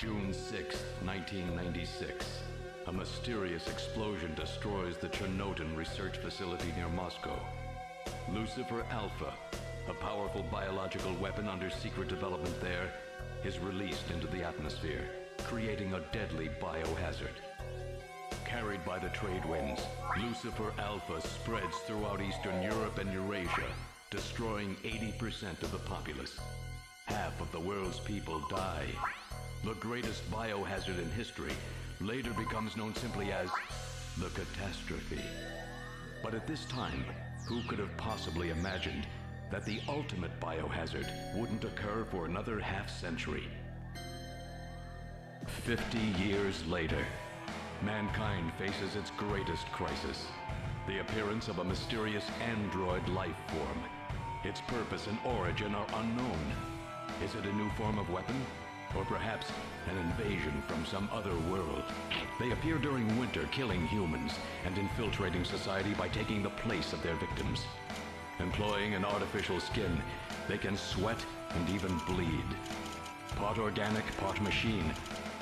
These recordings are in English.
June 6, 1996. A mysterious explosion destroys the Chernoton research facility near Moscow. Lucifer Alpha, a powerful biological weapon under secret development there, is released into the atmosphere, creating a deadly biohazard. Carried by the trade winds, Lucifer Alpha spreads throughout Eastern Europe and Eurasia, destroying 80% of the populace. Half of the world's people die. The greatest biohazard in history later becomes known simply as the catastrophe. But at this time, who could have possibly imagined that the ultimate biohazard wouldn't occur for another half century? Fifty years later, mankind faces its greatest crisis the appearance of a mysterious android life form. Its purpose and origin are unknown. Is it a new form of weapon? Or perhaps an invasion from some other world? They appear during winter, killing humans and infiltrating society by taking the place of their victims. Employing an artificial skin, they can sweat and even bleed. Part organic, part machine,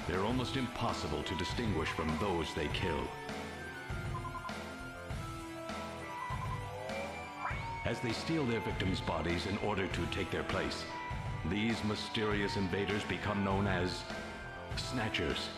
they're almost impossible to distinguish from those they kill. As they steal their victims' bodies in order to take their place, these mysterious invaders become known as Snatchers.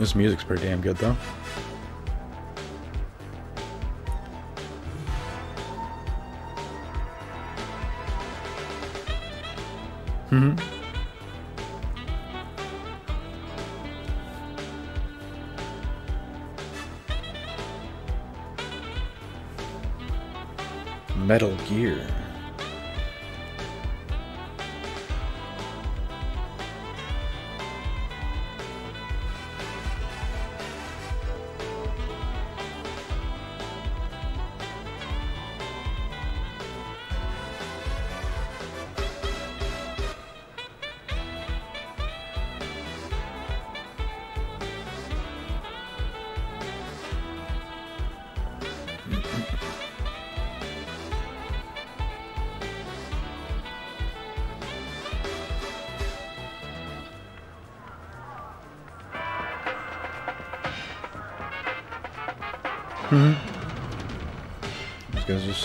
This music's pretty damn good, though.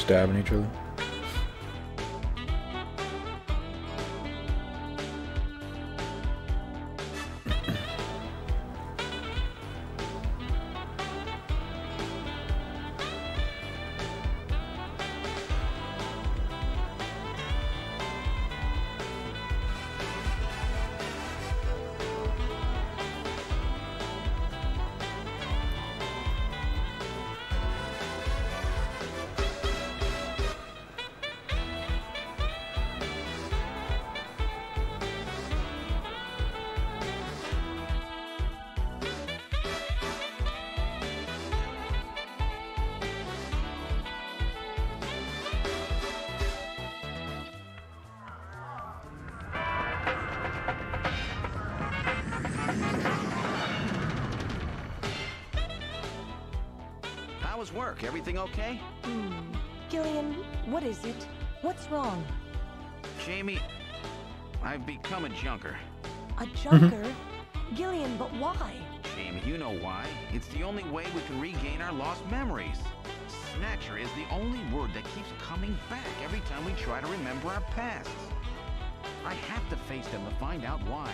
Stabbing each other. Everything okay? Hmm. Gillian, what is it? What's wrong? Jamie, I've become a junker. A junker? Gillian, but why? Jamie, you know why. It's the only way we can regain our lost memories. Snatcher is the only word that keeps coming back every time we try to remember our past. I have to face them to find out why.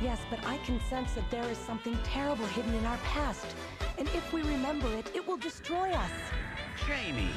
Yes, but I can sense that there is something terrible hidden in our past. And if we remember it, it will destroy us. Jamie!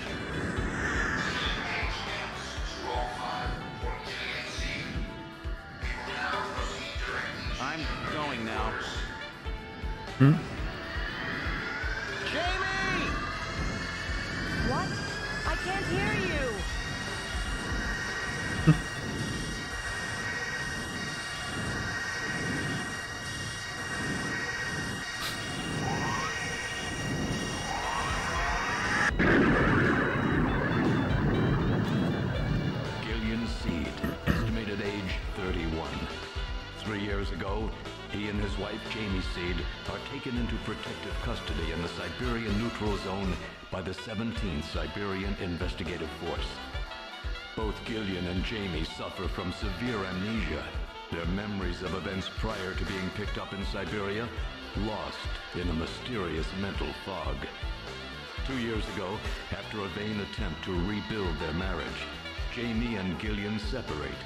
Neutral by the 17th Siberian Investigative Force. Both Gillian and Jamie suffer from severe amnesia. Their memories of events prior to being picked up in Siberia lost in a mysterious mental fog. Two years ago, after a vain attempt to rebuild their marriage, Jamie and Gillian separate.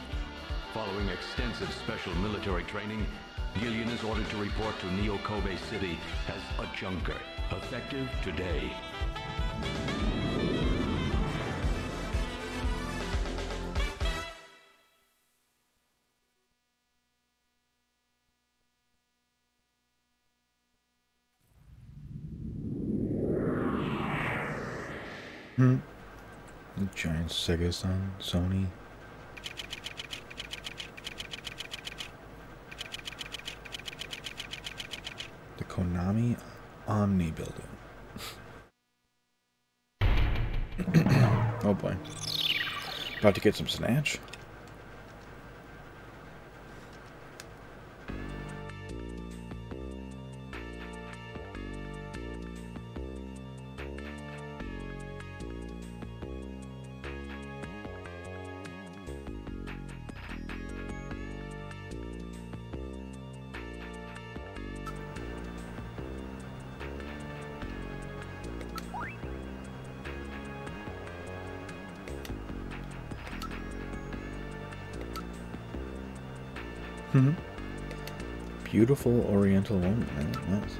Following extensive special military training, Gillian is ordered to report to Neo Kobe City as a junker, effective today. Hmm. Giant Sega son, Sony. The Omni building. oh boy. About to get some snatch. Beautiful Oriental woman. Nice.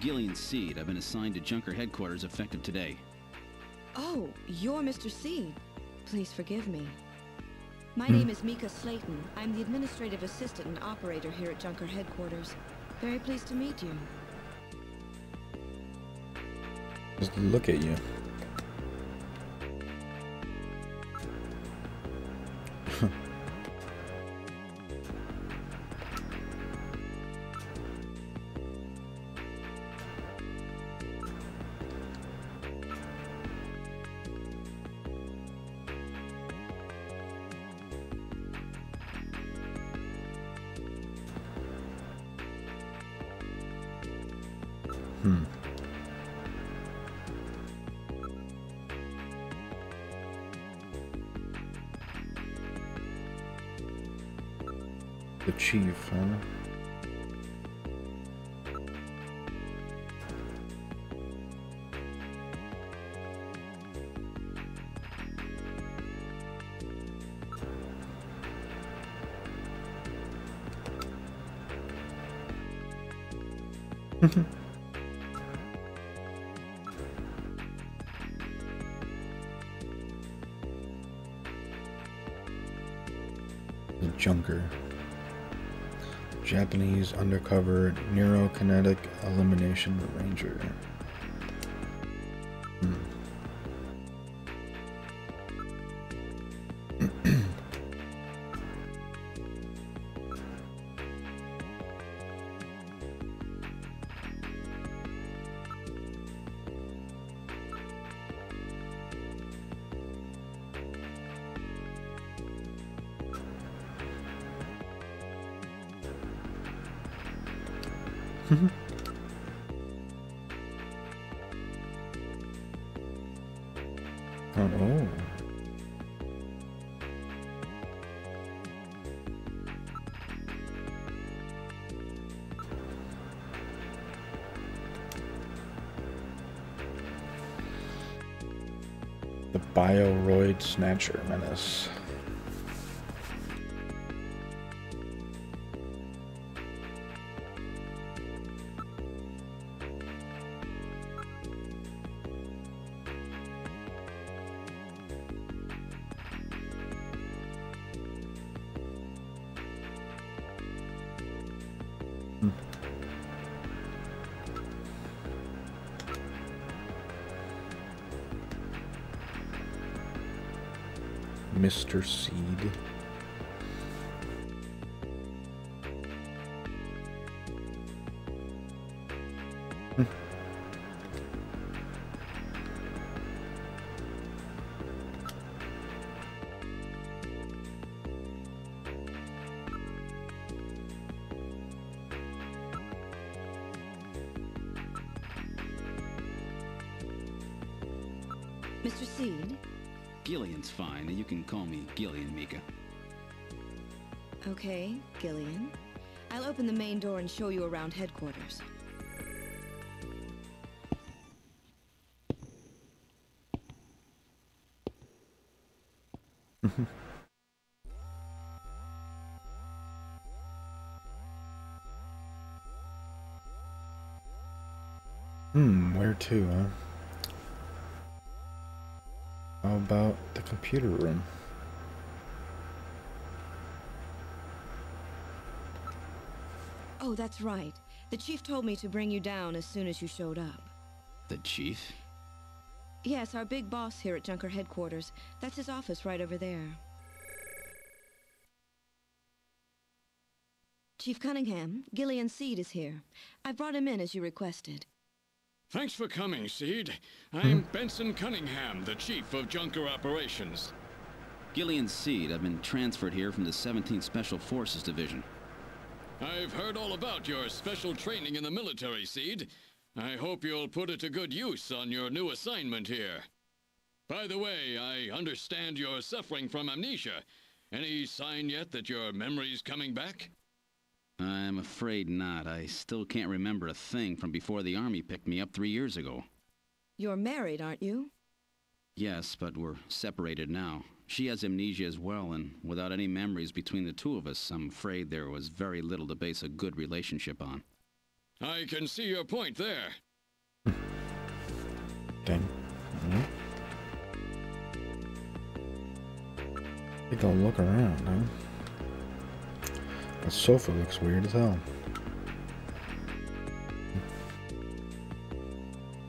Gillian Seed. I've been assigned to Junker headquarters effective today. Oh, you're Mr. Seed. Please forgive me. My Hmm. name is Mika Slayton. I'm the administrative assistant and operator here at Junker headquarters. Very pleased to meet you. Just look at you. Junker. Japanese undercover neurokinetic elimination ranger. Snatcher Menace. Mr. Seed. Can call me Gillian, Mika. Okay, Gillian. I'll open the main door and show you around headquarters. Hmm, where to, huh? How about the computer room? Oh, that's right. The chief told me to bring you down as soon as you showed up. The chief? Yes, our big boss here at Junker headquarters. That's his office right over there. Chief Cunningham, Gillian Seed is here. I brought him in as you requested. Thanks for coming, Seed. I'm hmm? Benson Cunningham, the Chief of Junker Operations. Gillian Seed. I've been transferred here from the 17th Special Forces Division. I've heard all about your special training in the military, Seed. I hope you'll put it to good use on your new assignment here. By the way, I understand you're suffering from amnesia. Any sign yet that your memory's coming back? I'm afraid not. I still can't remember a thing from before the Army picked me up three years ago. You're married, aren't you? Yes, but we're separated now. She has amnesia as well, and without any memories between the two of us, I'm afraid there was very little to base a good relationship on. I can see your point there. Dang. Mhm. Take a look around, huh? The sofa looks weird as hell.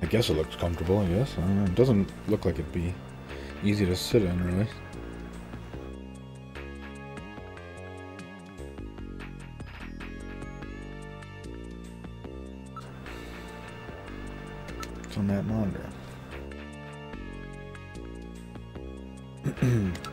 I guess it looks comfortable, I guess. I know. It doesn't look like it'd be easy to sit in, really. It's on that monitor.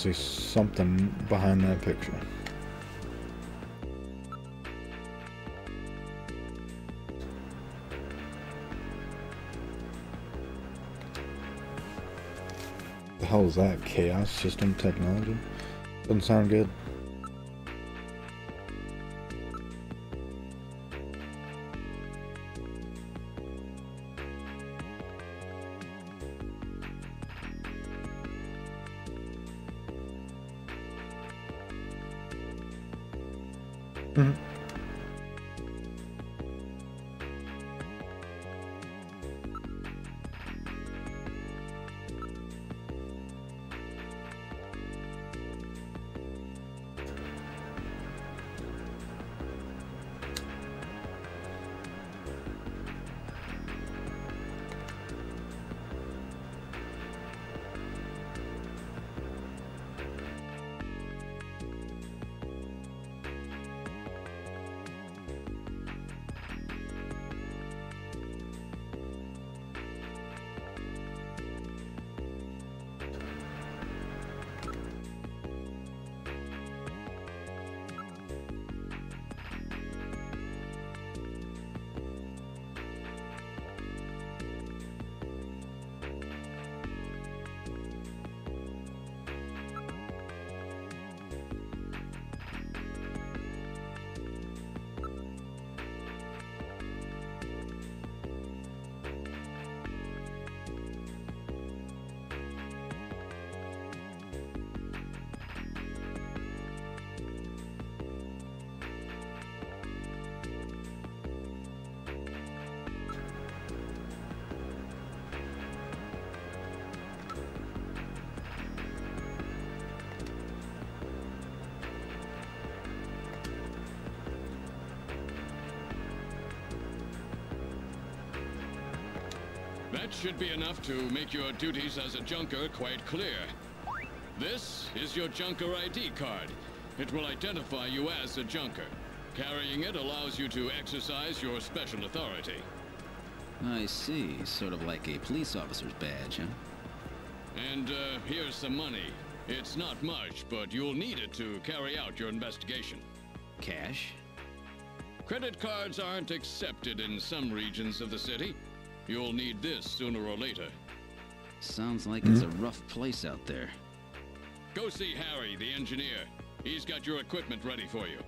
Obviously something behind that picture. The hell is that? Chaos system technology? Doesn't sound good. To make your duties as a junker quite clear. This is your junker ID card. It will identify you as a junker. Carrying it allows you to exercise your special authority. I see. Sort of like a police officer's badge, huh? And uh, here's some money. It's not much, but you'll need it to carry out your investigation. Cash? Credit cards aren't accepted in some regions of the city. You'll need this sooner or later. Sounds like it's a hmm? rough place out there. Go see Harry, the engineer. He's got your equipment ready for you.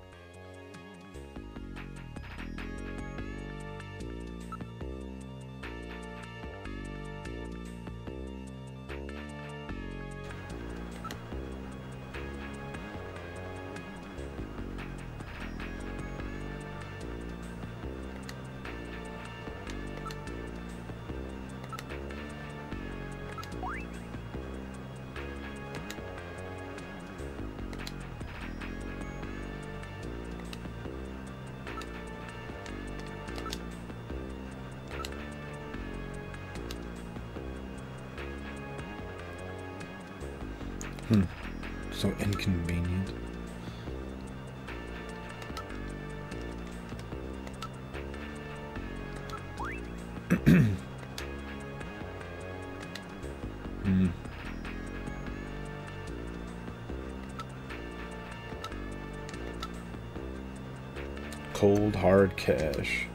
Cold hard cash.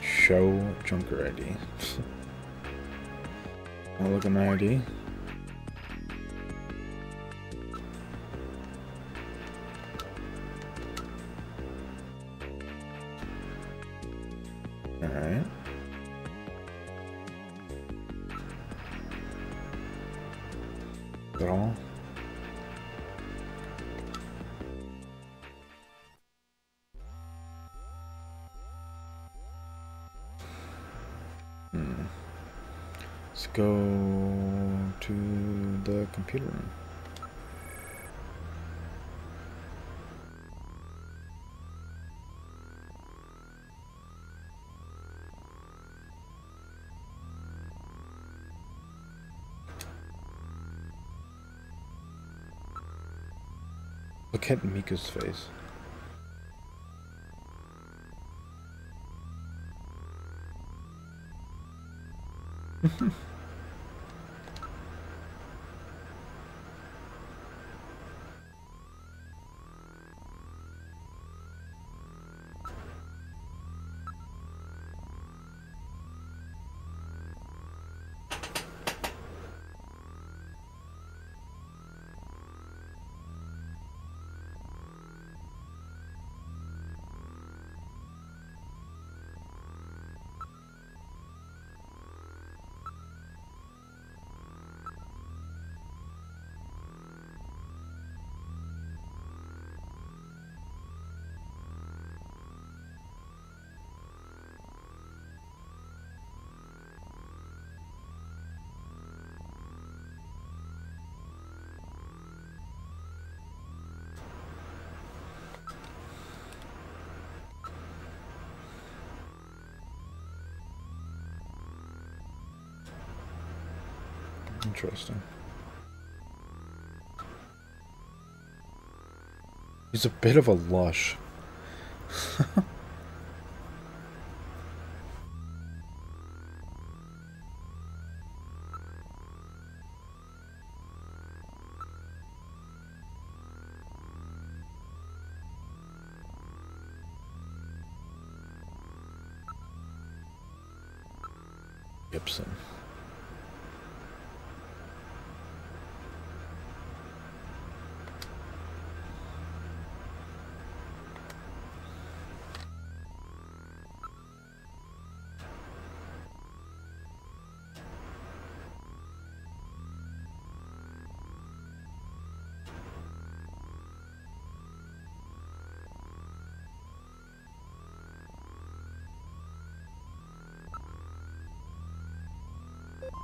Show Junker ID. I'll look at my ID. Look at Mika's face. Interesting. He's a bit of a lush. Gibson.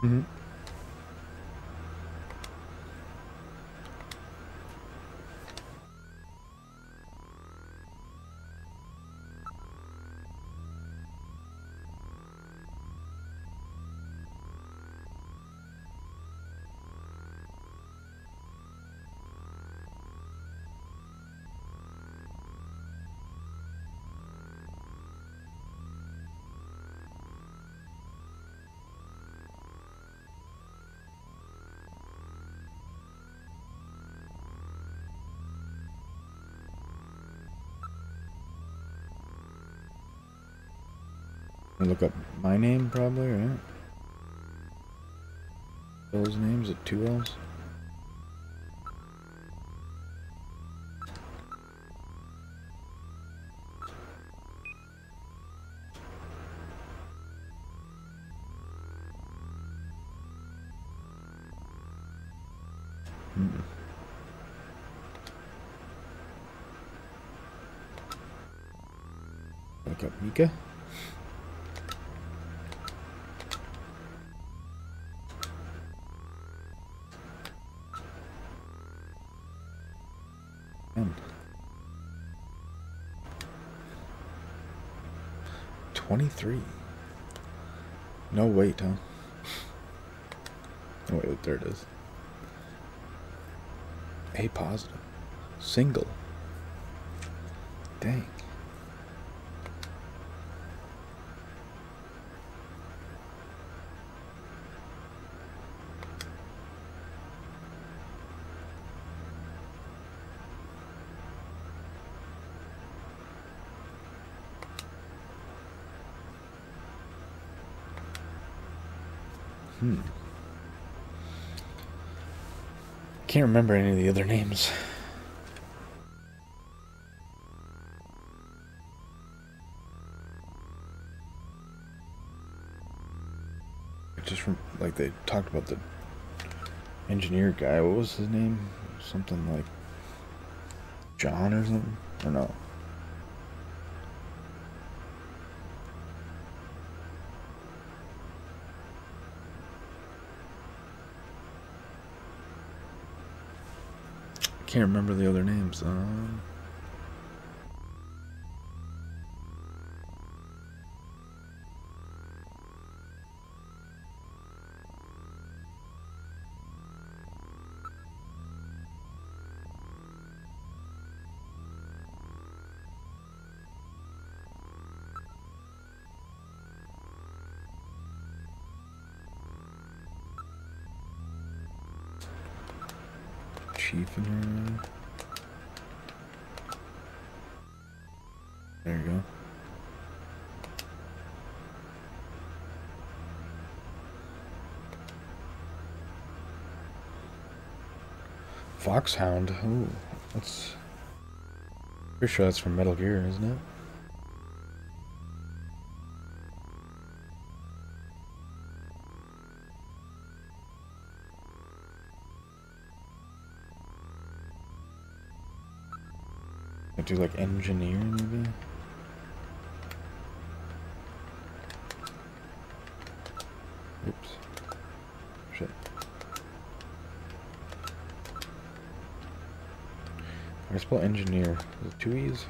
Mm-hmm. Look up my name probably, right? Those names at two L's. Twenty-three. No wait, huh? Oh wait, there it is. A positive. Single. Dang. Hmm. Can't remember any of the other names. Just from like they talked about the engineer guy. What was his name? Something like John or something? Or no? I can't remember the other names. Um, Foxhound. Ooh, that's. Pretty sure that's from Metal Gear, isn't it? I do like engineer maybe? Oops. Shit. I engineer. Two E's?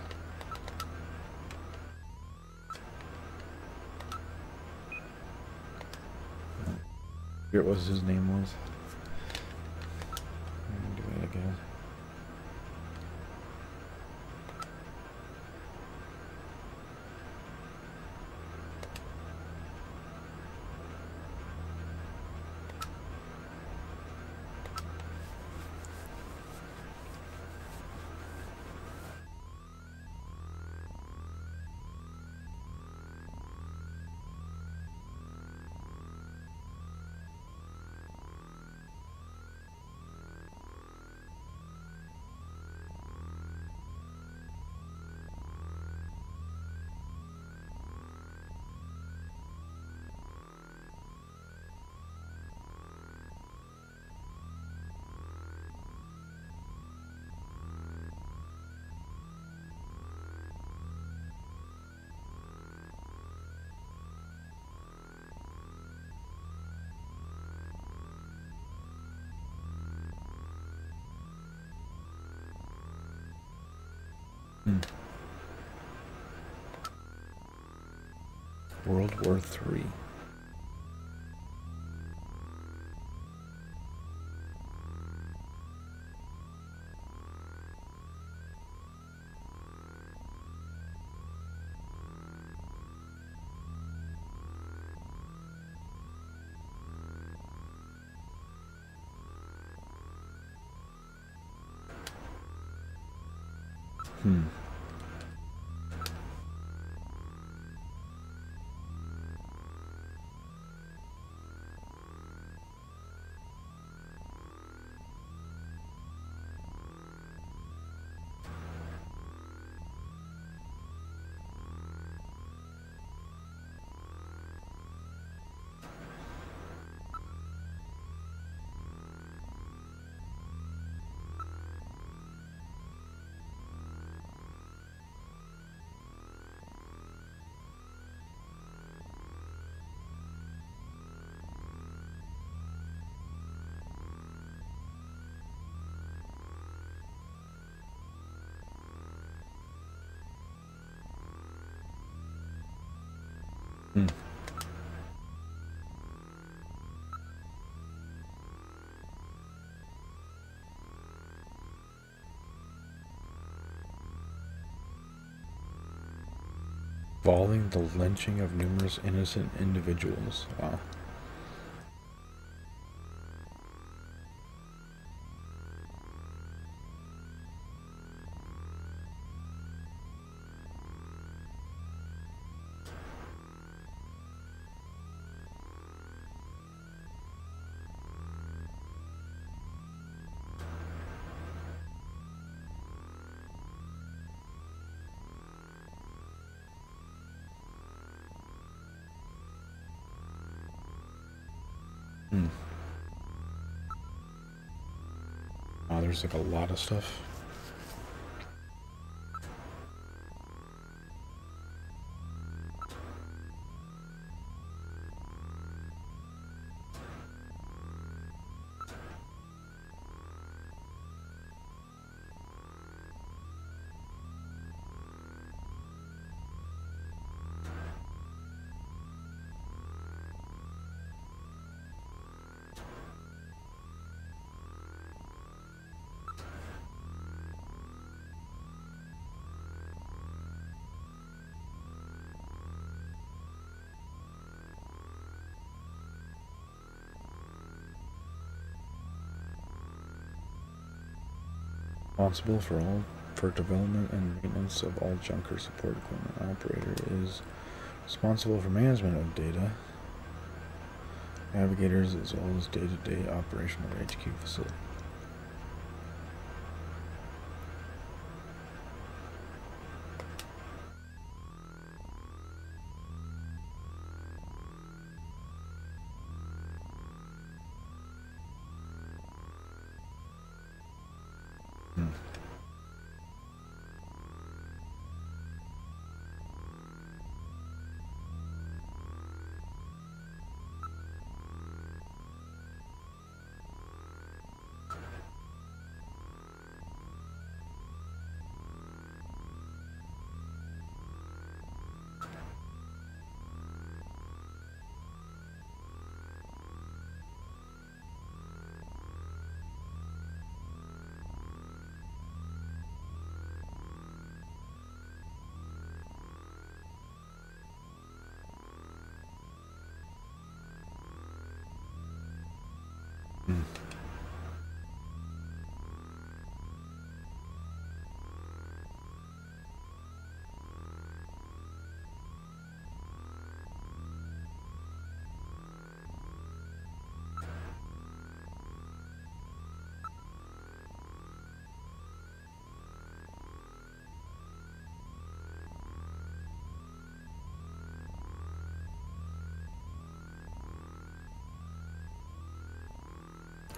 I forget what his name was. World Three. Hmm. Involving the lynching of numerous innocent individuals. Wow. Hmm. Oh, there's like a lot of stuff. Responsible for all for development and maintenance of all junker support equipment. Operator is responsible for management of data, navigators as well as day-to-day operation of HQ facility.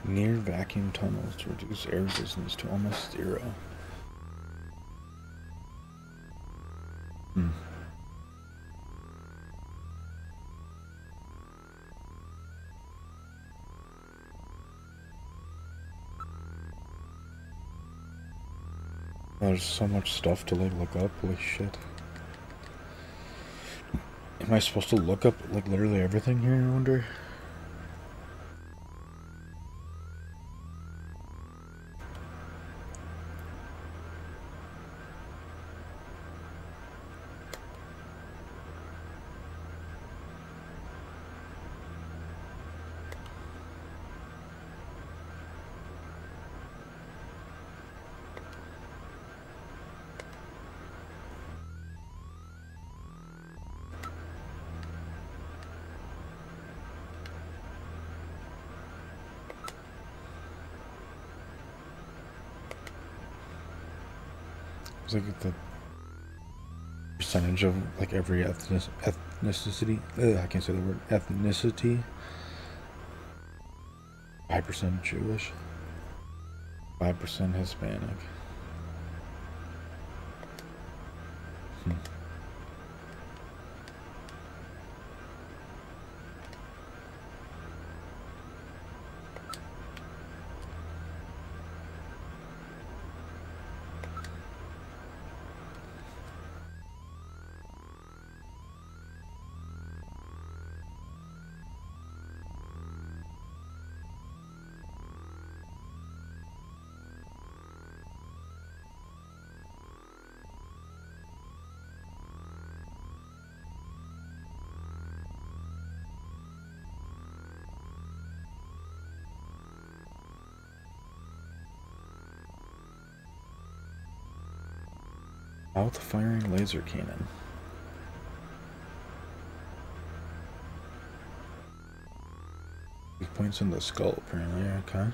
Near vacuum tunnels to reduce air resistance to almost zero. Hmm. There's so much stuff to like look up, holy shit. Am I supposed to look up like literally everything here, I wonder? It's like the percentage of like every ethnic, ethnicity. Ugh, I can't say the word ethnicity. Five percent Jewish. Five percent Hispanic. Mouth firing laser cannon. He points in the skull, apparently, okay.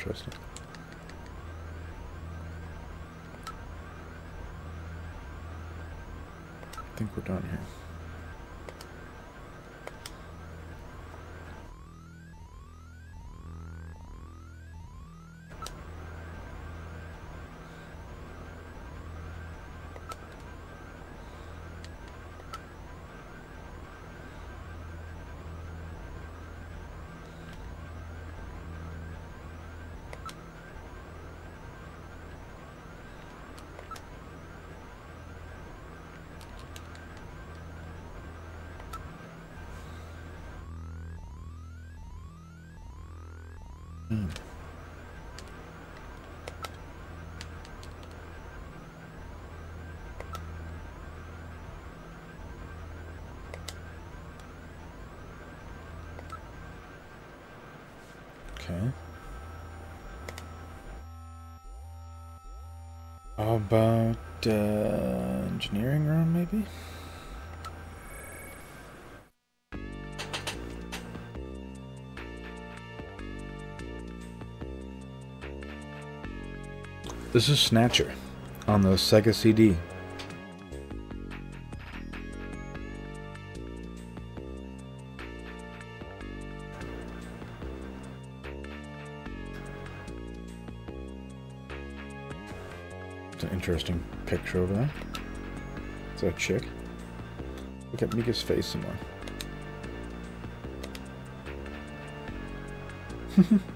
Interesting. Okay. How about uh, engineering room, maybe? This is Snatcher on the Sega CD. Interesting picture over there. That a chick? Look at Mika's face some more.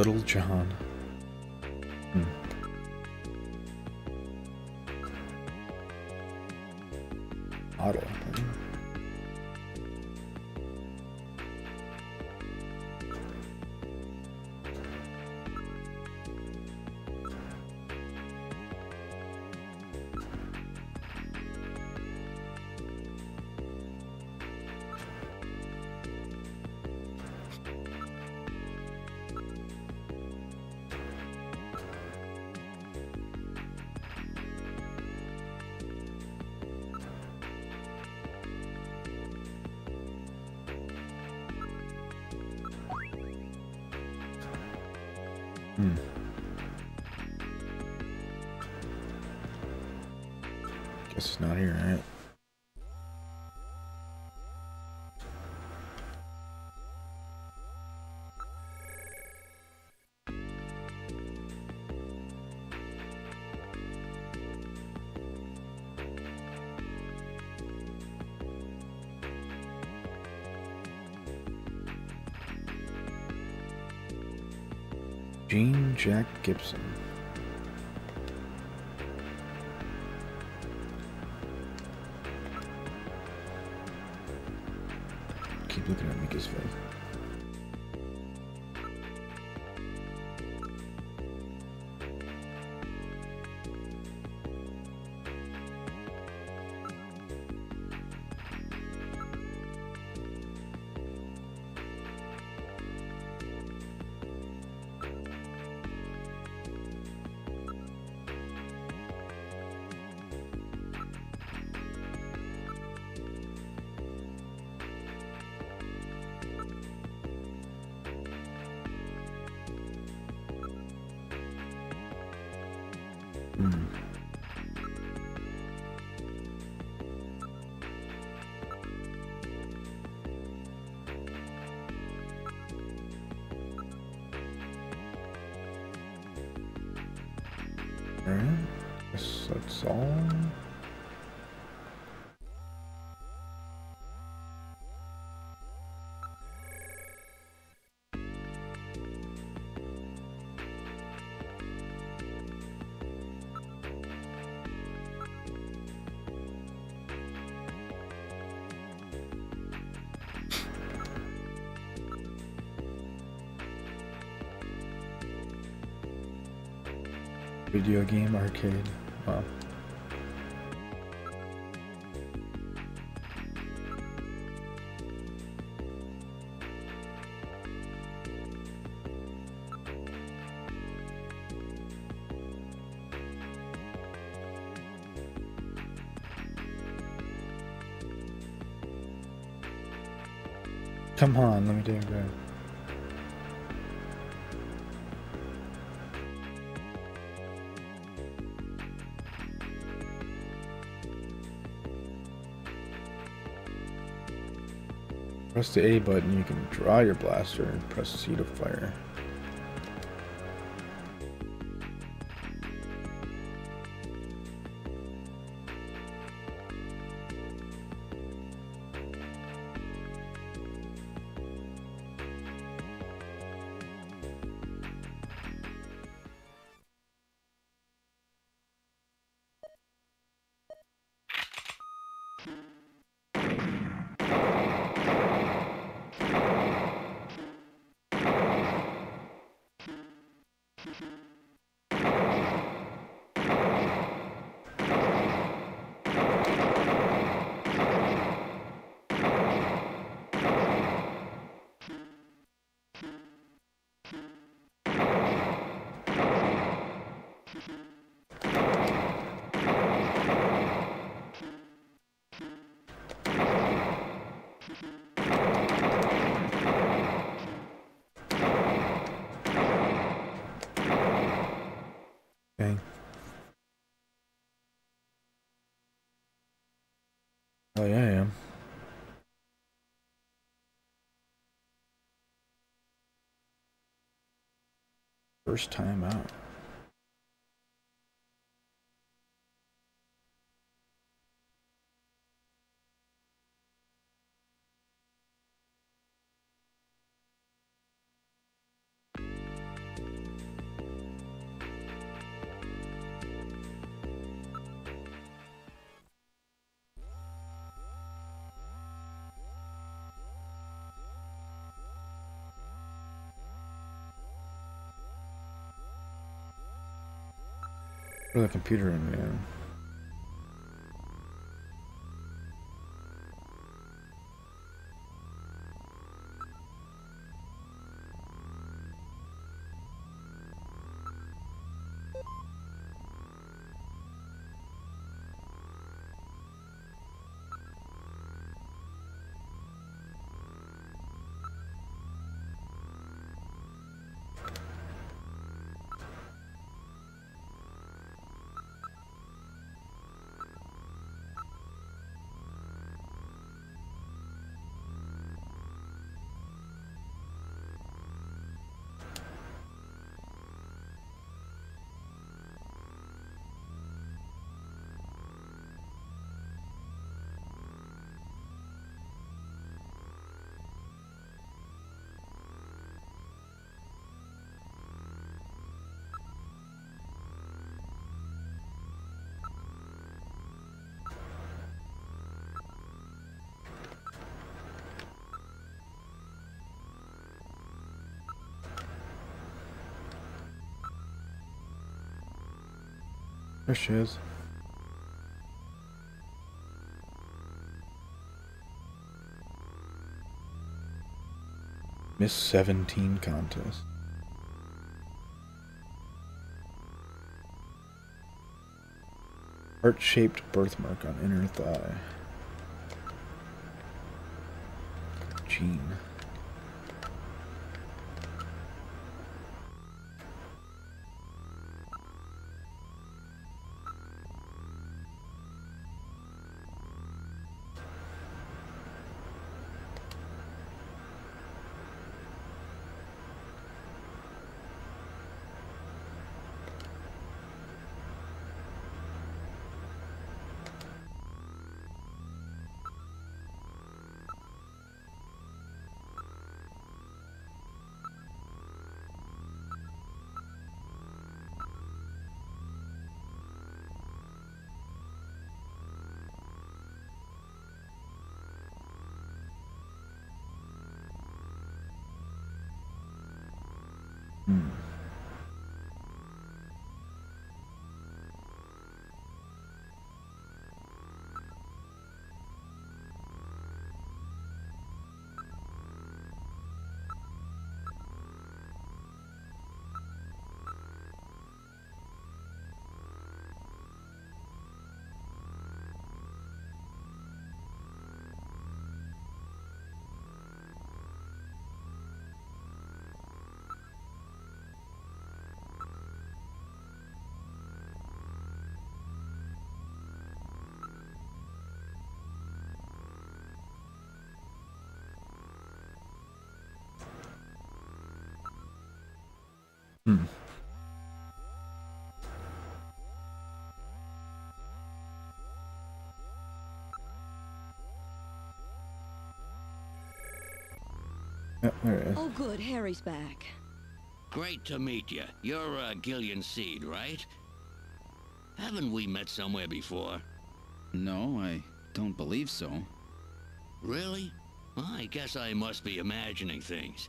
Little John. Jack Gibson. Video game arcade. Wow. Come on, let me take a Press the A button, you can draw your blaster and press C to fire. First time out. Put the computer in there. There she is. Miss 17 contest. Heart-shaped birthmark on inner thigh. Hmm. Yep, there it is. Oh, good. Harry's back. Great to meet you. You're uh, Gillian Seed, right? Haven't we met somewhere before? No, I don't believe so. Really? Well, I guess I must be imagining things.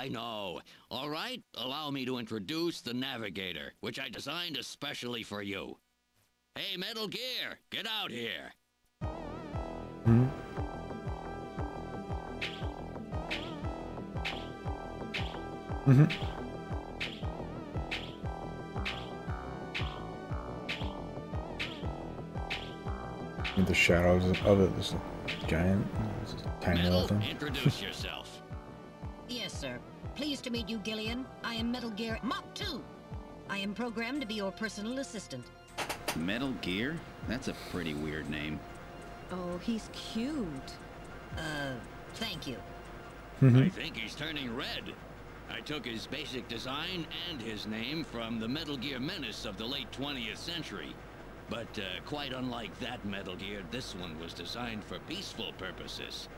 I know. All right, allow me to introduce the Navigator, which I designed especially for you. Hey, Metal Gear, get out here. Hmm. Mm-hmm. With the shadows of it, this giant, this tiny little Metal, thing. introduce yourself. Yes, sir. Pleased to meet you, Gillian. I am Metal Gear Mach 2. I am programmed to be your personal assistant. Metal Gear? That's a pretty weird name. Oh, he's cute. Uh, thank you. I think he's turning red. I took his basic design and his name from the Metal Gear Menace of the late 20th century. But uh, quite unlike that Metal Gear, this one was designed for peaceful purposes.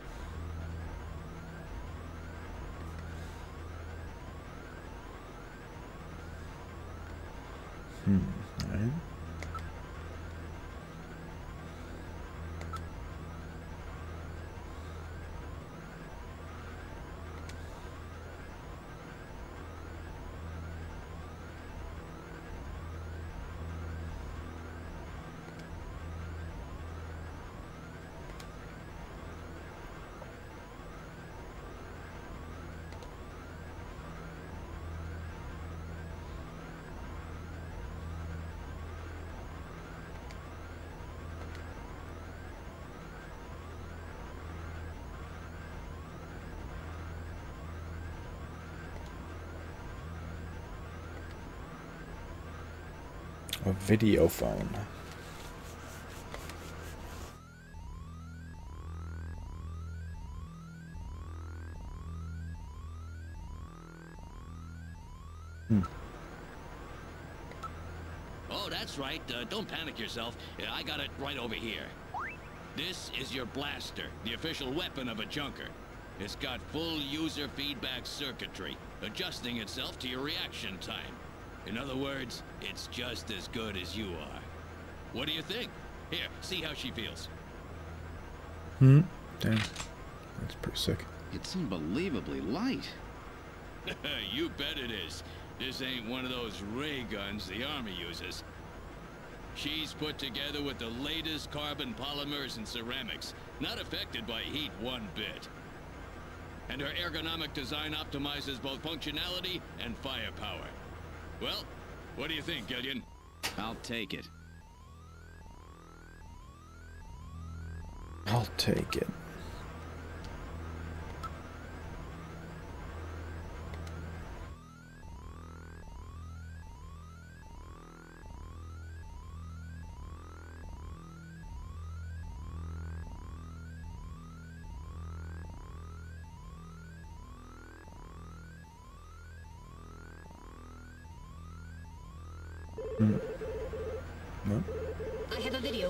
Alright. A video phone. Oh, that's right. Uh, don't panic yourself. I got it right over here. This is your blaster, the official weapon of a junker. It's got full user feedback circuitry, adjusting itself to your reaction time. In other words, it's just as good as you are. What do you think? Here, see how she feels. Hmm. Damn. That's pretty sick. It's unbelievably light. you bet it is. This ain't one of those ray guns the Army uses. She's put together with the latest carbon polymers and ceramics, not affected by heat one bit. And her ergonomic design optimizes both functionality and firepower. Well, what do you think, Gillian? I'll take it. I'll take it.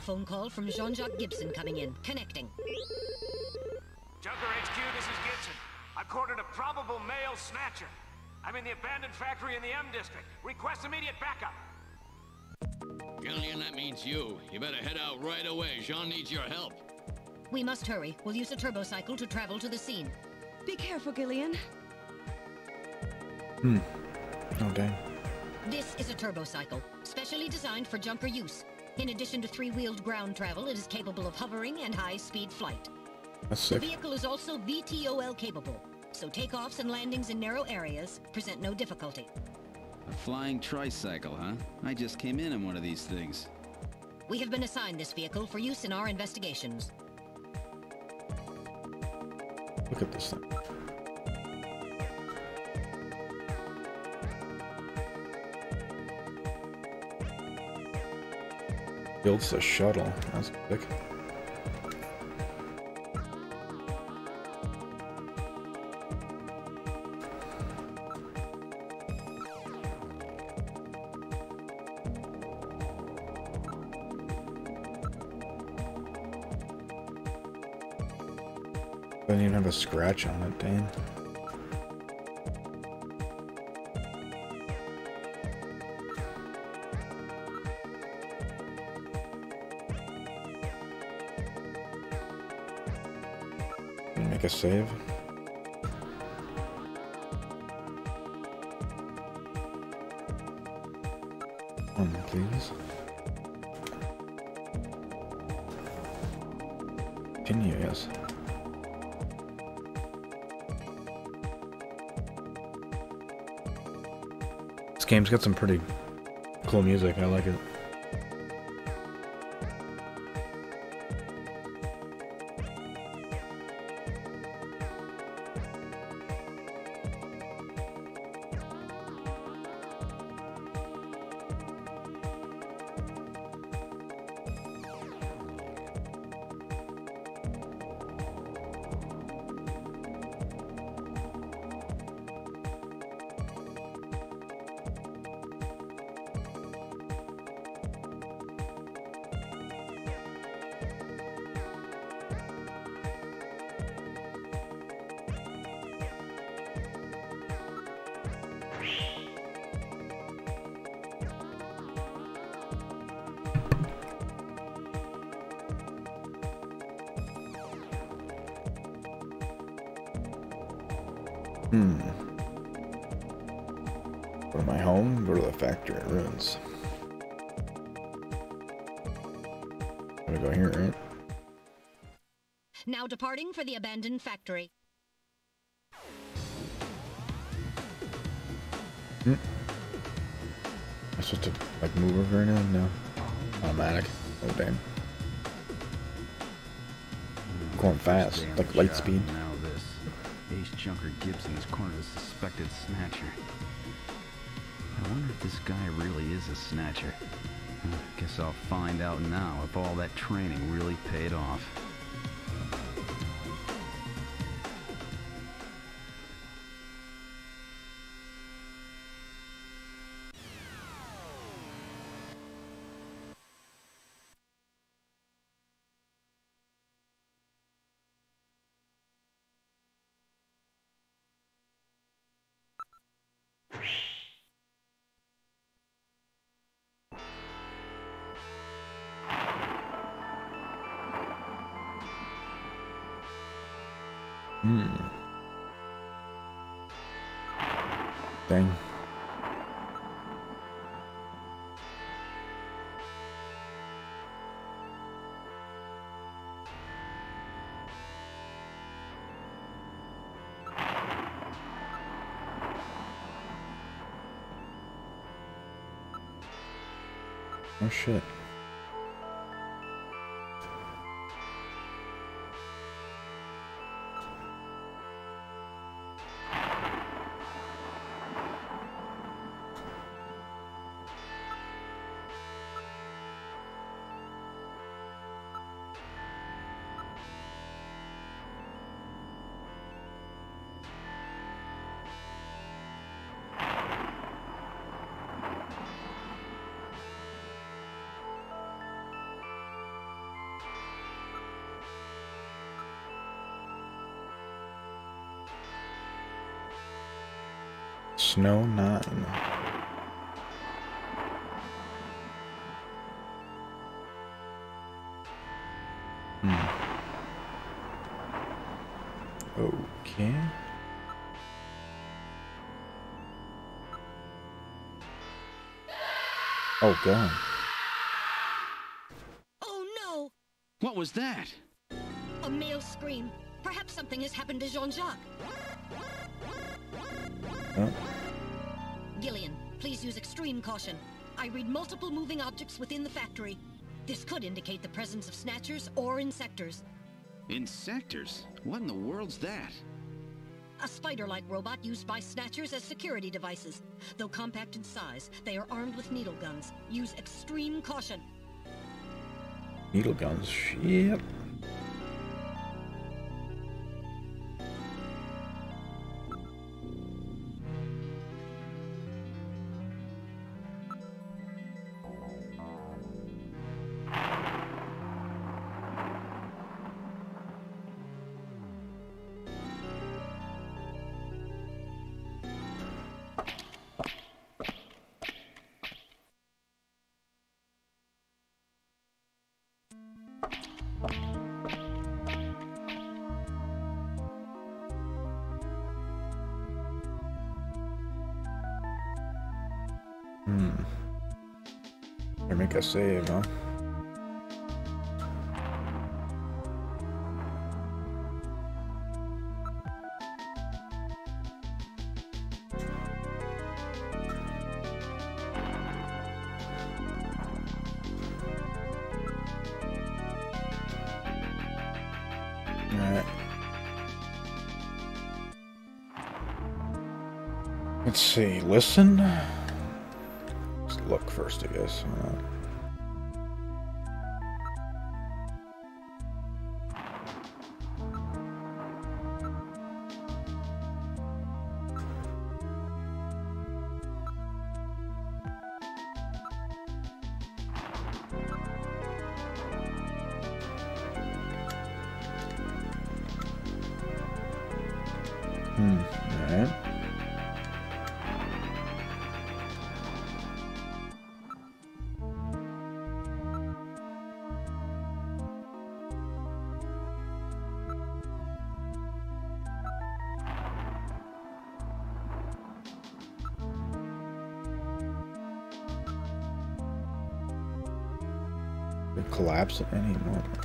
Phone call from Jean-Jacques Gibson coming in. Connecting. Junker HQ, this is Gibson. I've cornered a probable male snatcher. I'm in the abandoned factory in the M district. Request immediate backup. Gillian, that means you. You better head out right away. Jean needs your help. We must hurry. We'll use a turbocycle to travel to the scene. Be careful, Gillian. Oh, dang. This is a turbocycle, specially designed for junker use. In addition to three-wheeled ground travel, it is capable of hovering and high-speed flight. That's The vehicle is also VTOL capable, so takeoffs and landings in narrow areas present no difficulty. A flying tricycle, huh? I just came in on one of these things. We have been assigned this vehicle for use in our investigations. Look at this thing. Builds a shuttle. That's sick. Doesn't even have a scratch on it, dang. Save. One, please. Continue, yes. This game's got some pretty cool music. I like it. Snatcher. Guess I'll find out now if all that training really paid off. Oh Snow 9. Hmm. Okay. Oh god. Oh, no! What was that? A male scream. Perhaps something has happened to Jean-Jacques. Huh? Gillian, please use extreme caution. I read multiple moving objects within the factory. This could indicate the presence of snatchers or insectors. Insectors? What in the world's that? A spider-like robot used by snatchers as security devices. Though compact in size, they are armed with needle guns. Use extreme caution. Needle guns. Shit. Save, huh? Alright. Let's see, listen. Let's look first, I guess. Could collapse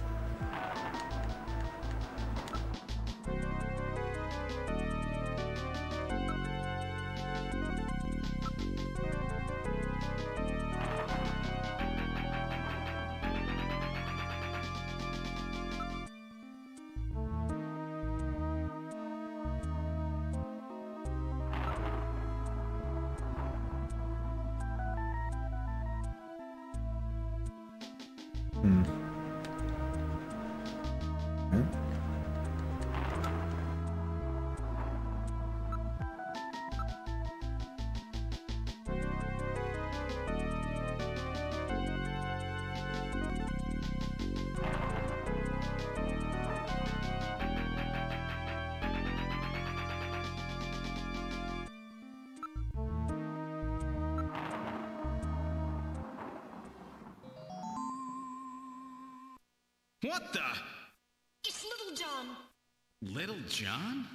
Little John?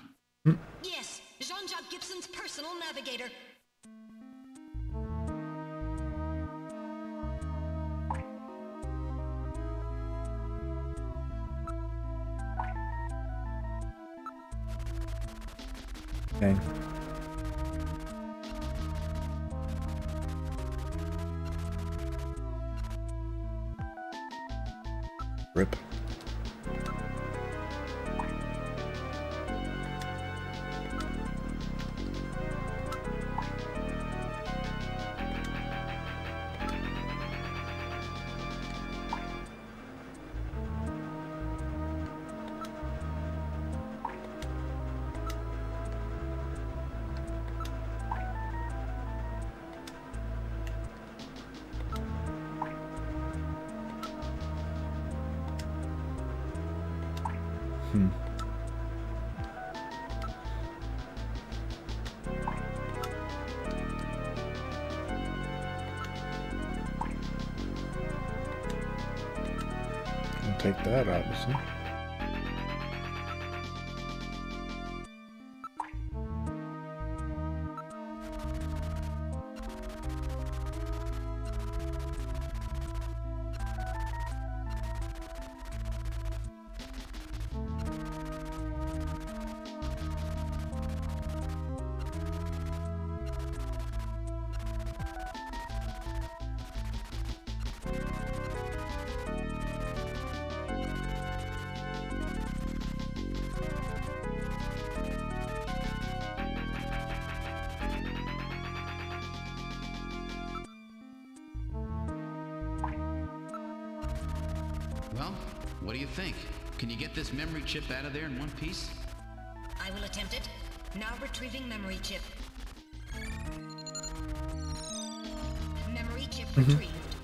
Yes, Jean-Jack Gibson's personal navigator. Okay. Rip. That, obviously. Memory chip out of there in one piece? I will attempt it. Now retrieving memory chip. Memory chip Mhm. retrieved.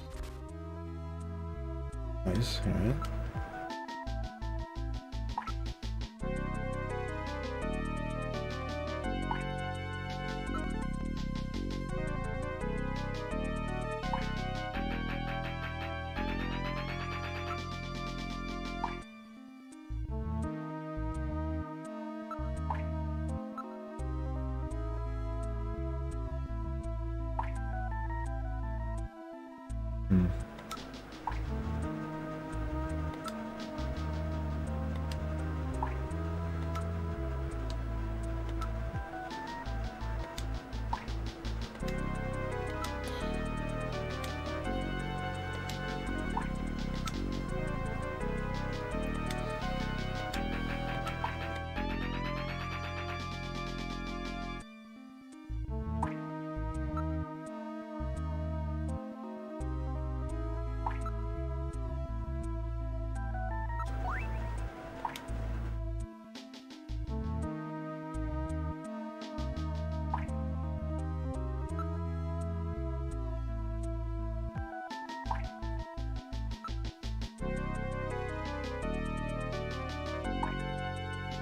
Nice, alright.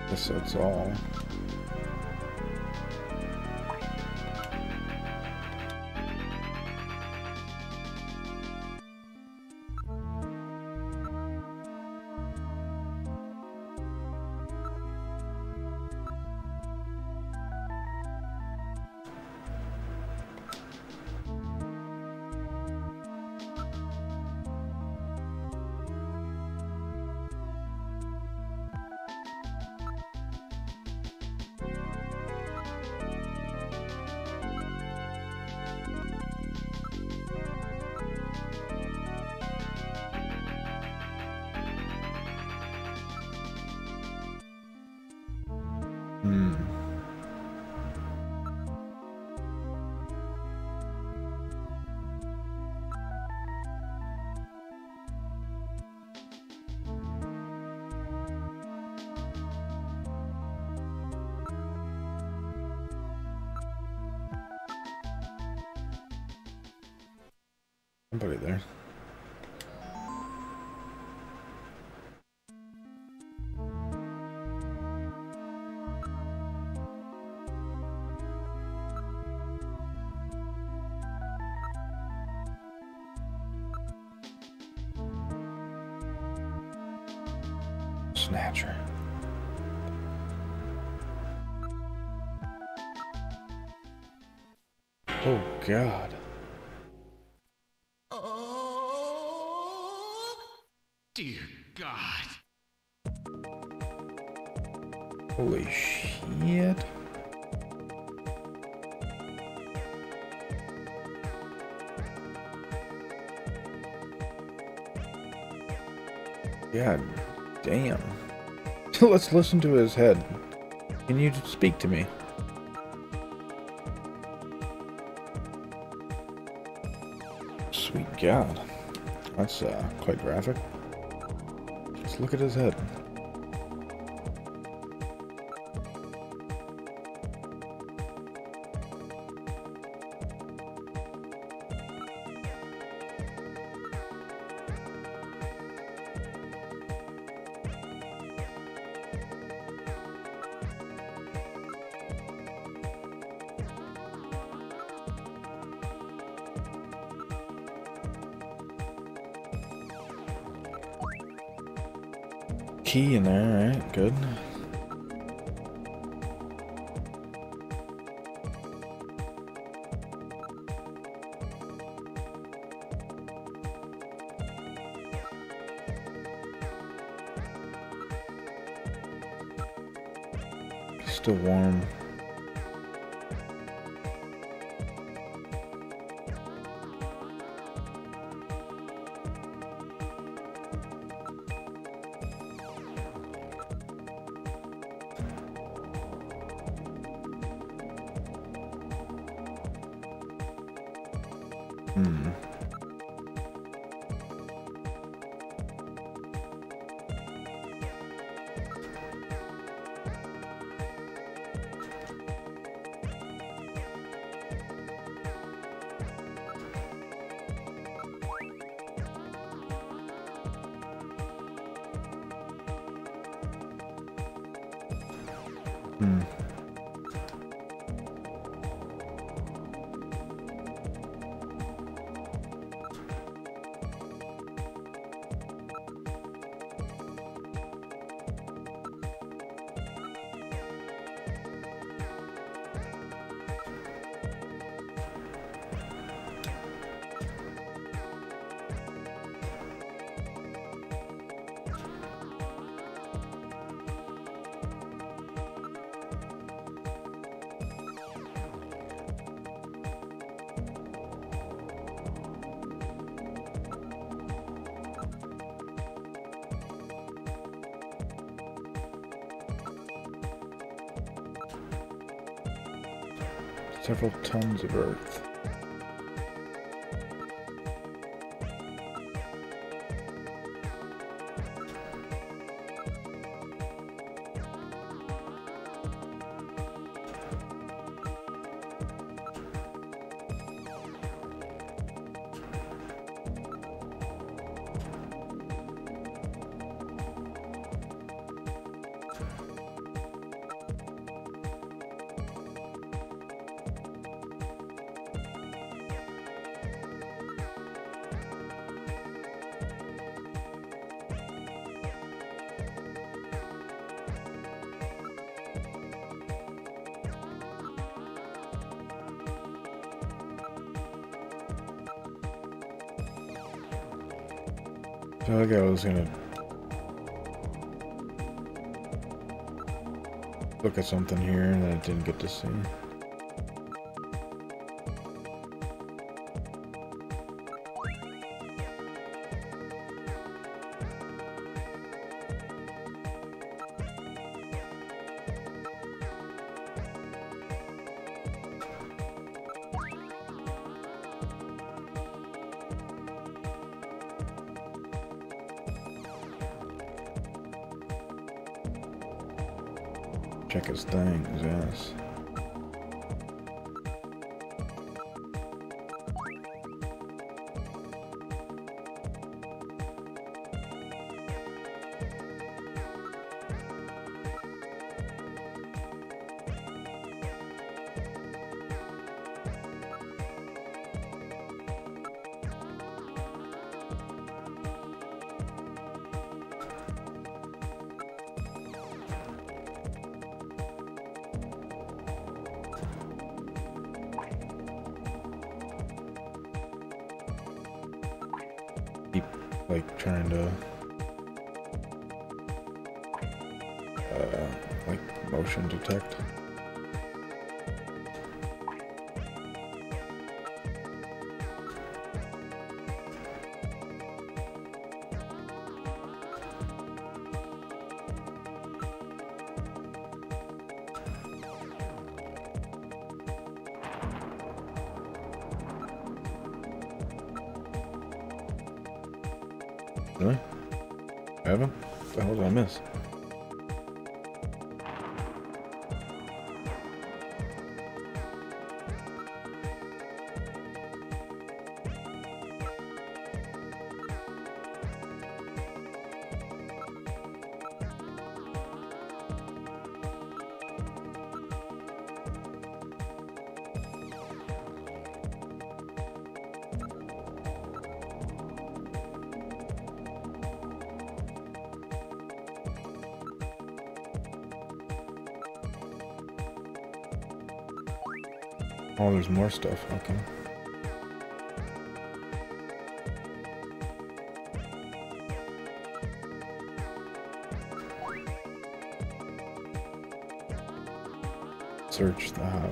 Guess that's all. Oh Dear God. Holy shit. God damn. Let's listen to his head. Can you speak to me? God. That's uh, quite graphic. Just look at his head. Tons feel like I was gonna look at something here and I didn't get to see. There's more stuff. Okay. Search the house.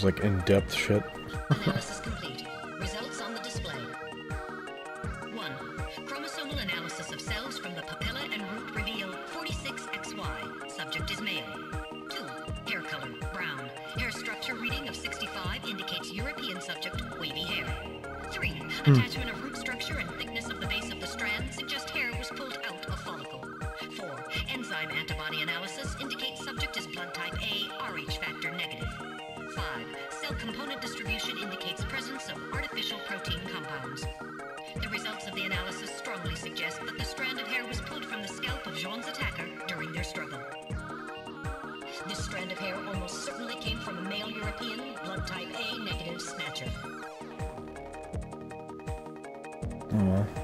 Was like in-depth shit. Analysis complete. Results on the display. 1. Chromosomal analysis of cells from the papilla and root reveal 46XY. Subject is male. 2. Hair color, brown. Hair structure reading of 65 indicates European subject, wavy hair. 3. Hmm. Attachment type A negative snatcher. Oh well.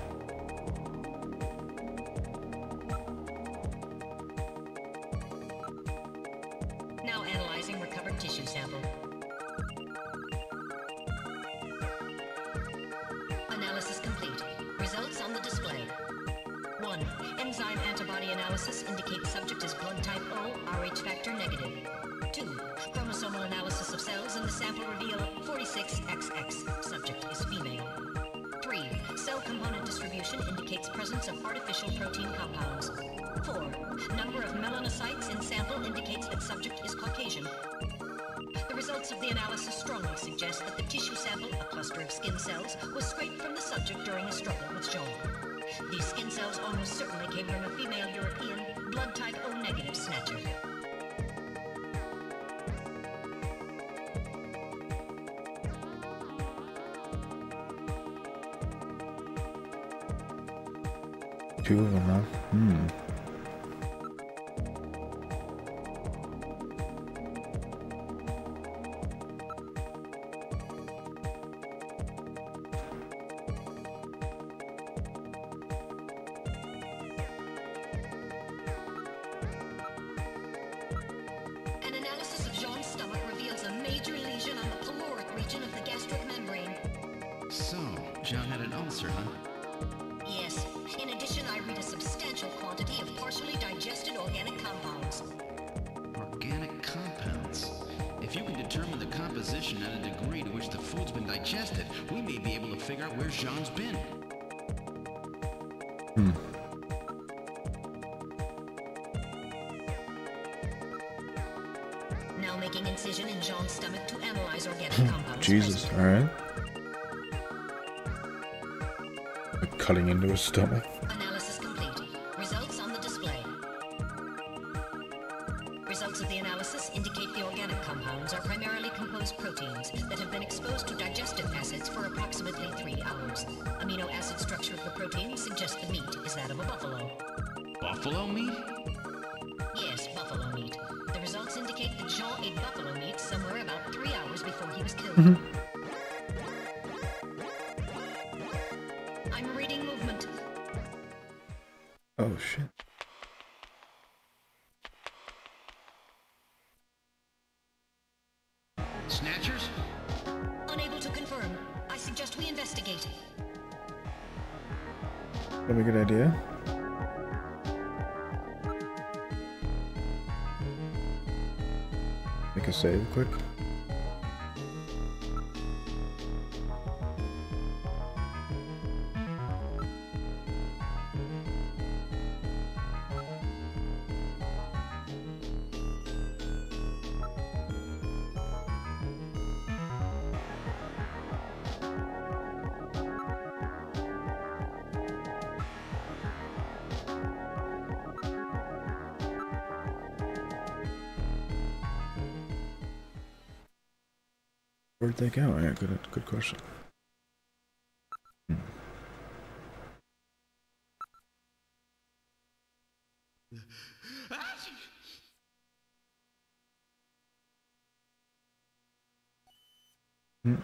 Presence of artificial protein compounds. 4. Number of melanocytes in sample indicates that subject is Caucasian. The results of the analysis strongly suggest that the tissue sample, a cluster of skin cells, was scraped from the subject during a struggle with Jean. These skin cells almost certainly came from a female European, blood type O negative snatcher. Two of them, huh? Hmm. An I'm reading movement. Oh shit. Snatchers? Unable to confirm. I suggest we investigate. That'd be a good idea. Make a save quick. Where'd they go? Yeah, good, good question. Hmm.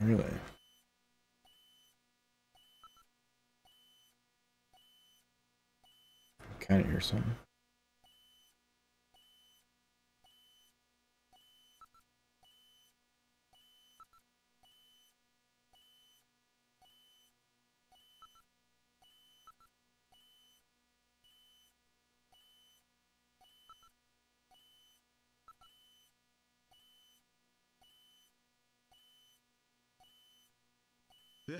Really? Kind of hear something.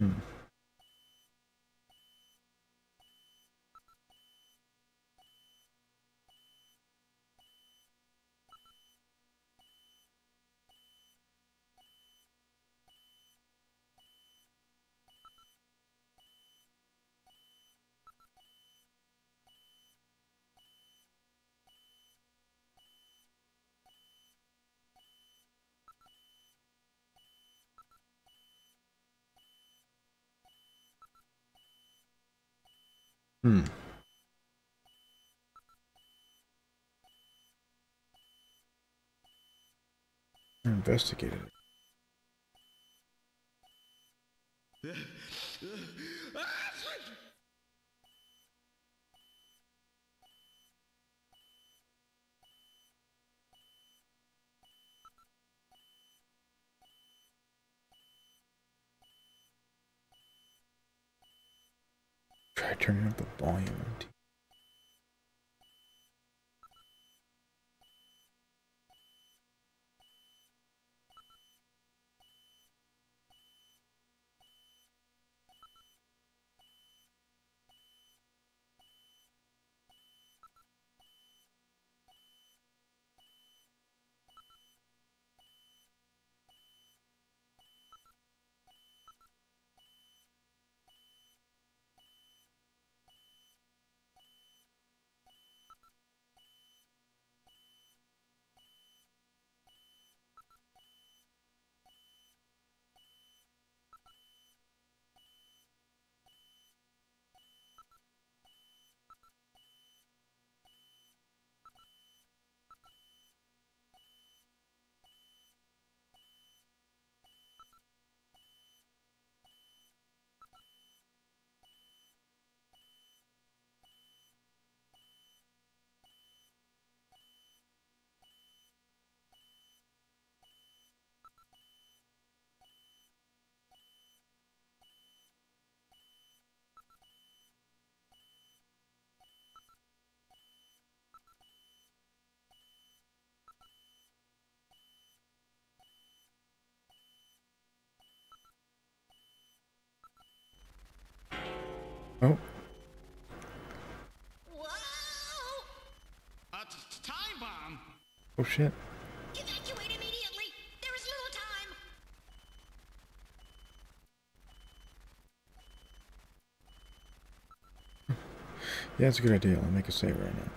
Hmm. Hmm. Investigated. turning up the volume Oh, A t- time bomb? oh shit. Evacuate immediately! There is little time! Yeah, it's a good idea. I'll make a save right now.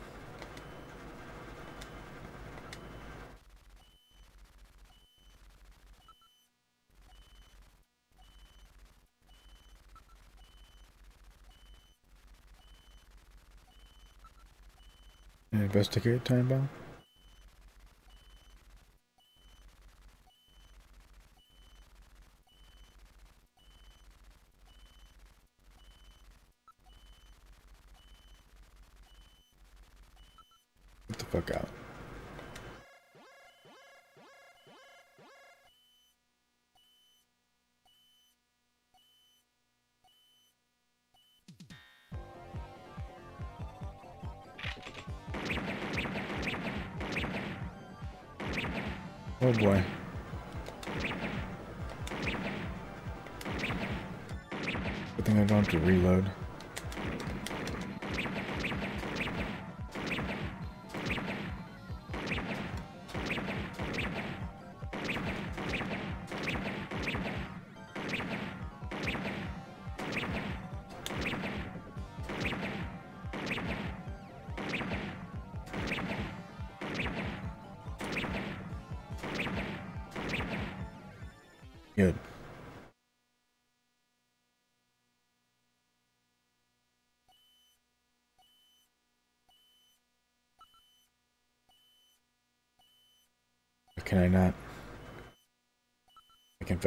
Investigate time bomb.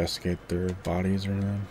Investigate their bodies or anything?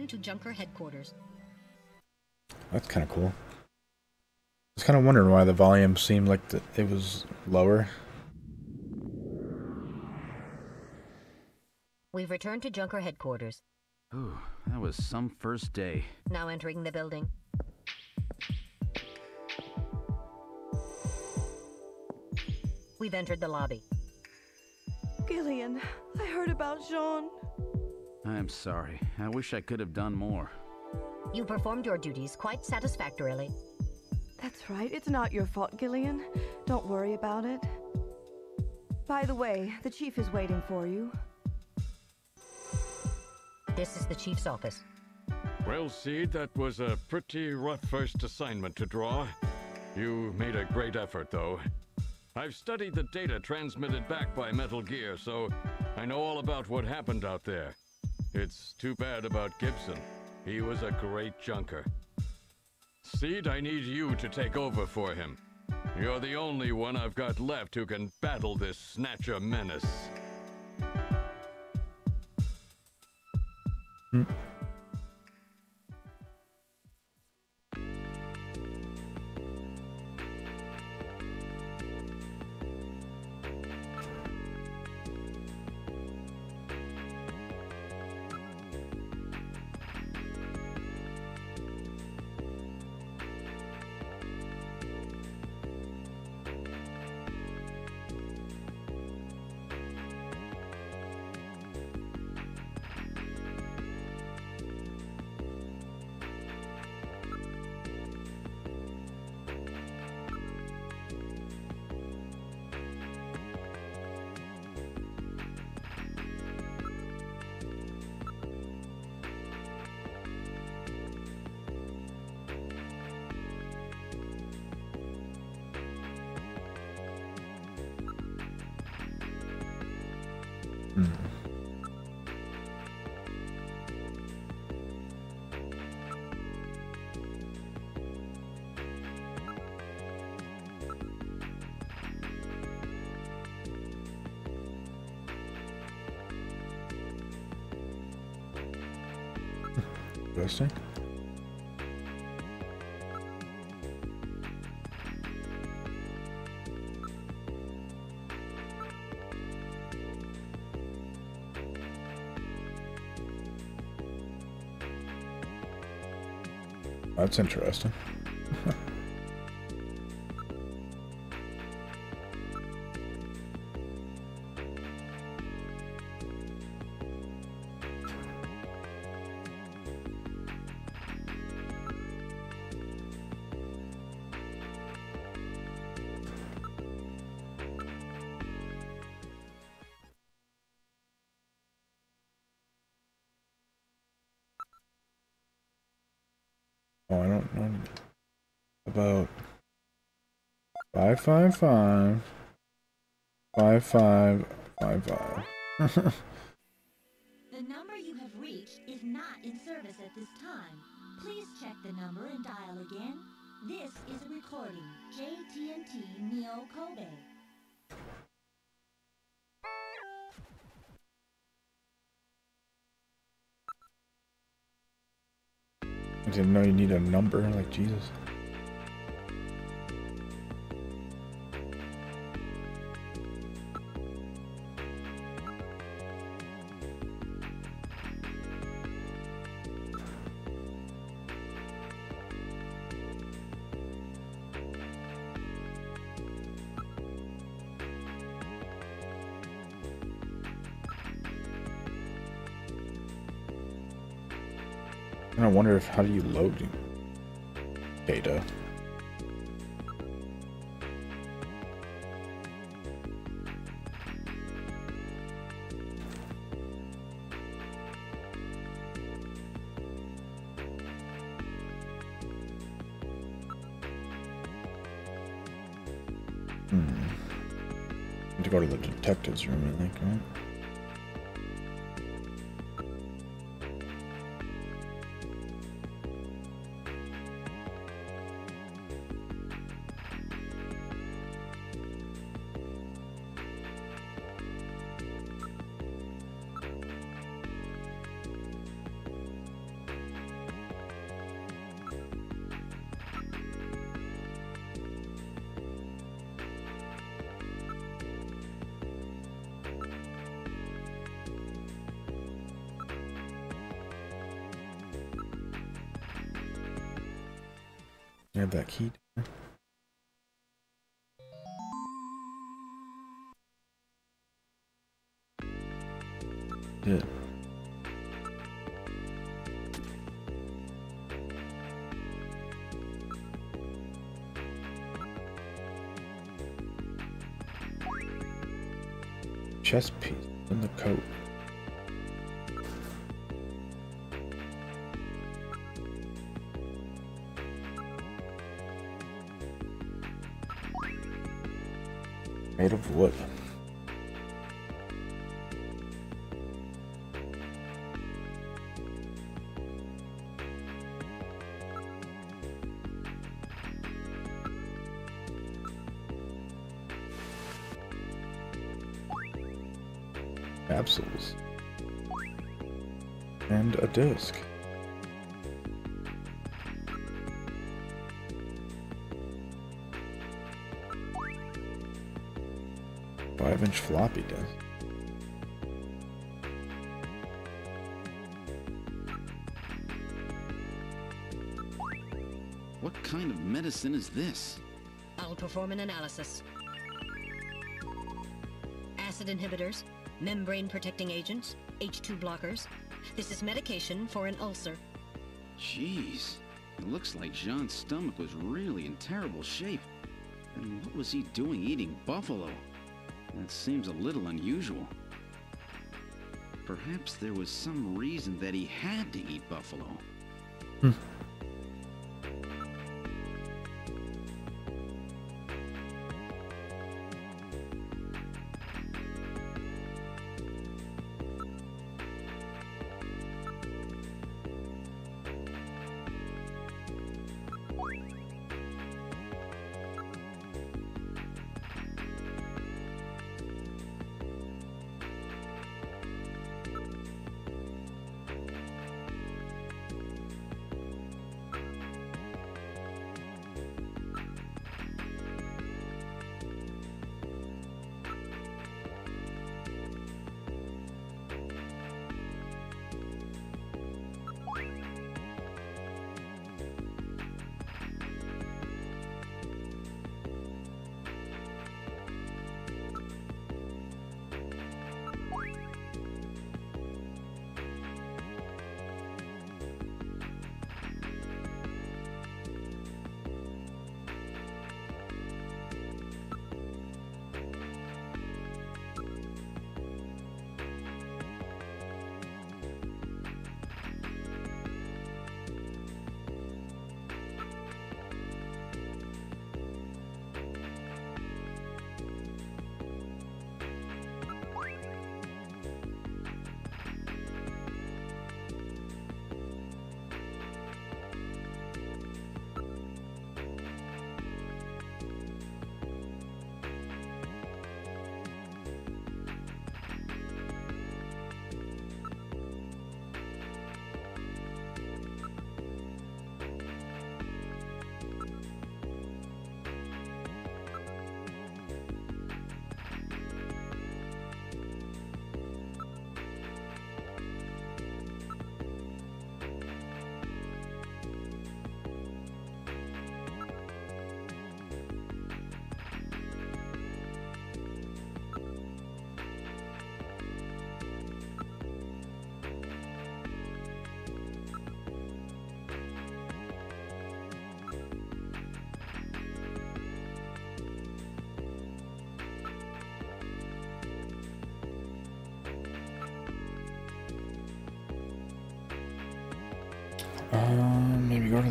Return to Junker headquarters. That's kind of cool. I was kind of wondering why the volume seemed like the, it was lower. We've returned to Junker headquarters. Ooh, that was some first day. Now entering the building. We've entered the lobby. Gillian, I heard about Jean. I'm sorry. I wish I could have done more. You performed your duties quite satisfactorily. That's right. It's not your fault, Gillian. Don't worry about it. By the way, the chief is waiting for you. This is the chief's office. Well, Seed, that was a pretty rough first assignment to draw. You made a great effort, though. I've studied the data transmitted back by Metal Gear, so I know all about what happened out there. It's too bad about Gibson. He was a great junker. Seed, I need you to take over for him. You're the only one I've got left who can battle this Snatcher menace. Interesting. That's interesting. Five five five five five five five. The number you have reached is not in service at this time. Please check the number and dial again. This is a recording. JTNT Neo Kobe. I didn't know you need a number. Like Jesus. If how do you load data? Hmm. Need to go to the detective's room, I think, right? Have that key? Good. Chest piece in the coat. And a disc. Five inch floppy disk. What kind of medicine is this? I'll perform an analysis. Acid inhibitors, membrane protecting agents, H2 blockers. This is medication for an ulcer. Jeez. It looks like Jean's stomach was really in terrible shape. And what was he doing eating buffalo? That seems a little unusual. Perhaps there was some reason that he had to eat buffalo. Hmm.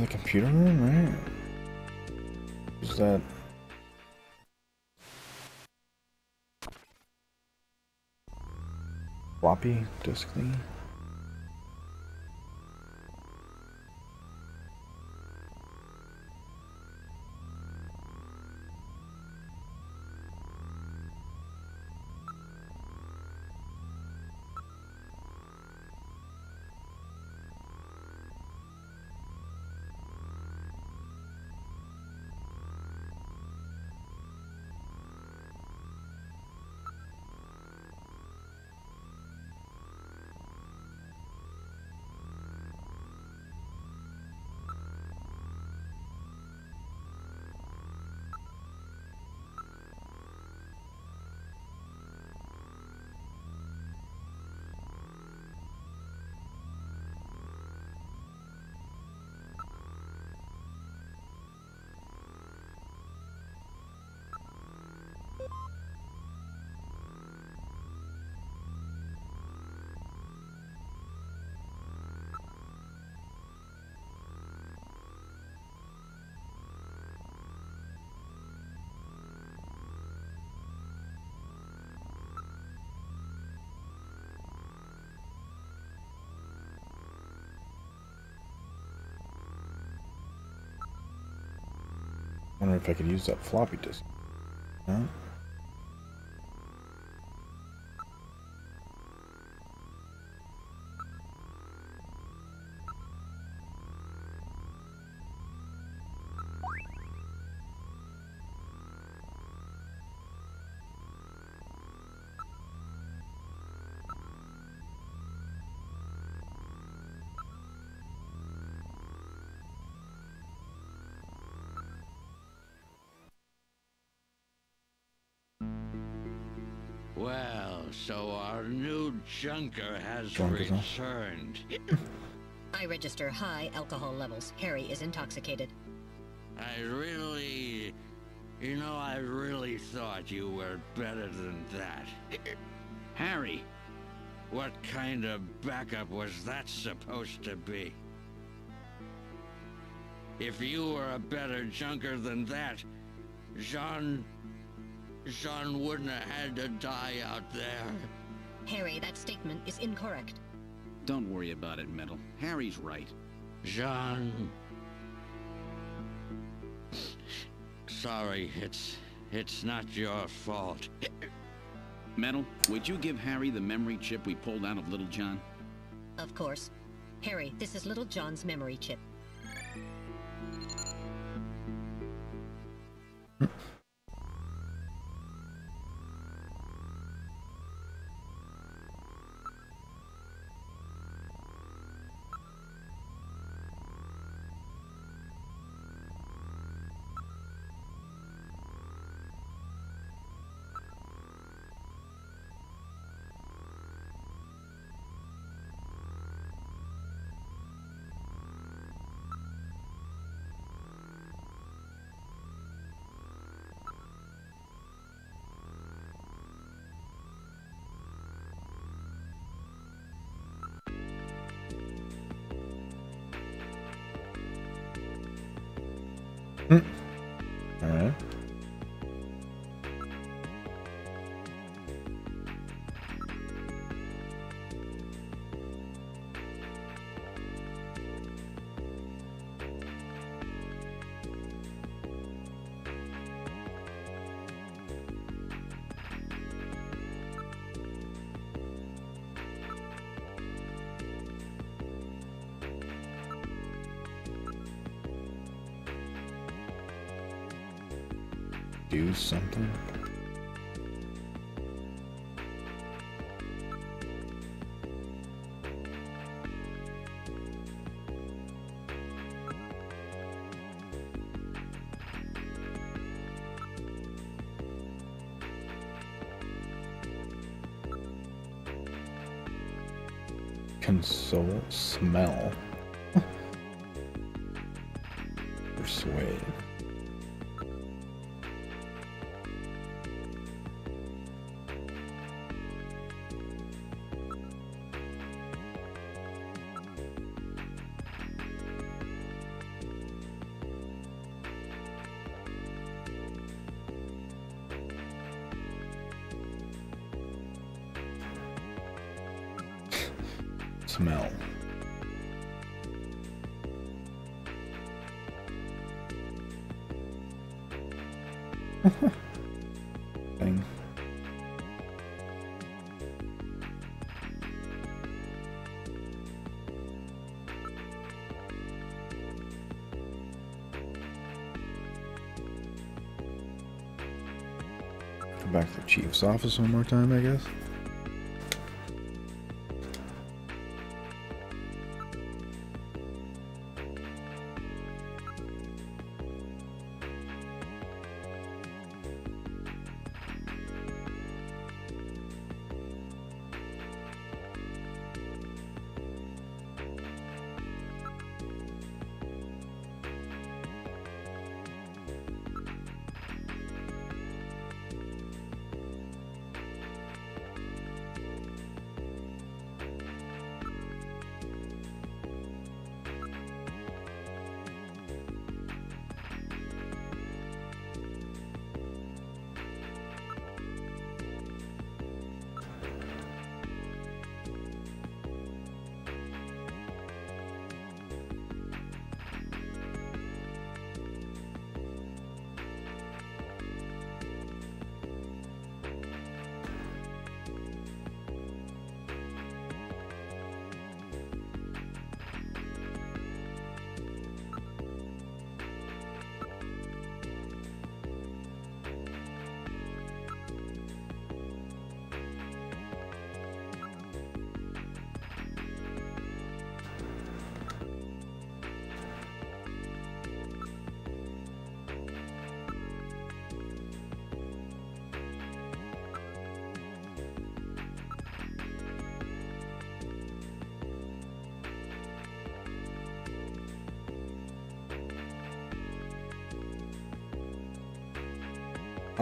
Computer room, right? Is that floppy disk thingy? If I could use that floppy disk. So our new junker has Junker, huh? returned. I register high alcohol levels. Harry is intoxicated. I really... You know, I really thought you were better than that. Harry, what kind of backup was that supposed to be? If you were a better junker than that, Jean... Jean wouldn't have had to die out there. Harry, that statement is incorrect. Don't worry about it, Metal. Harry's right. Jean... Sorry, it's... it's not your fault. Metal, would you give Harry the memory chip we pulled out of Little John? Of course. Harry, this is Little John's memory chip. Do something. Console smell. Office one more time, I guess.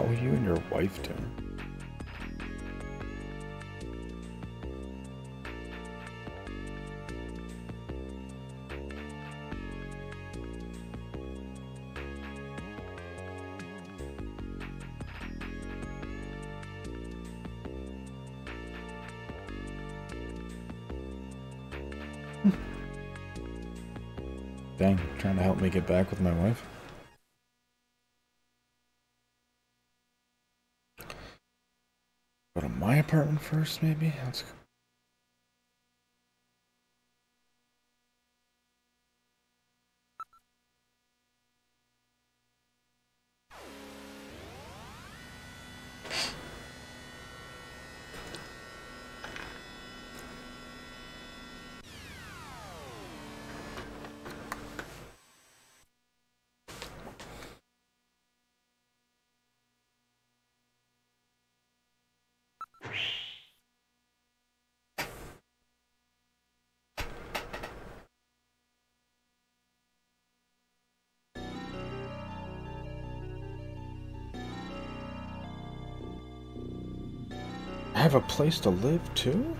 Are you and your wife doing? Dang, trying to help me get back with my wife. Apartment first, maybe? A place to live too?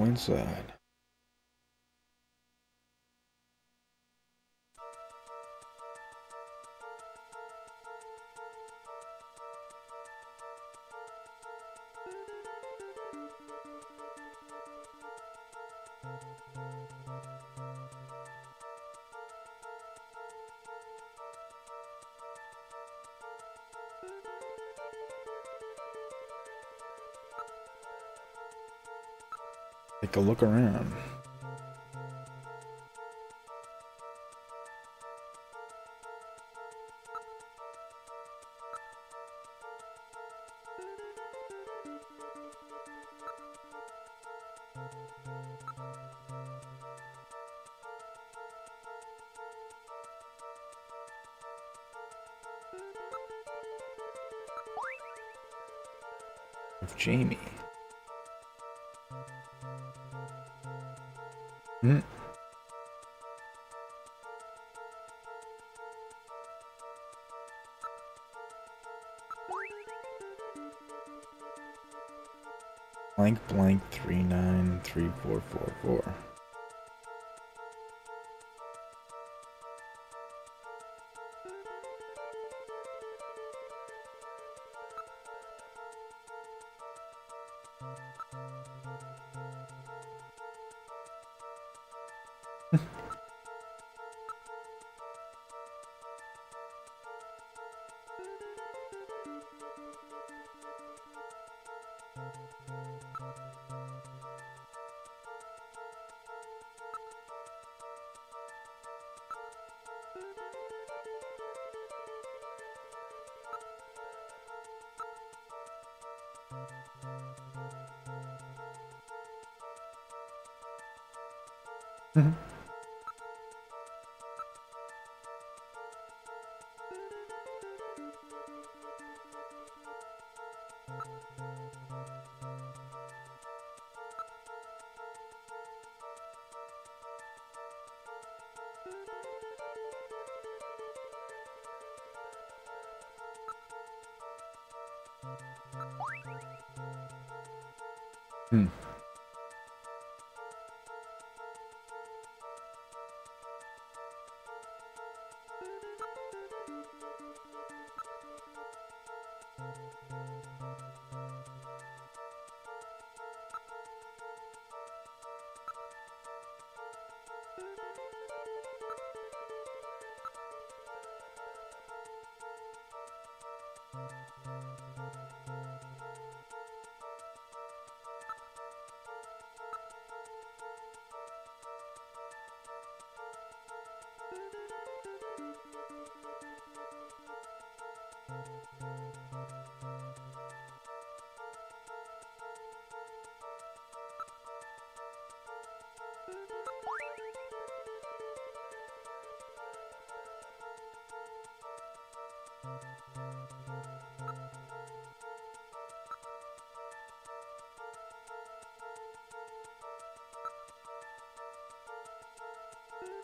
Go inside. Take a look around. Jamie. Blank blank three nine three four four four.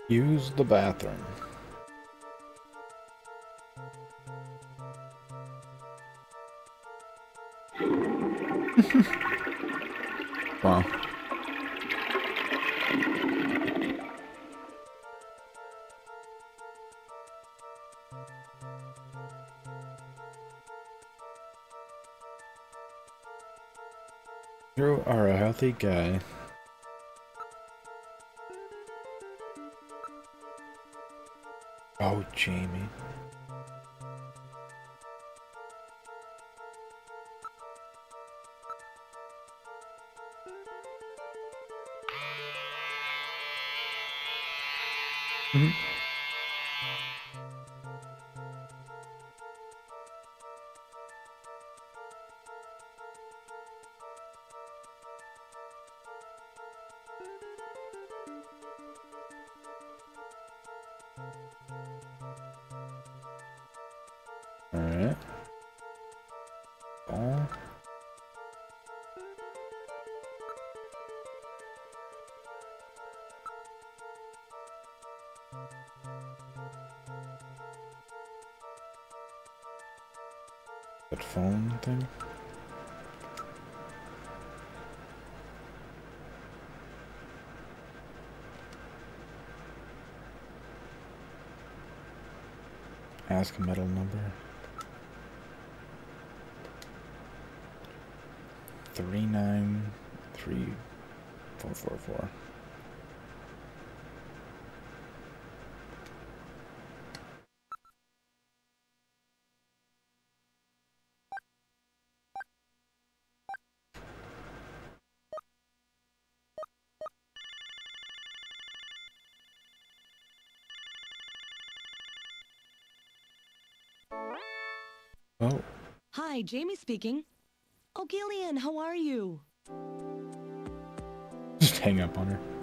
Use the bathroom. Are guy. Oh, Jamie. Ask a metal number. Three nine three four four four. Oh. Hi, Jamie speaking. Oh, Gillian, how are you? Just hang up on her.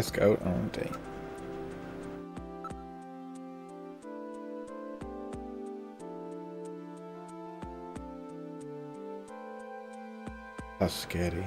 Ask out on a date. That's scary.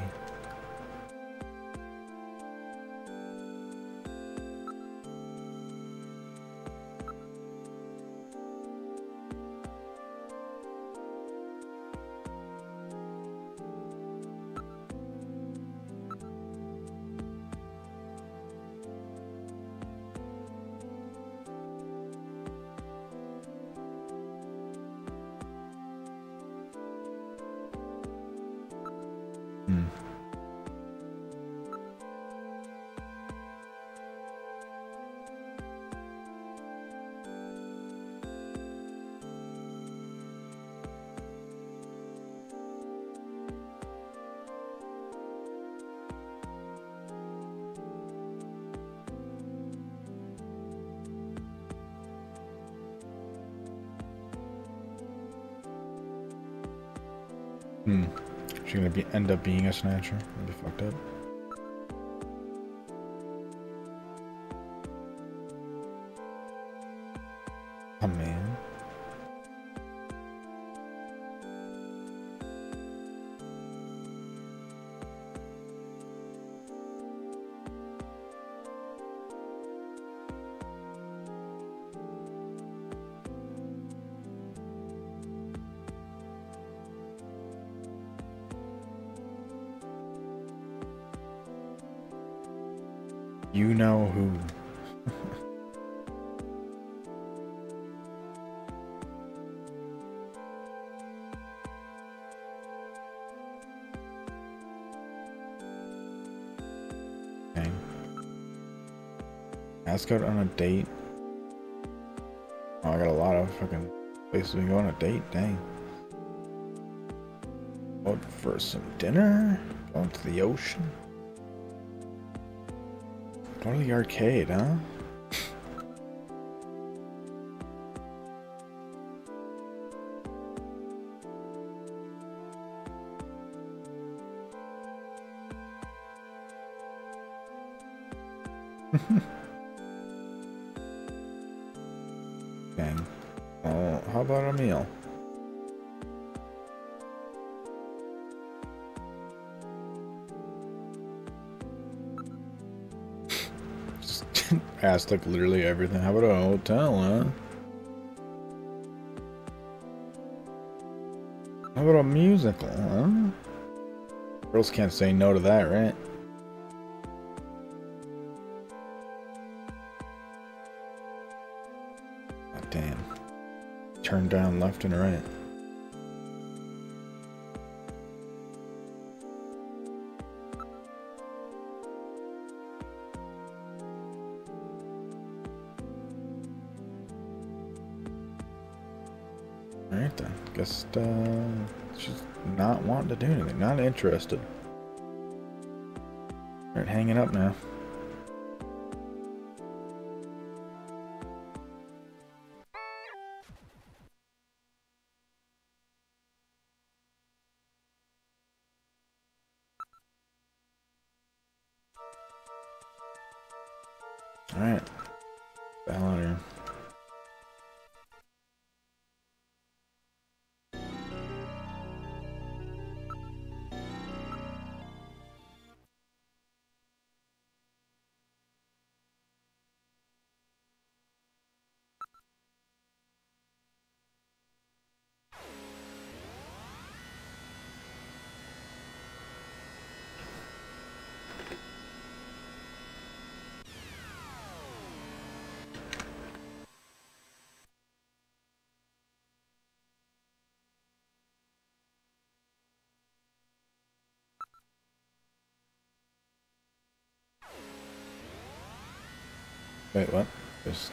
End up being a snatcher? That'd be fucked up. Ask out on a date. Oh, I got a lot of fucking places we can go on a date. Dang. Out for some dinner? Going to the ocean? Go to the arcade, huh? Asked like literally everything. How about a hotel, huh? How about a musical, huh? Girls can't say no to that, right? God damn. Turn down left and right. Guess uh, she's not wanting to do anything. Not interested. Hanging up now. Wait, what? Just...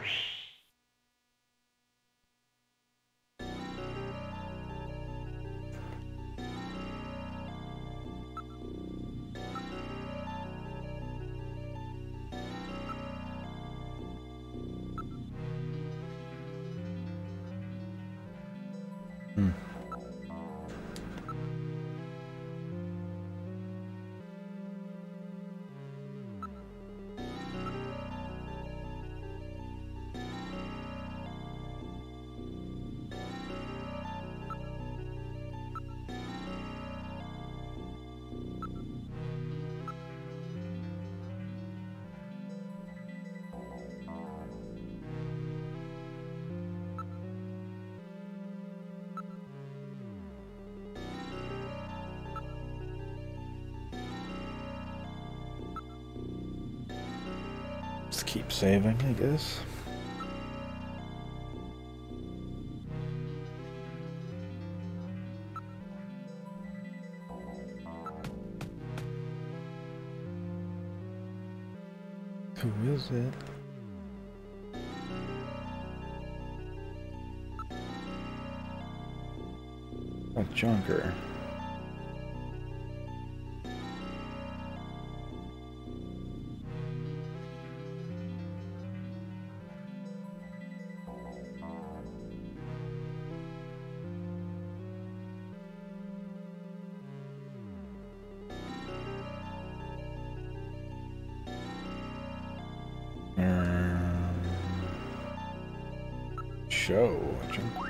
Whoosh. Just keep saving, I guess. Who is it? A junker.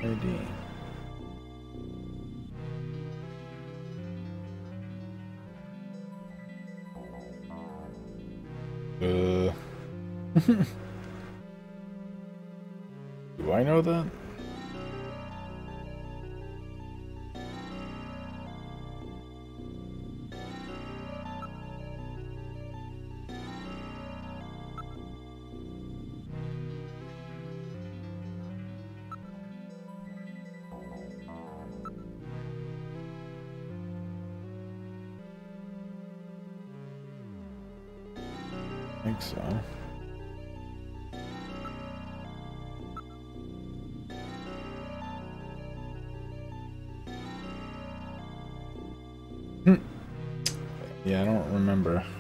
ID. Uh. Do I know that? Remember.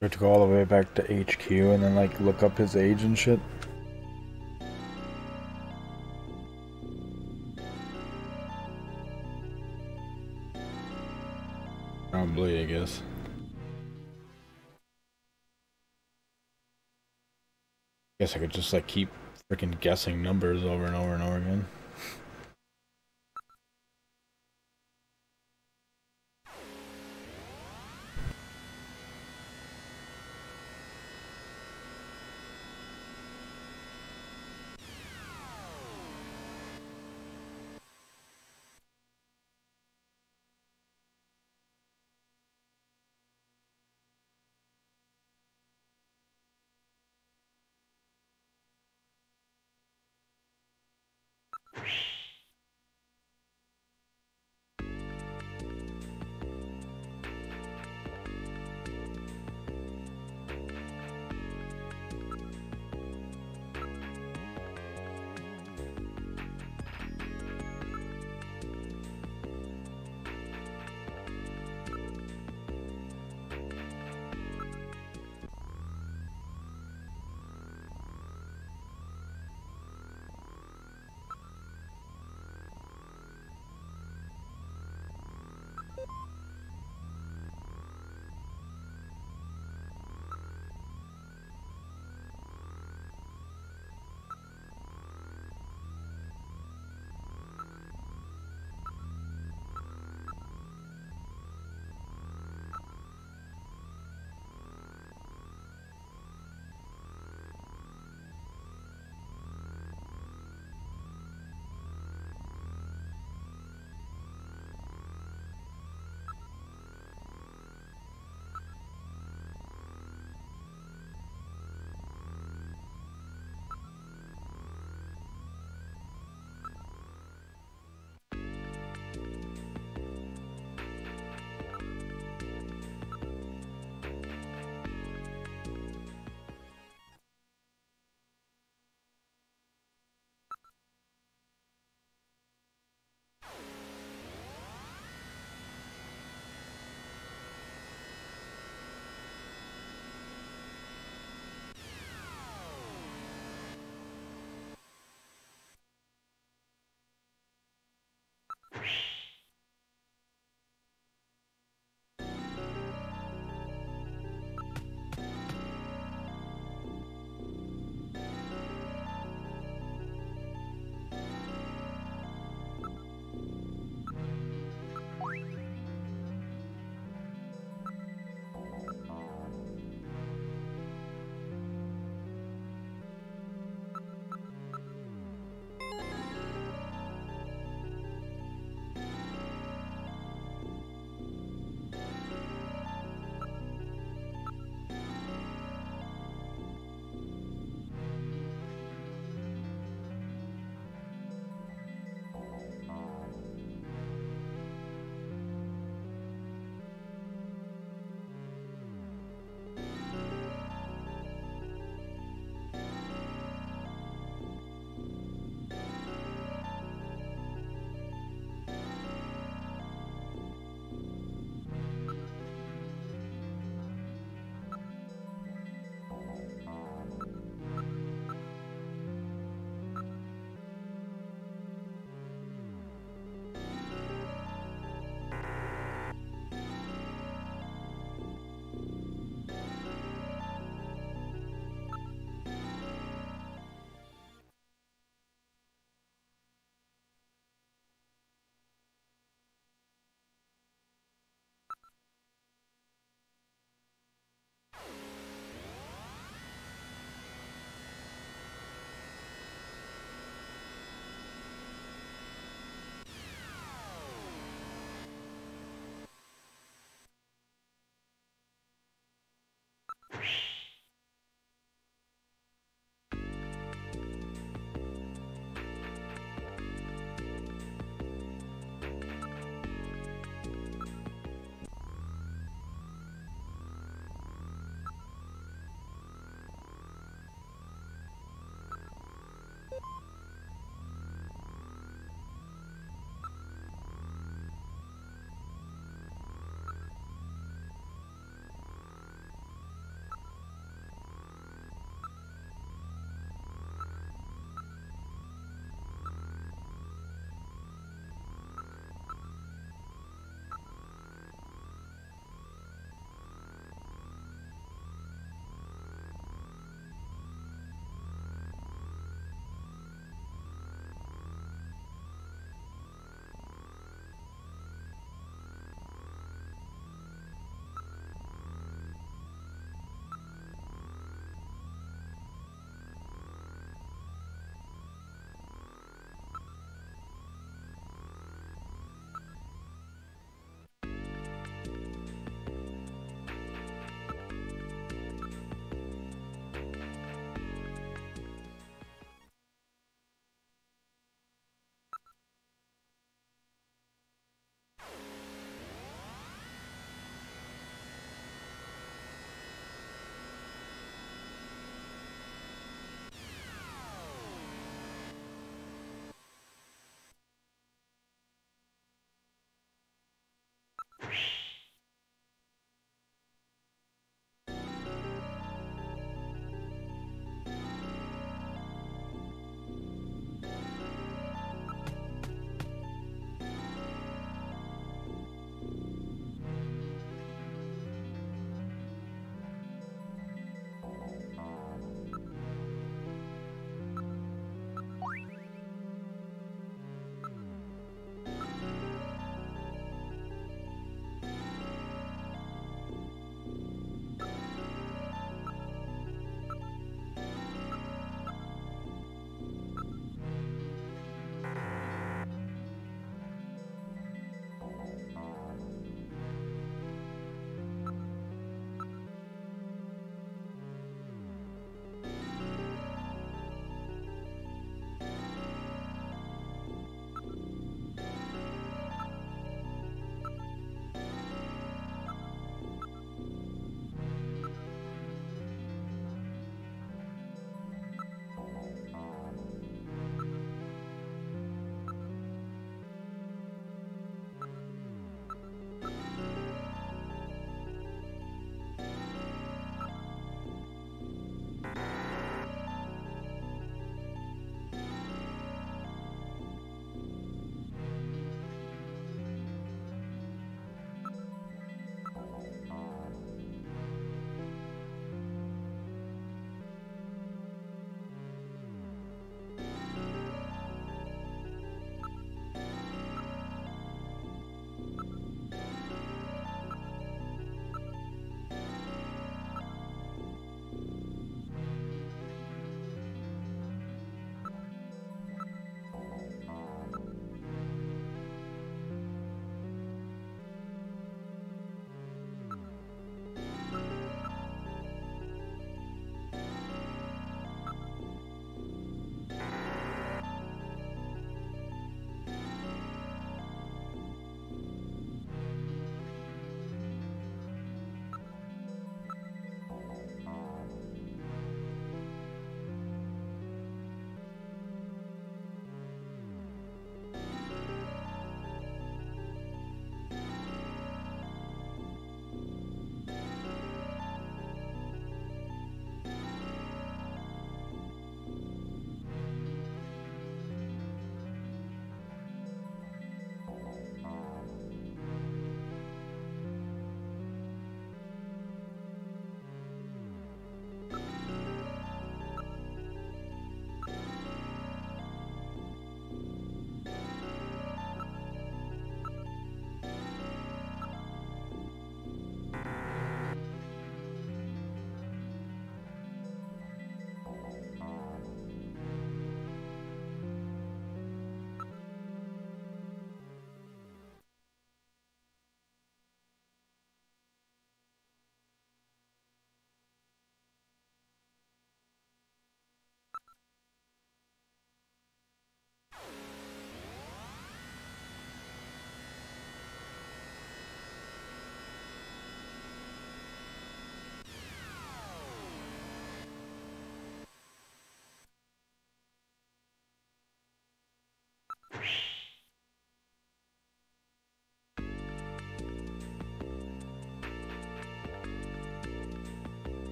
We have to go all the way back to HQ and then like look up his age and shit. Probably, I guess. Guess I could just like keep freaking guessing numbers over and over and over again.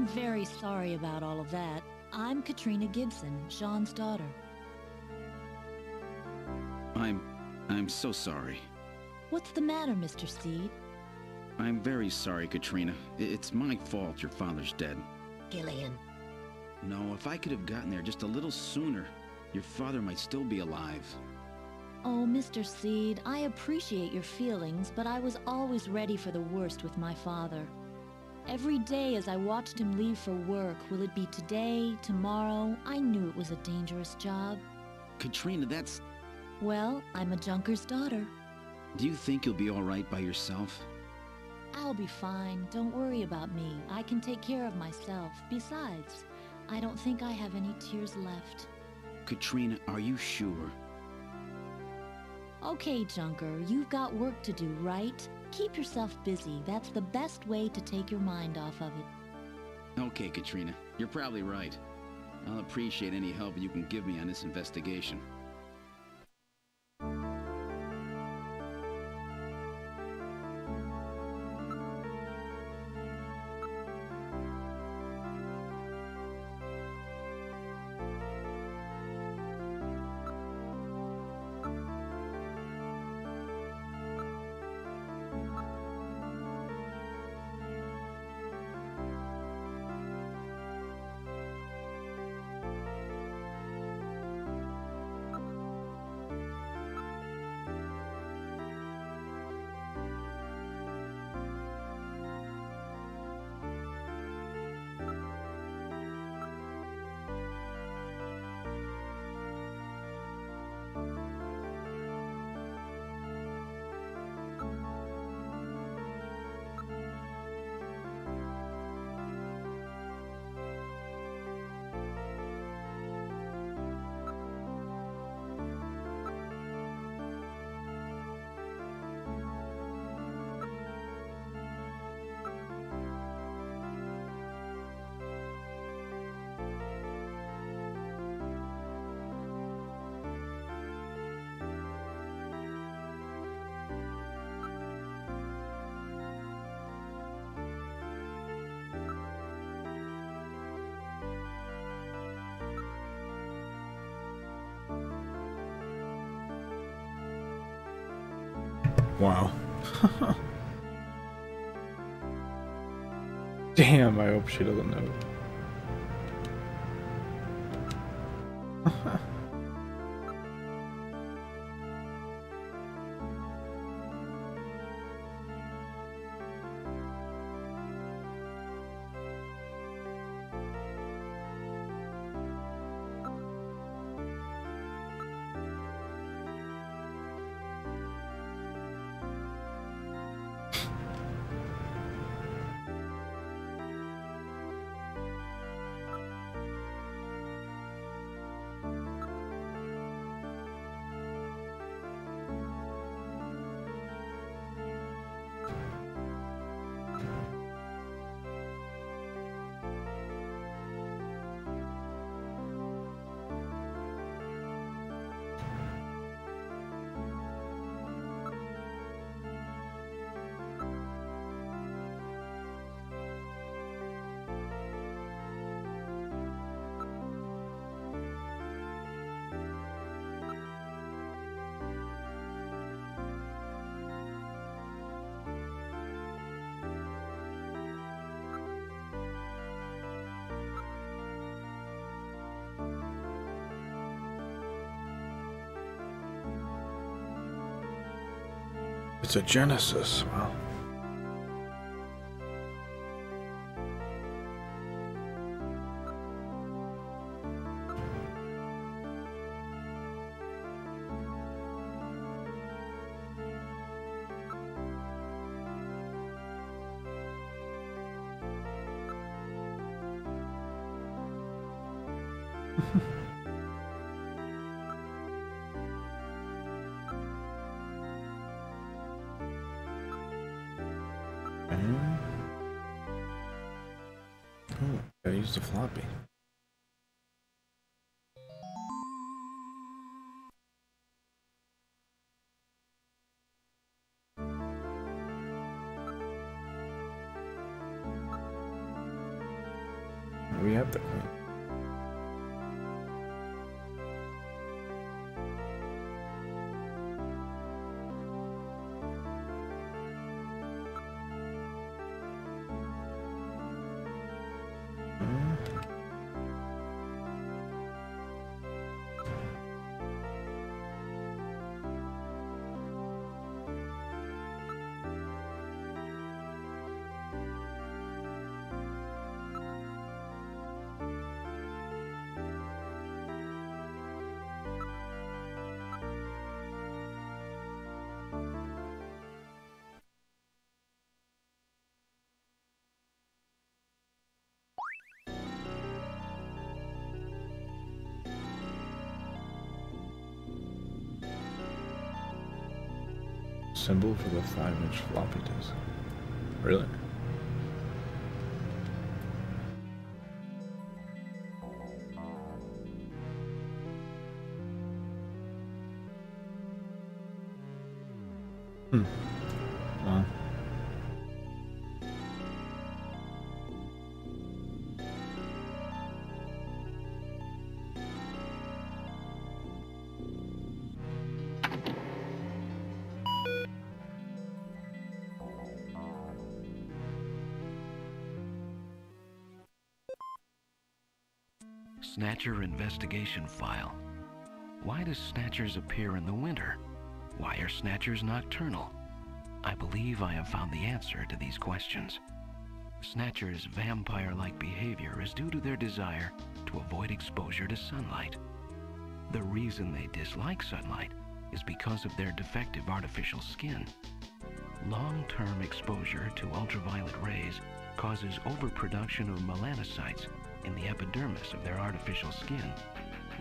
I'm very sorry about all of that. I'm Katrina Gibson, Jean's daughter. I'm... I'm so sorry. What's the matter, Mr. Seed? I'm very sorry, Katrina. It's my fault your father's dead. Gillian. No, if I could have gotten there just a little sooner, your father might still be alive. Oh, Mr. Seed, I appreciate your feelings, but I was always ready for the worst with my father. Every day as I watched him leave for work, will it be today, tomorrow, I knew it was a dangerous job. Katrina, that's... Well, I'm a junker's daughter. Do you think you'll be alright by yourself? I'll be fine. Don't worry about me. I can take care of myself. Besides, I don't think I have any tears left. Katrina, are you sure? Okay, Junker, you've got work to do, right? Keep yourself busy. That's the best way to take your mind off of it. Okay, Katrina. You're probably right. I'll appreciate any help you can give me on this investigation. Damn, I hope she doesn't know. It's a Genesis. And... Oh, I used a floppy. Symbol for the 5-inch floppy disk. Really? Snatcher investigation file. Why do snatchers appear in the winter? Why are snatchers nocturnal? I believe I have found the answer to these questions. Snatchers' vampire-like behavior is due to their desire to avoid exposure to sunlight. The reason they dislike sunlight is because of their defective artificial skin. Long-term exposure to ultraviolet rays causes overproduction of melanocytes in the epidermis of their artificial skin,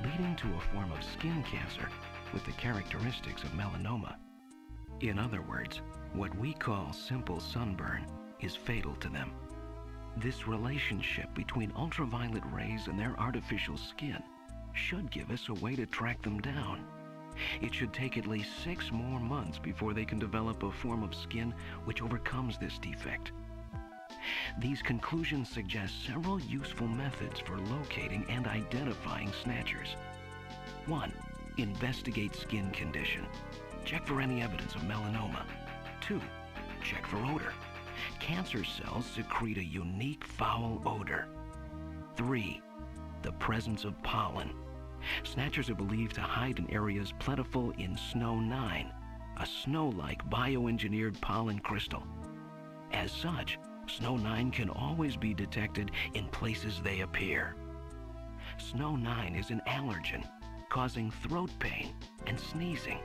leading to a form of skin cancer with the characteristics of melanoma. In other words, what we call simple sunburn is fatal to them. This relationship between ultraviolet rays and their artificial skin should give us a way to track them down. It should take at least six more months before they can develop a form of skin which overcomes this defect. These conclusions suggest several useful methods for locating and identifying snatchers. 1. Investigate skin condition. Check for any evidence of melanoma. 2. Check for odor. Cancer cells secrete a unique foul odor. 3. The presence of pollen. Snatchers are believed to hide in areas plentiful in Snow 9, a snow-like bioengineered pollen crystal. As such, Snow 9 can always be detected in places they appear. Snow 9 is an allergen, causing throat pain and sneezing.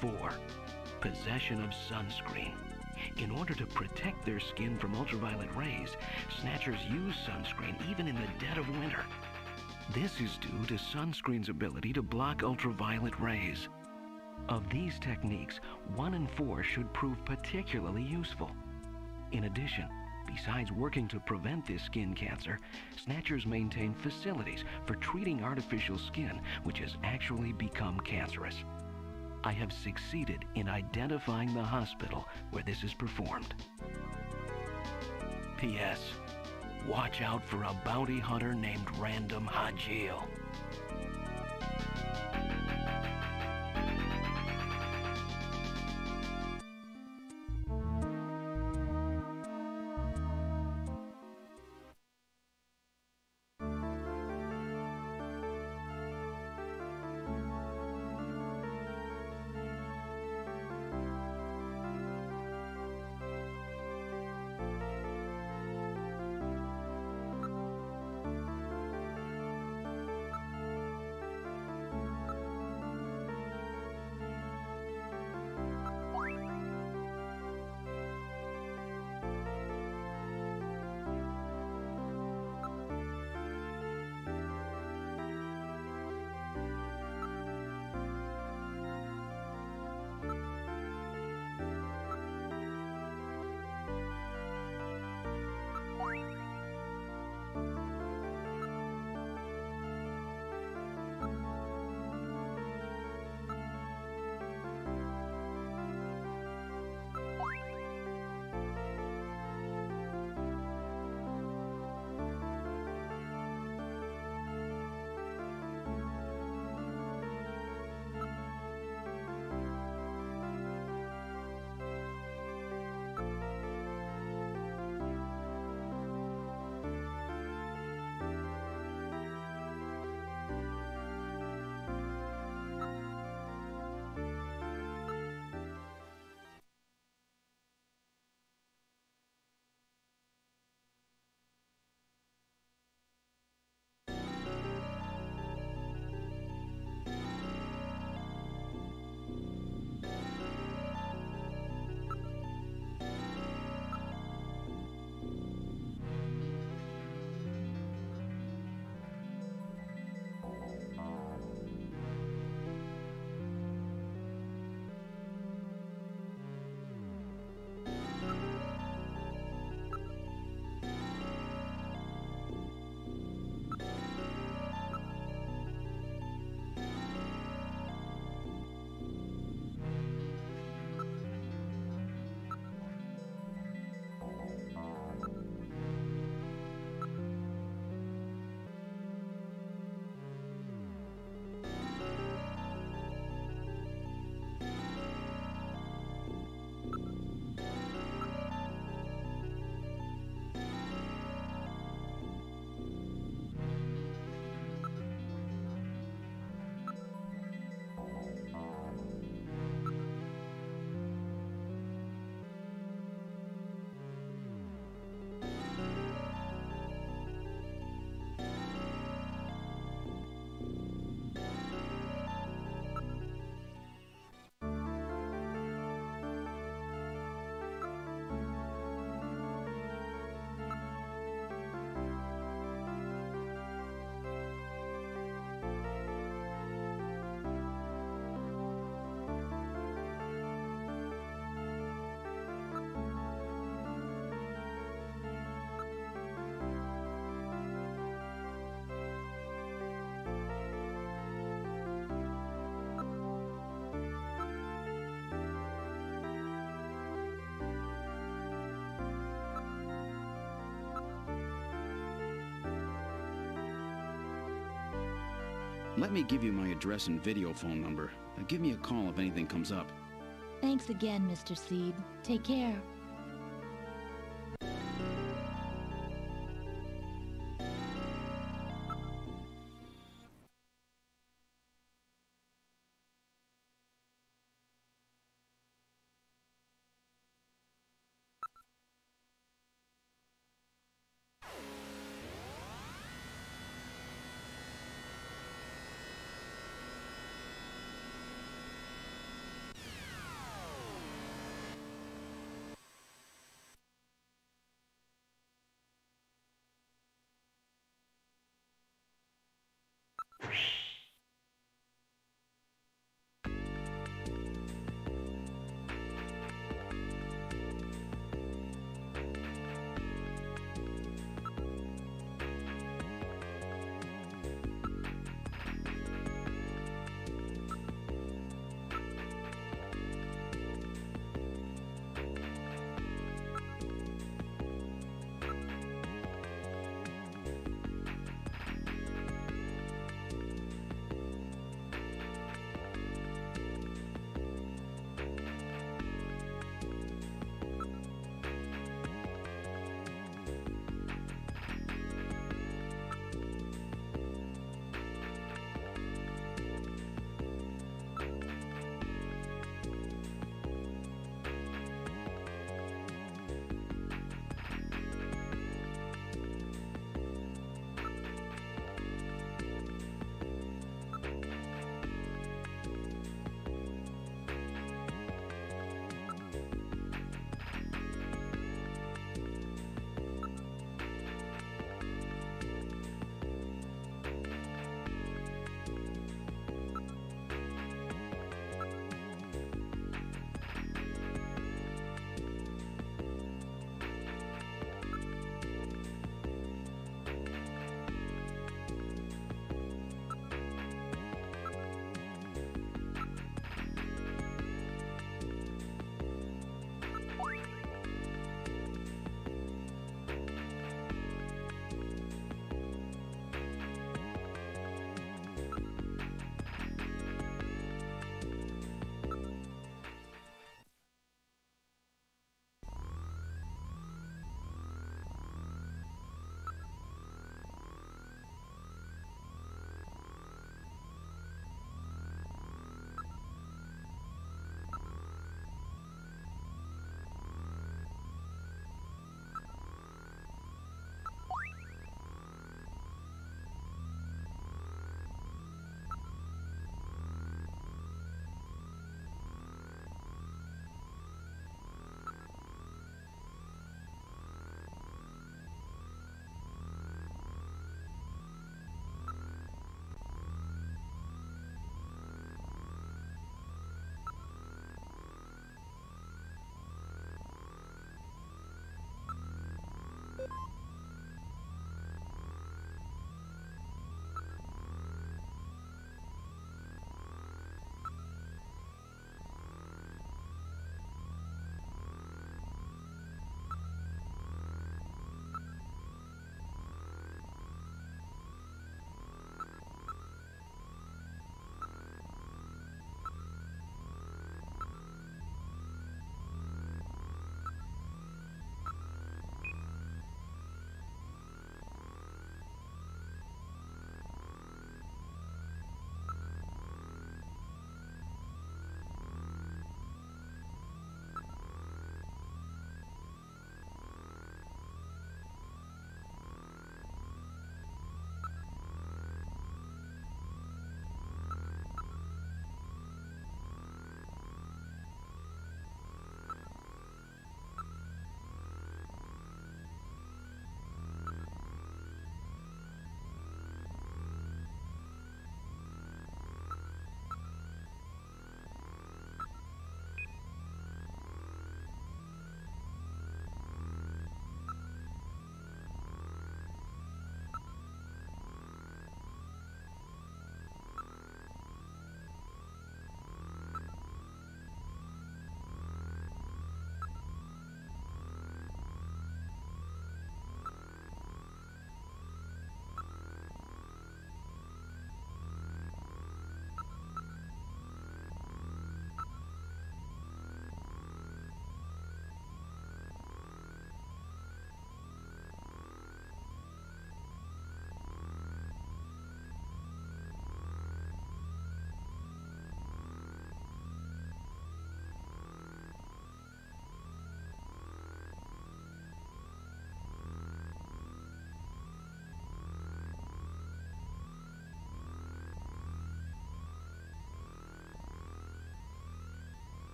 4. Possession of sunscreen. In order to protect their skin from ultraviolet rays, snatchers use sunscreen even in the dead of winter. This is due to sunscreen's ability to block ultraviolet rays. Of these techniques, 1 and 4 should prove particularly useful. In addition, besides working to prevent this skin cancer, Snatchers maintain facilities for treating artificial skin which has actually become cancerous. I have succeeded in identifying the hospital where this is performed. P.S. Watch out for a bounty hunter named Random Hajile. Let me give you my address and video phone number. Give me a call if anything comes up. Thanks again, Mr. Seed. Take care.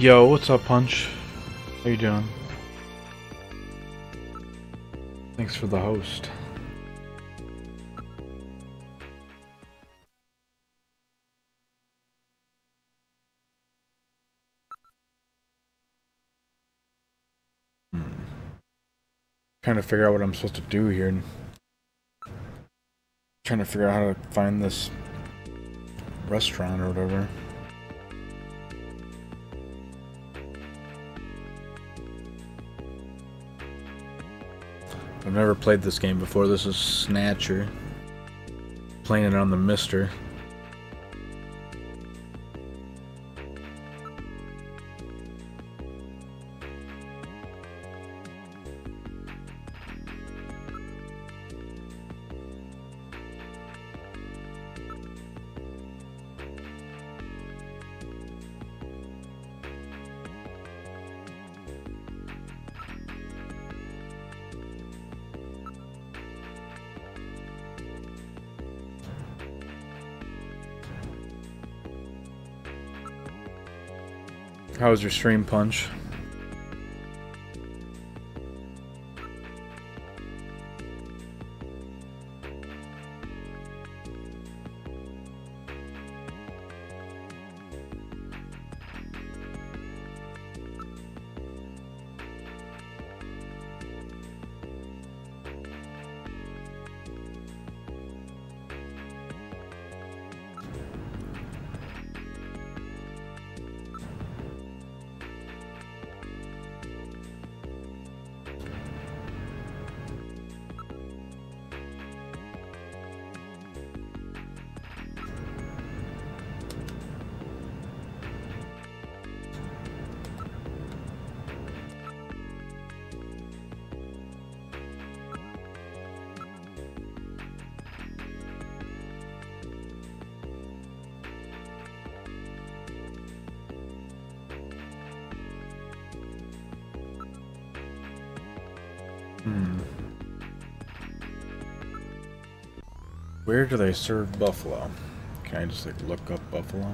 Yo, what's up, Punch? How you doing? Thanks for the host. Hmm. Trying to figure out what I'm supposed to do here. Trying to figure out how to find this restaurant or whatever. Never played this game before. This is Snatcher. Playing it on the MiSTer. How was your stream punch? Do they serve buffalo? Can I just like look up? Buffalo.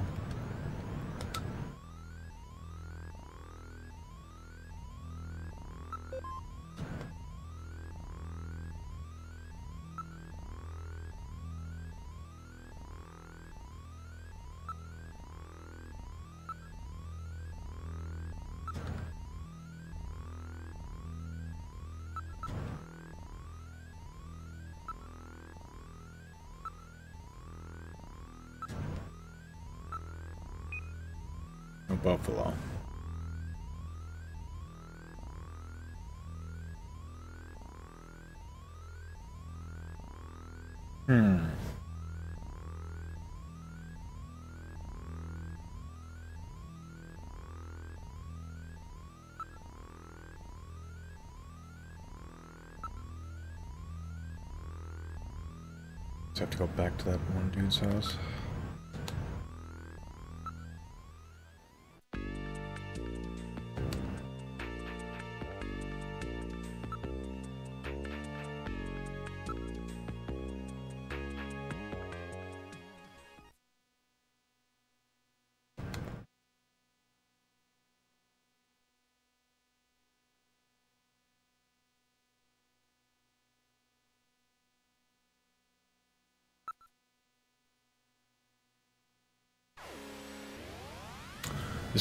To go back to that one dude's house.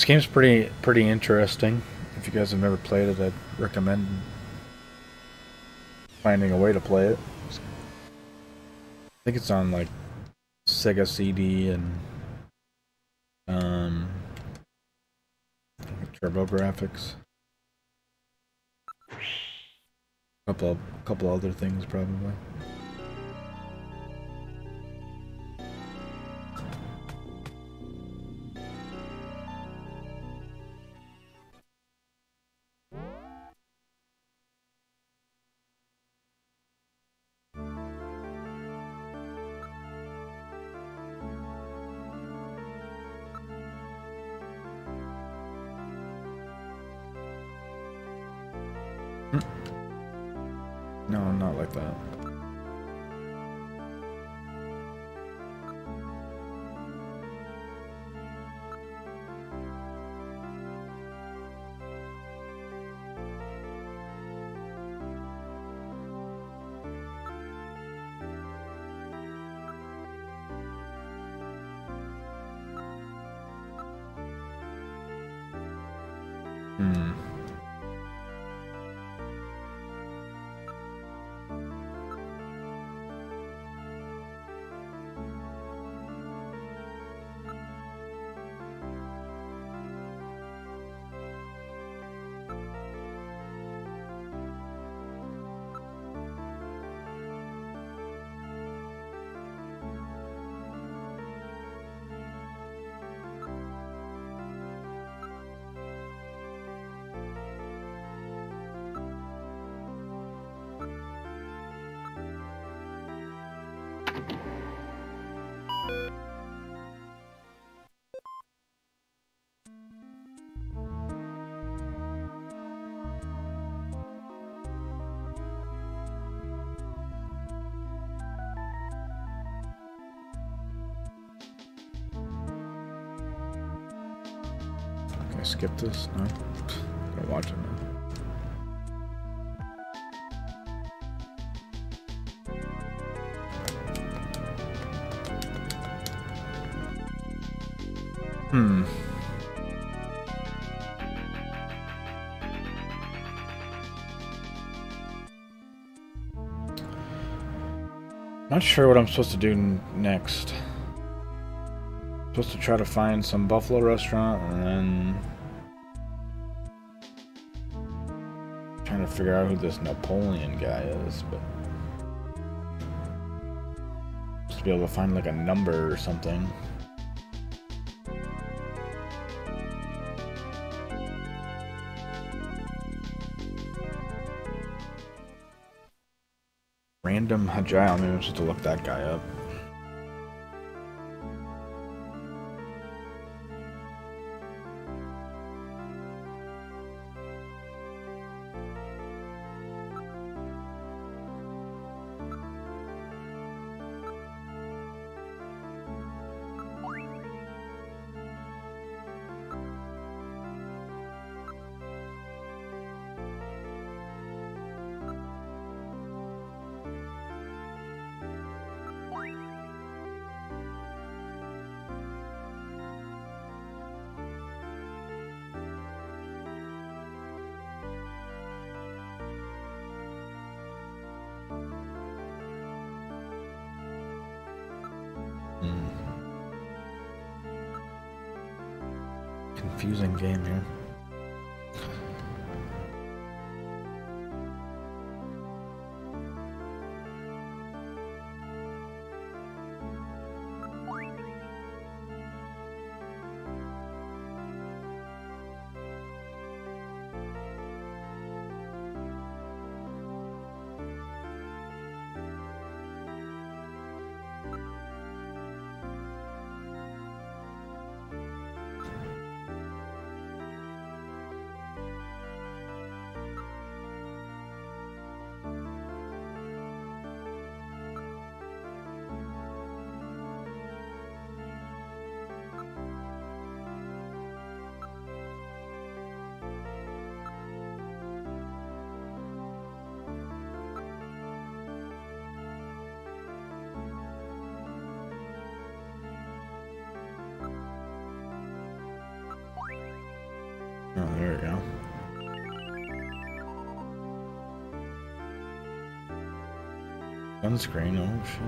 Game's pretty pretty interesting. If you guys have never played it, I'd recommend finding a way to play it. I think it's on like Sega CD and um, TurboGrafx. Couple couple other things probably. Skip this? No? Gotta watch it now. Hmm. Not sure what I'm supposed to do next. Supposed to try to find some buffalo restaurant and then figure out who this Napoleon guy is, but just to be able to find like a number or something. Random Hajile, maybe I'm supposed to look that guy up. Sunscreen, oh shit.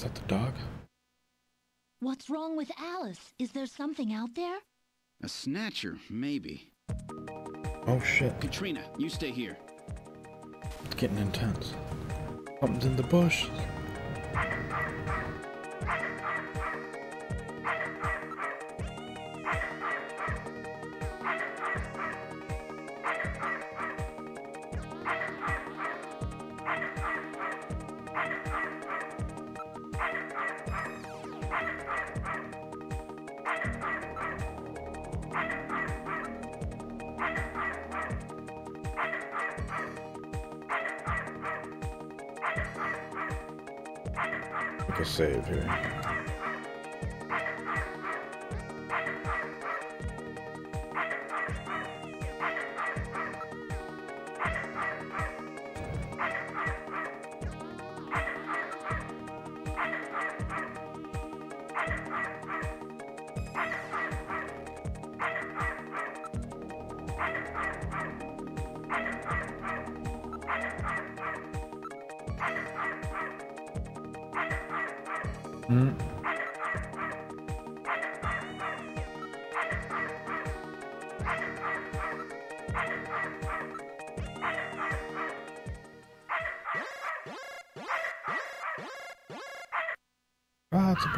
Is that the dog? What's wrong with Alice? Is there something out there? A snatcher, maybe. Oh shit, Katrina, you stay here. it's getting intense. Something's in the bush.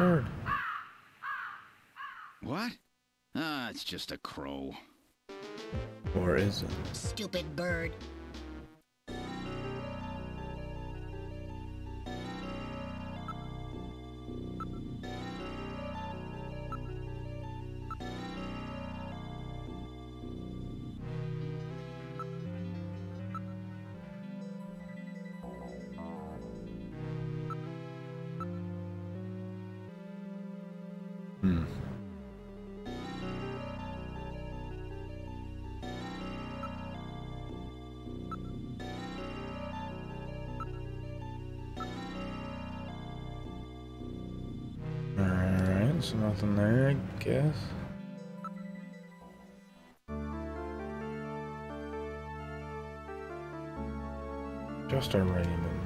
Bird. What? Ah, it's just a crow. Or is it? Stupid bird. Alright, so nothing there, I guess. Just our Raymond.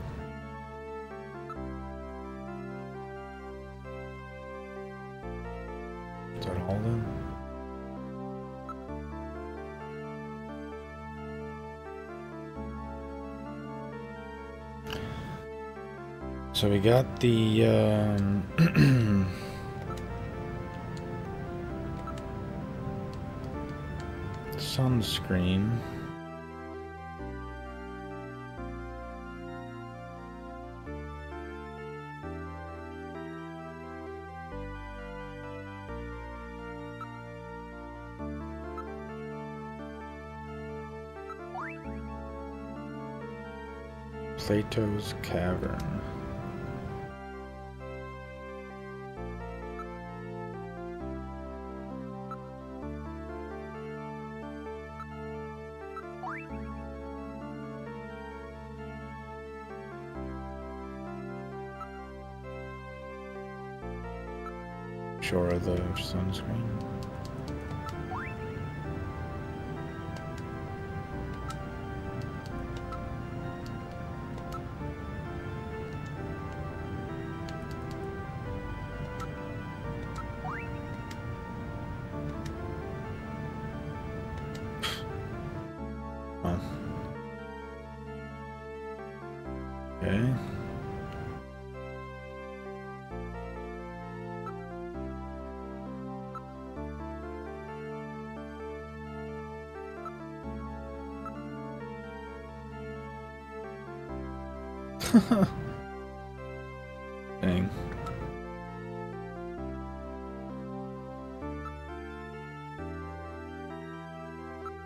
Is that then? So we got the um, sunscreen. Plato's Cavern. Sunscreen. Dang.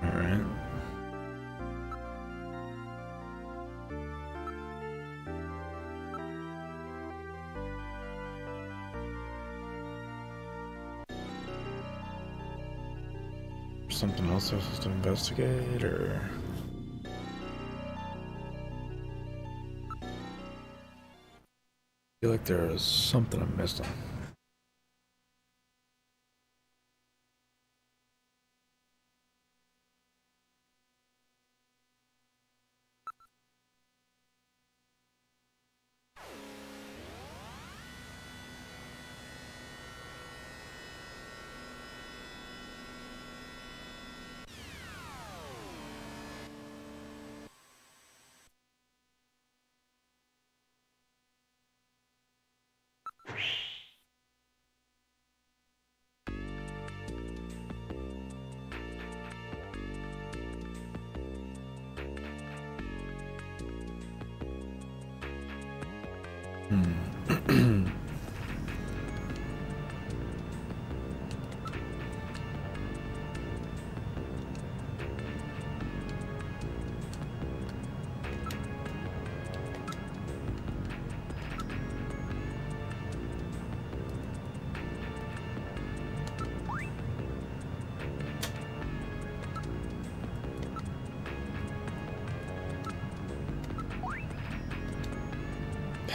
Alright. Something else we're supposed to investigate, or like there is something I'm missing.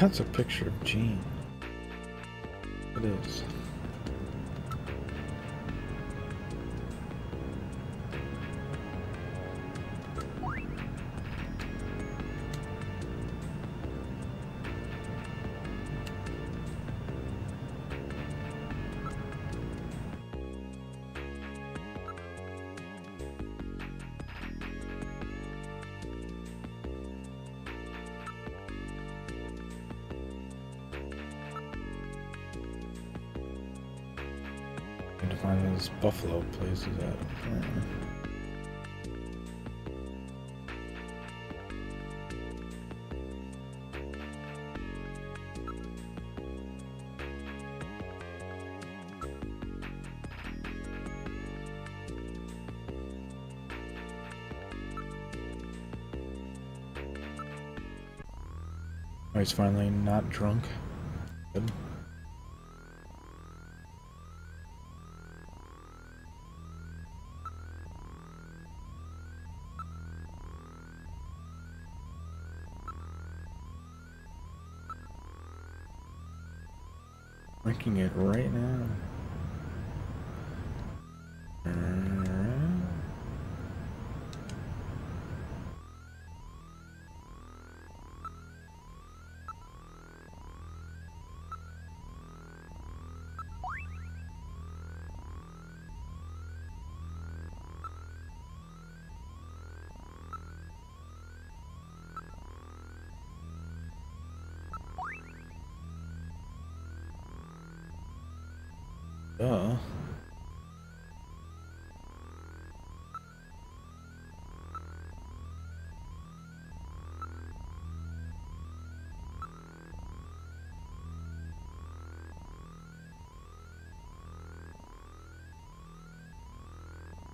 That's a picture of Jean. Buffalo place is at. he's finally not drunk. It right now.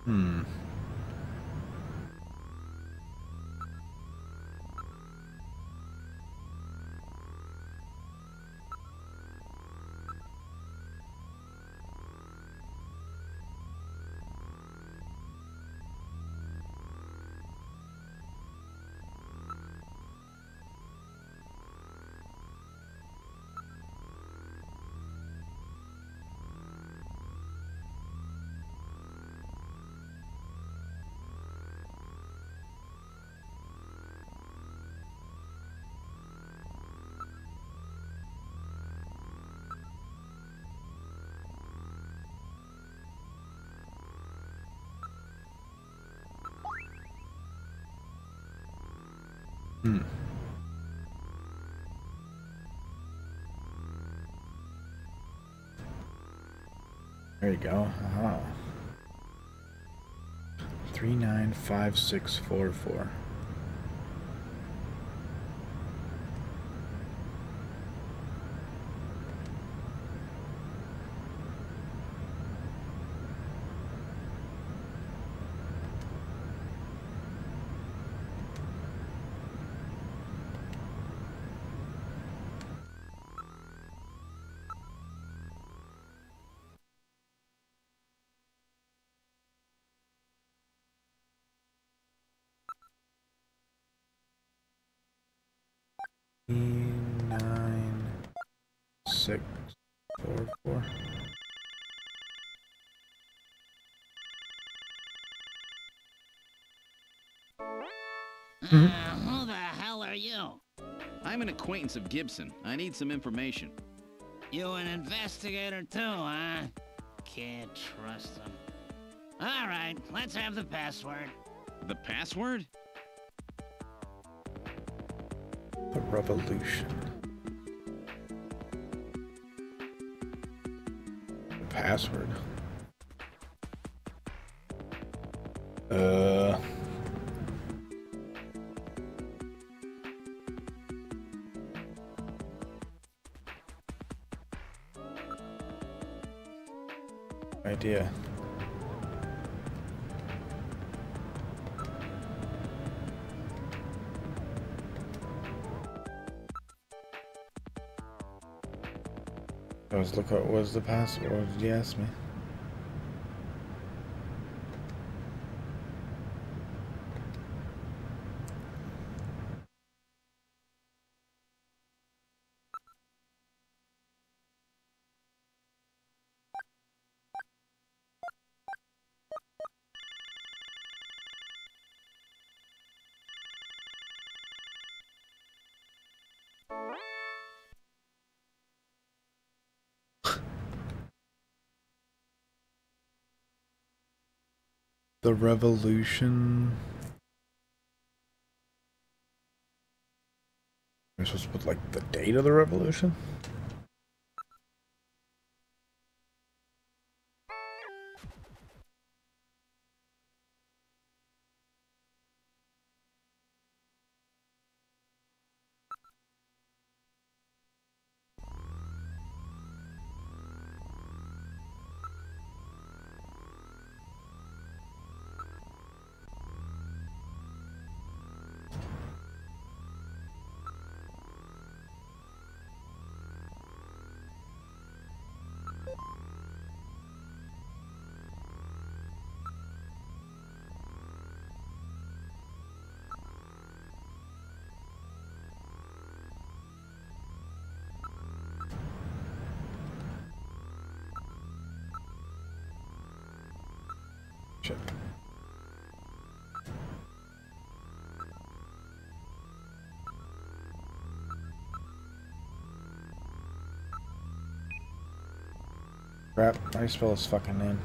Hmm. Hmm. There you go. Aha. Three nine five six four four. Mhm. Uh, who the hell are you? I'm an acquaintance of Gibson. I need some information. You an investigator too, huh? Can't trust him. All right, let's have the password. The password? The revolution. The password. Uh. Idea. I was look what was the password? Did you ask me? The revolution. I'm supposed to put like the date of the revolution? Crap, how do spell his fucking name?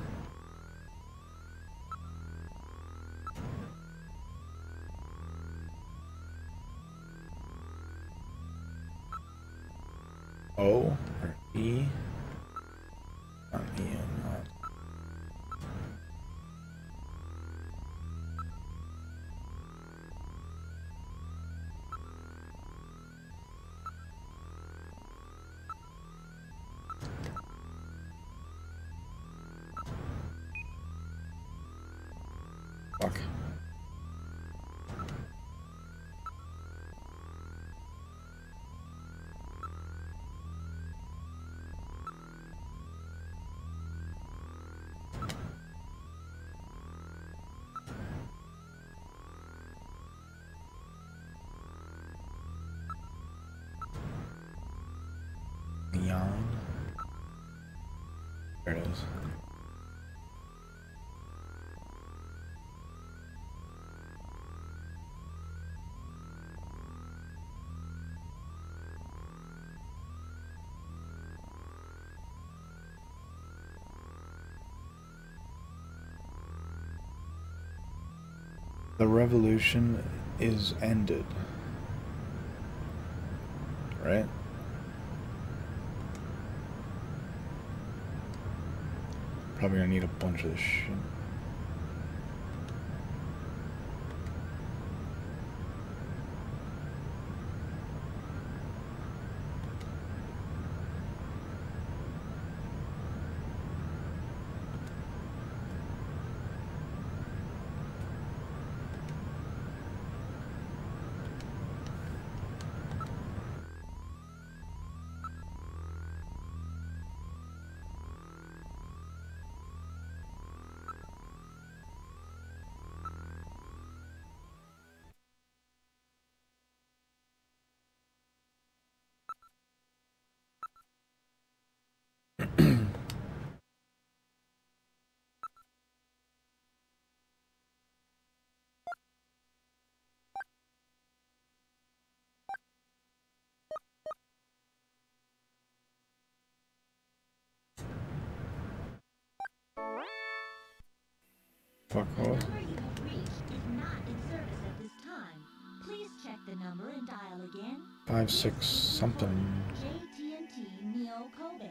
The revolution is ended. Right? Probably gonna need a bunch of this shit. Dial again. Five, six, something. JTNT Neo Kobe.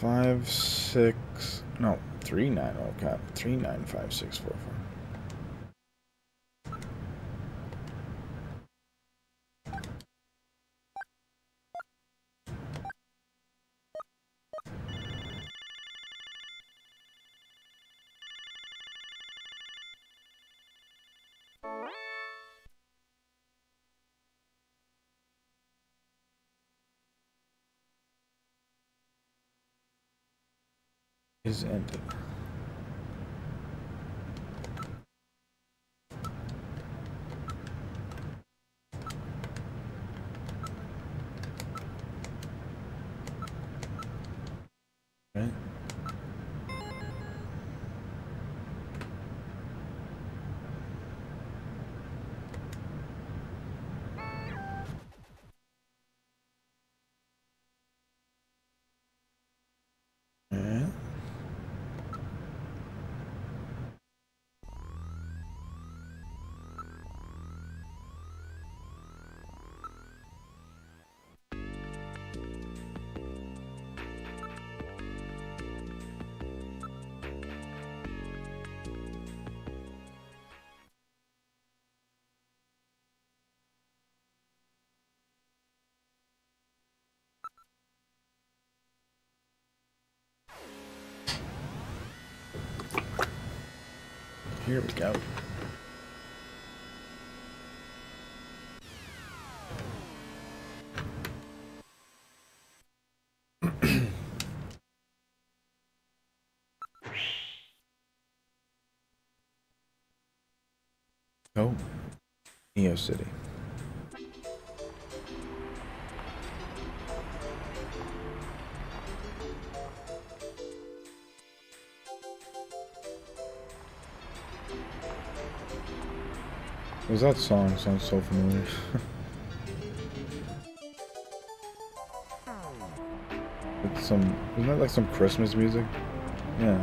Five, six, no, three nine. Oh god, three nine five six four four. Is ended. Here we go. oh, Neo City. Because that song sounds so familiar. it's some, isn't that like some Christmas music? Yeah.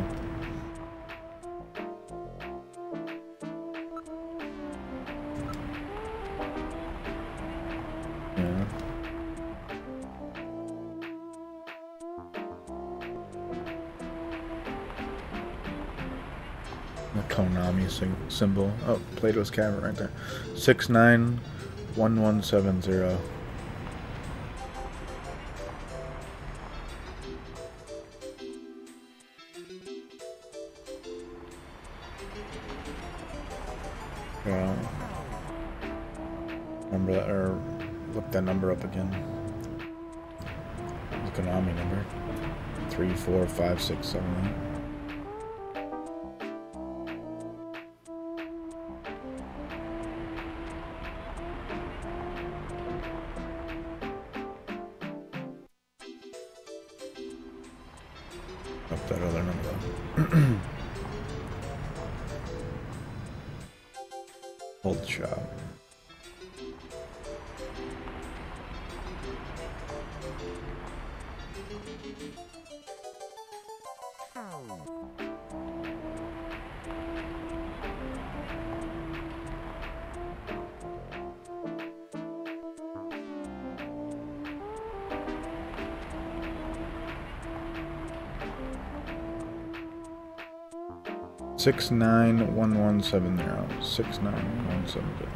Symbol. Oh, Plato's Cavern right there. 691170. that er, look that number up again. The Konami number. Three, four, five, six, seven. Six nine one one seven zero. Six nine one seven zero.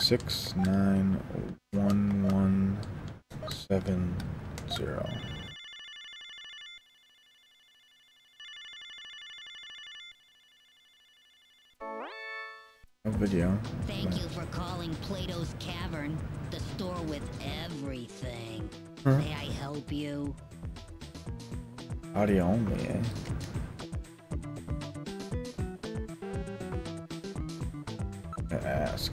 Six nine one one seven zero. Video. Thank you for calling Plato's Cavern, the store with everything. Huh? May I help you? Audio only, eh? ask.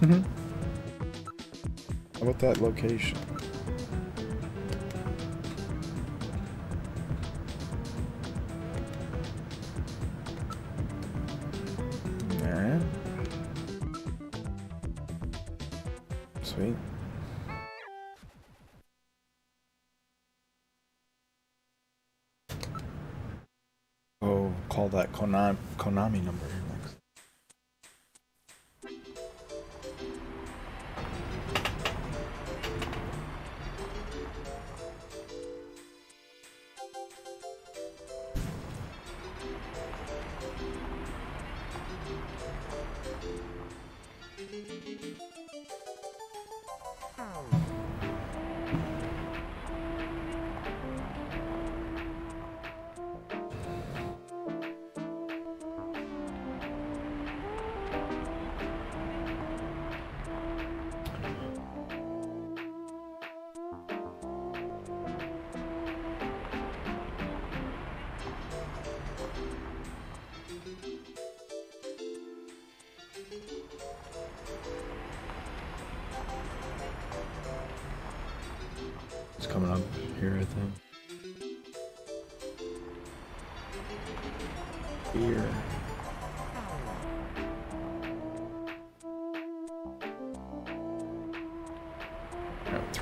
How about that location?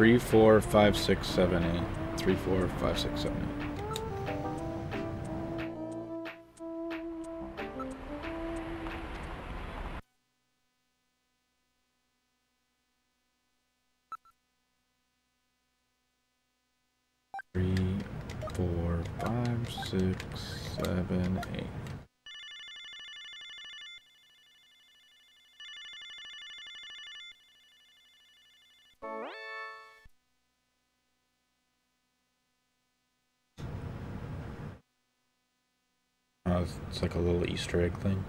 Three, four, five, six, seven, eight. Three, four, five, six, seven, eight. Easter egg thing.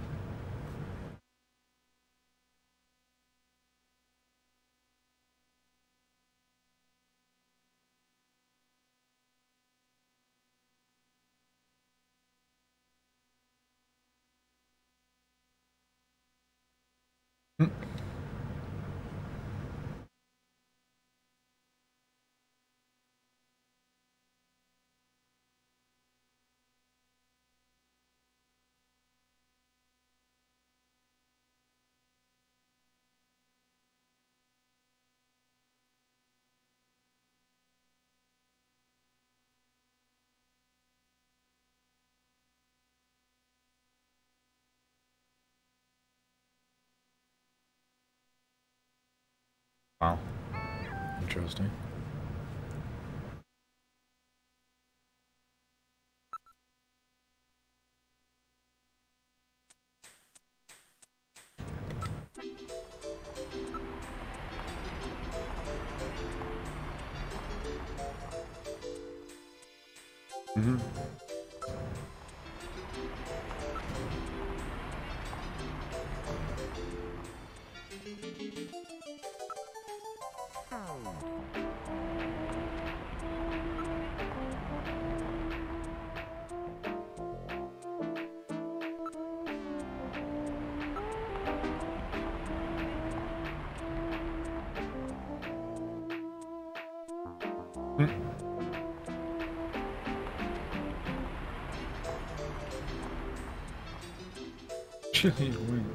Gillian win.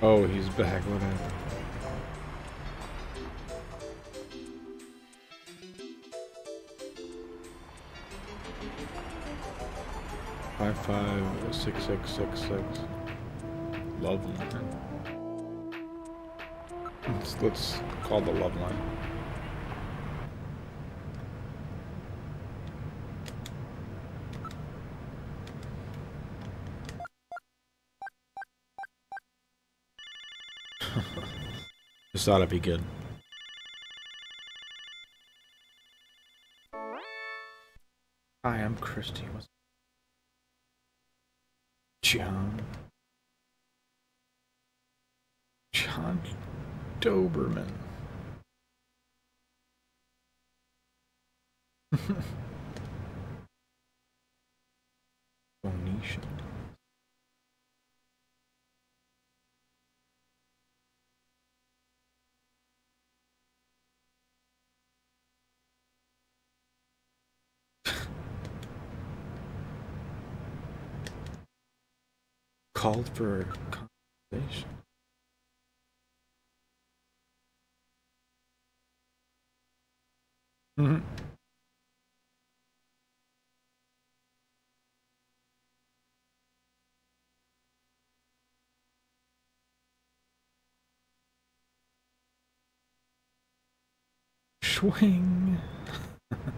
Oh, he's back. What happened? Five five six six six six. Love line. Let's, let's call the love line. Just thought it'd be good. Hi, I'm Christy. What's John? John Doberman. Phoenician. For conversation. Mm-hmm. Swing.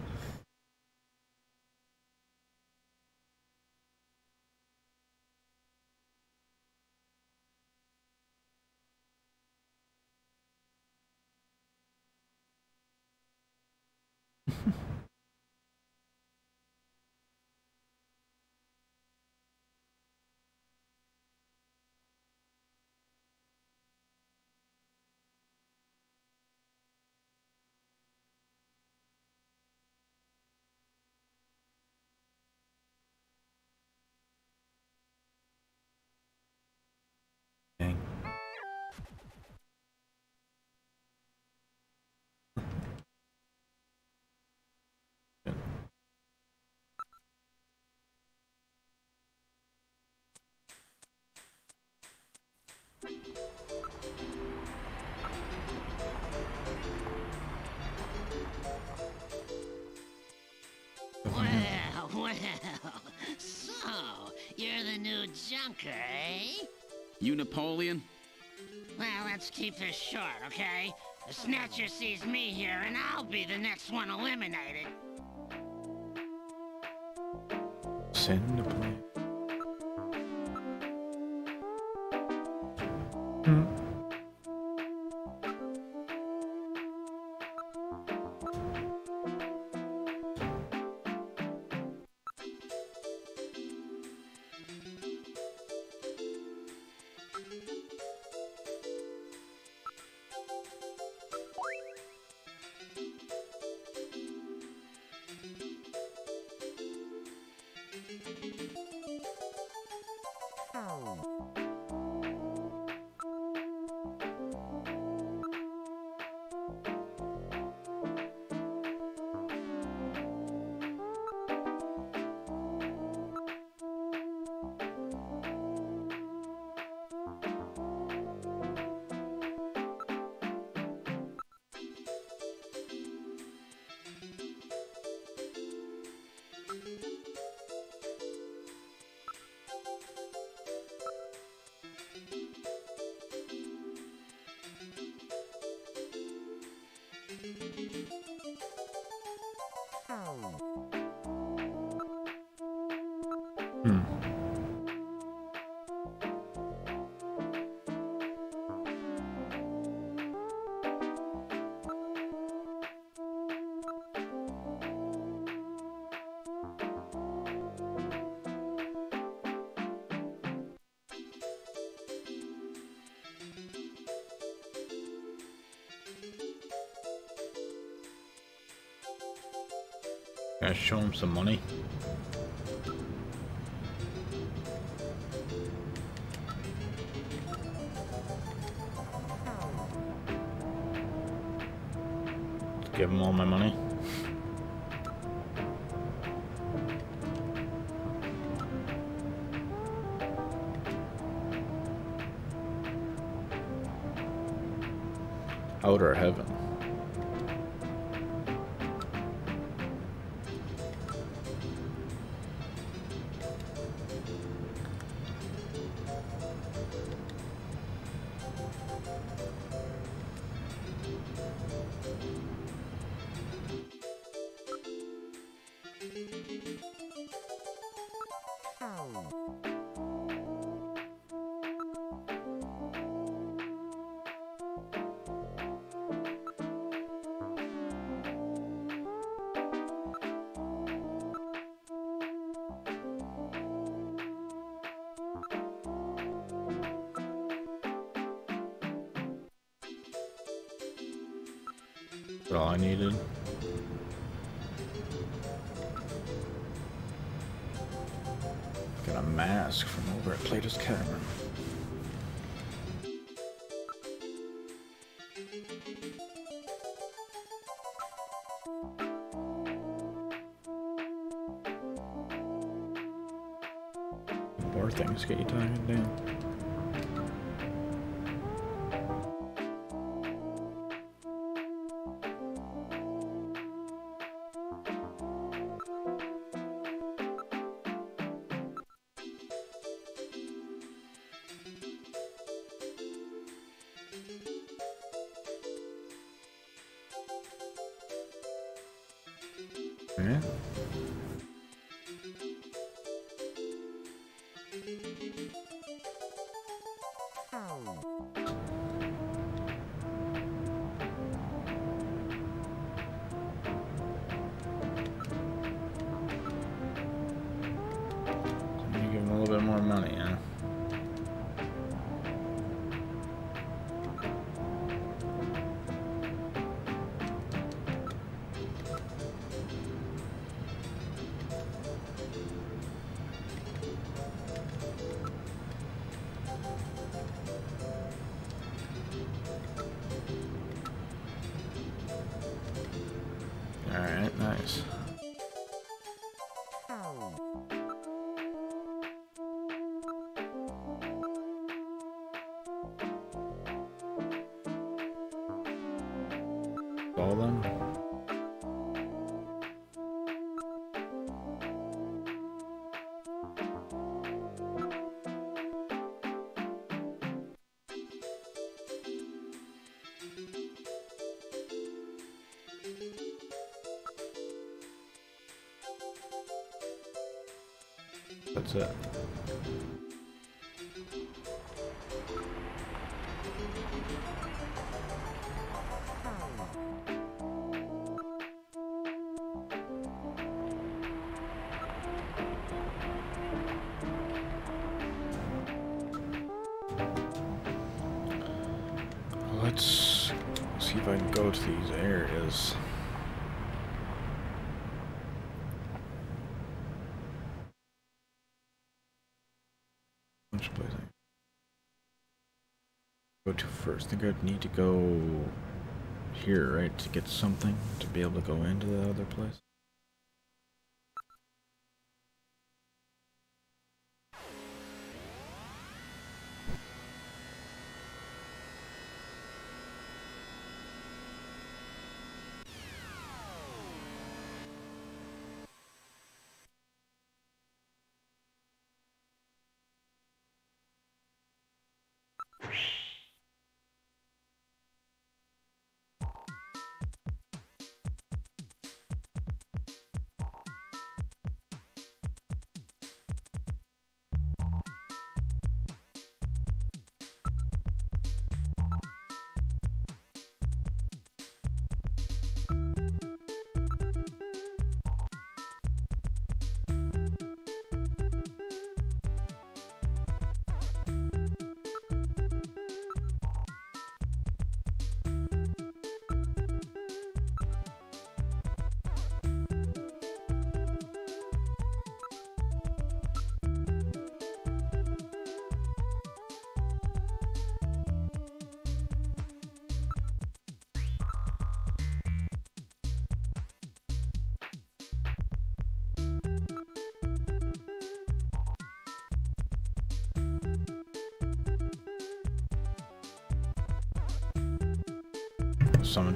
new junker, eh? You Napoleon? Well, let's keep this short, okay? The Snatcher sees me here, and I'll be the next one eliminated. Send show him some money. Give him all my money. Outer heaven. Things get you tied down. That's it. I think I'd need to go here, right, to get something to be able to go into the other place.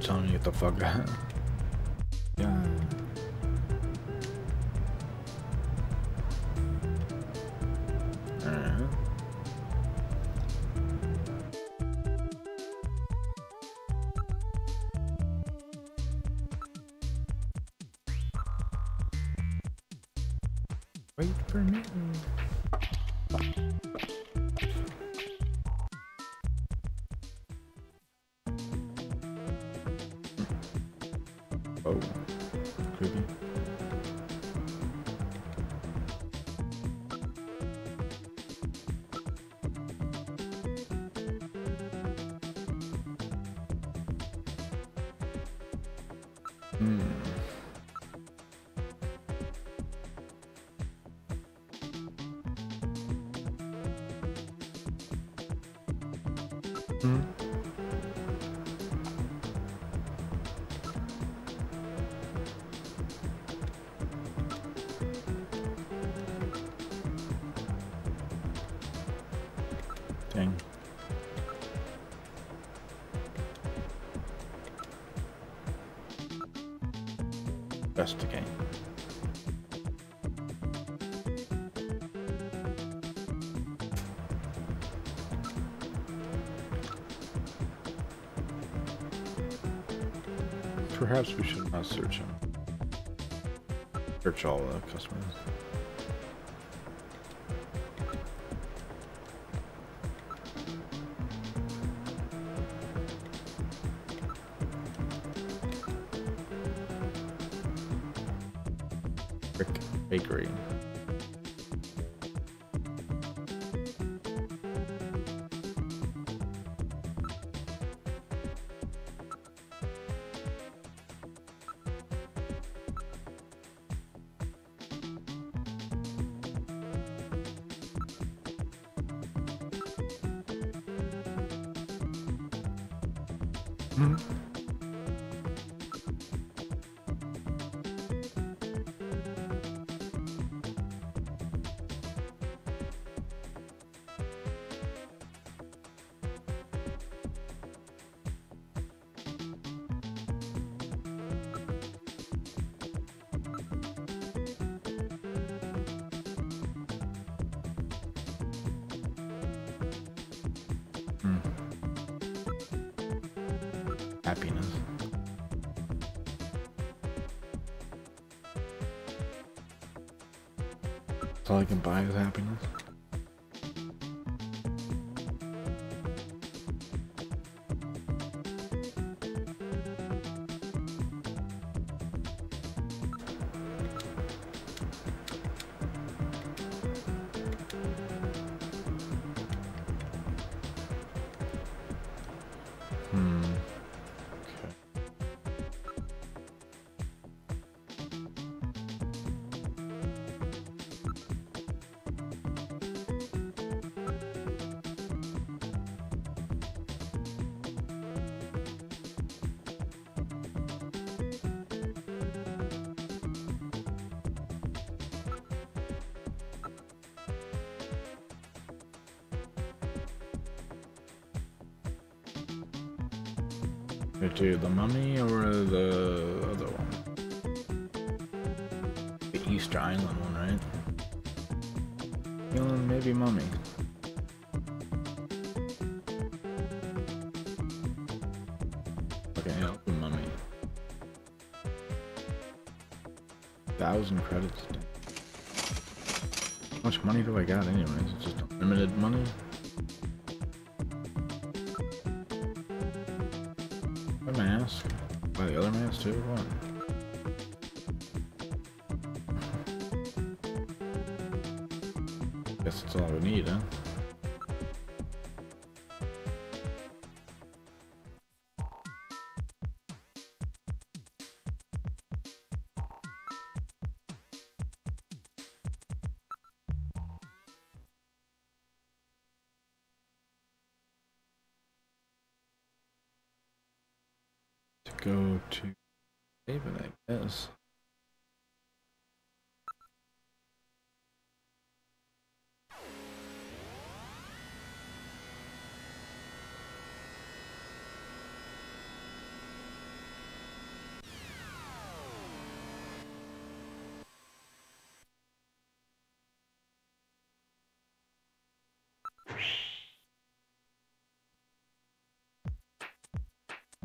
Someone telling you, get the fuck out. yeah. Wait for me. Perhaps we should not search him. Search all the customers. Here to the mummy or the other one? The Easter Island one, right? Feeling maybe mummy. Okay, yeah, the mummy. Thousand credits. How much money do I got anyways? It's just unlimited money? Or What? Guess that's all we need, huh? Go to even I guess.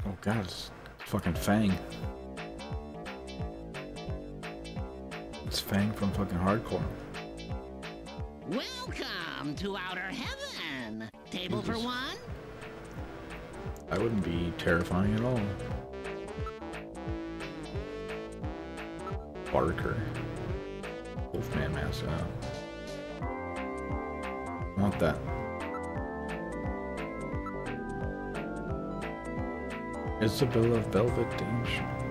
Oh, God, it's fucking Fang. Fang from fucking Hardcore. Welcome to Outer Heaven. Table for one? That wouldn't be terrifying at all. Barker. Wolfman mask. Uh, want that. Isabella Velvet Danger.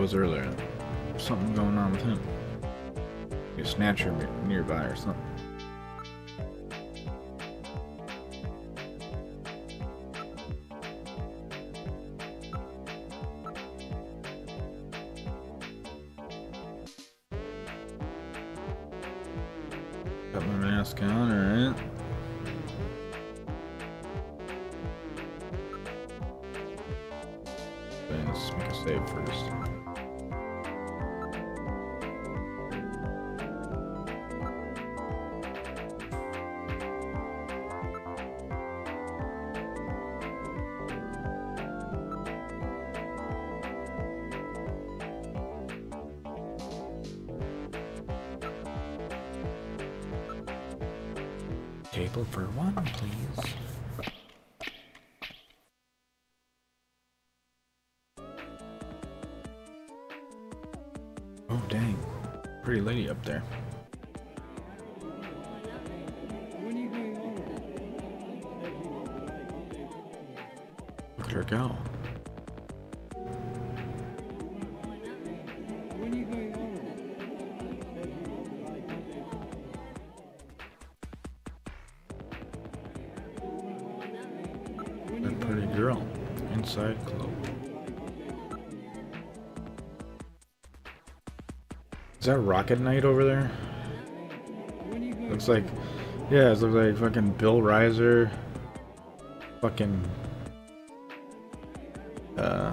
Was earlier. Something going on with him. A snatcher nearby or something. That Rocket Knight over there? Looks like, yeah, it looks like fucking Bill Rizer, fucking, uh,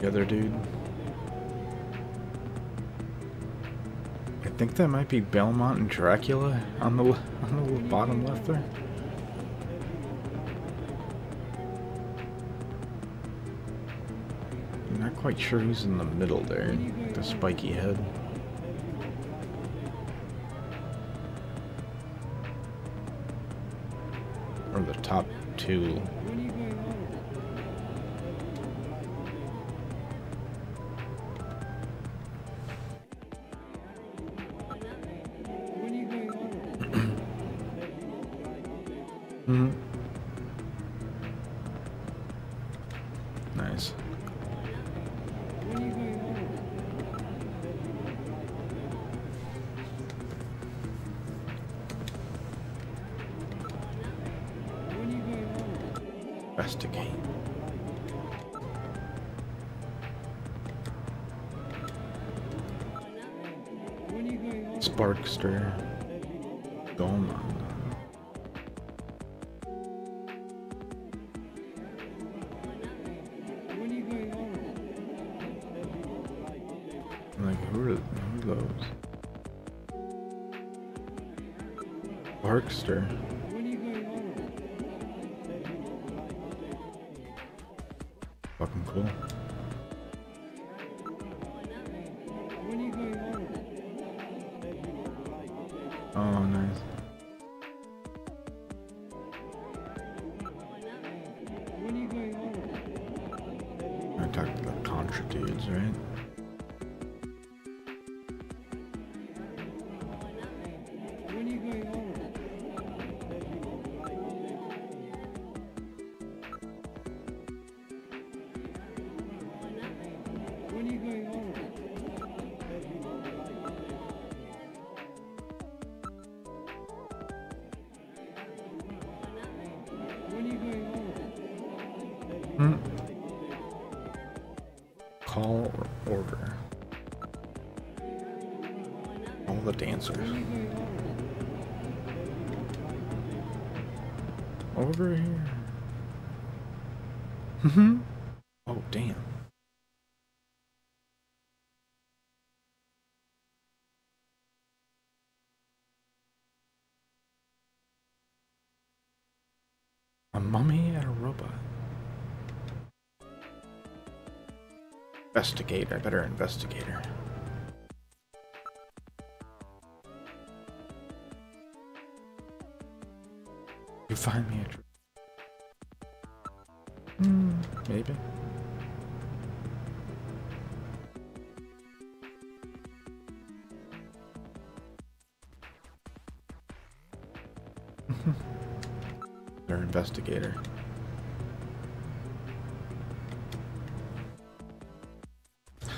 the other dude. I think that might be Belmont and Dracula on the on the bottom left there. Quite sure who's in the middle there. The spiky head. Or the top two. Investigator, better investigator. You find me a Hmm, maybe. Better investigator.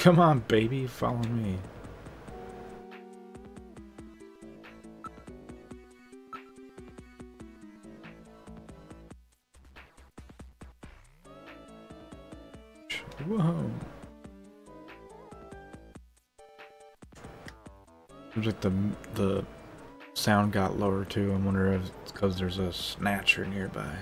Come on, baby, follow me. Whoa. Seems like the the sound got lower too. I wonder if it's because there's a snatcher nearby.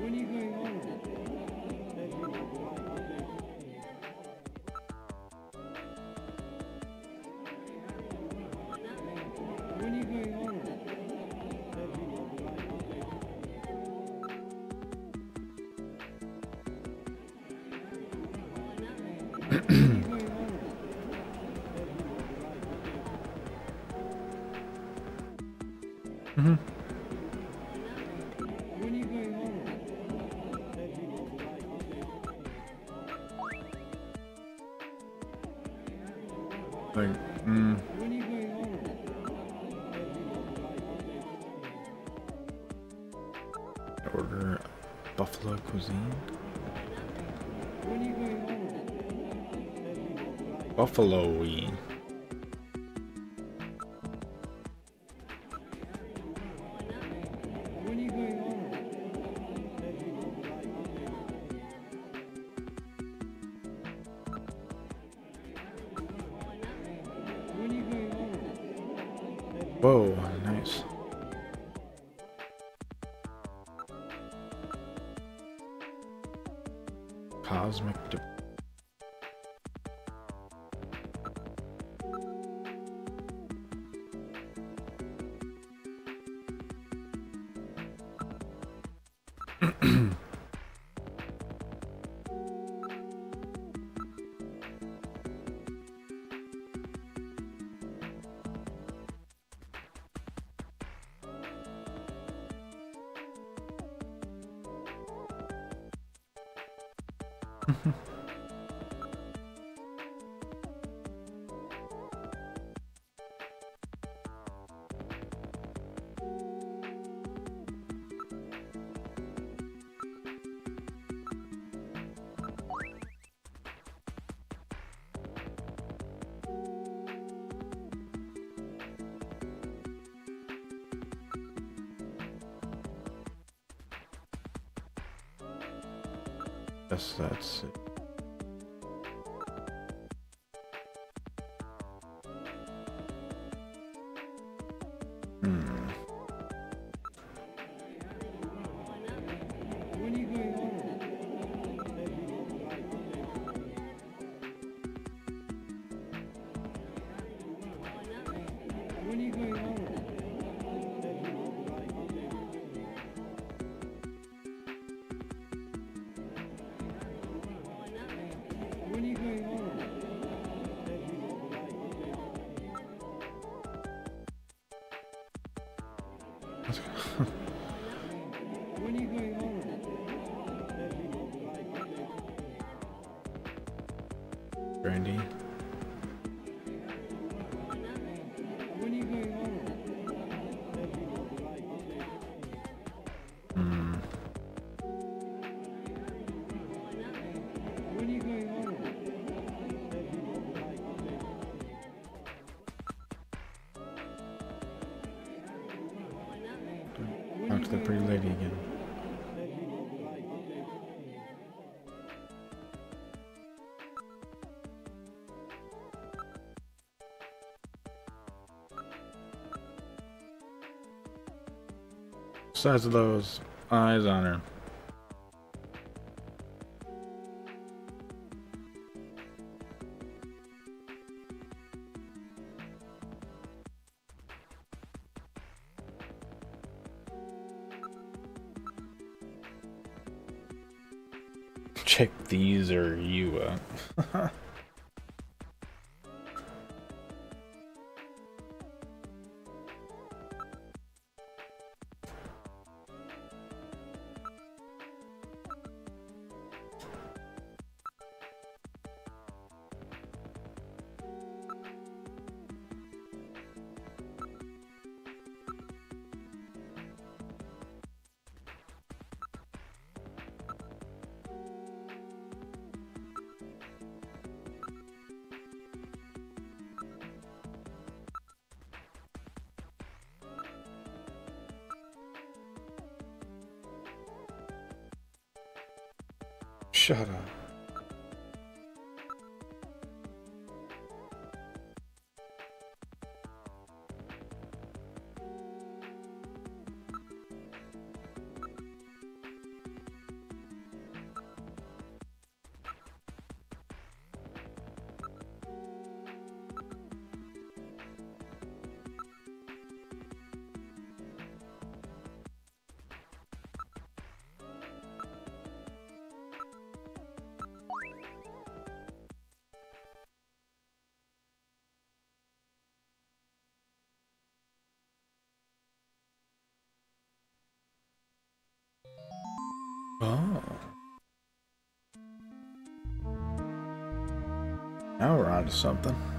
12分を Buffalo-y. That's it. Brandy. Talk to the pretty lady again. Size of those eyes on her. Now to something.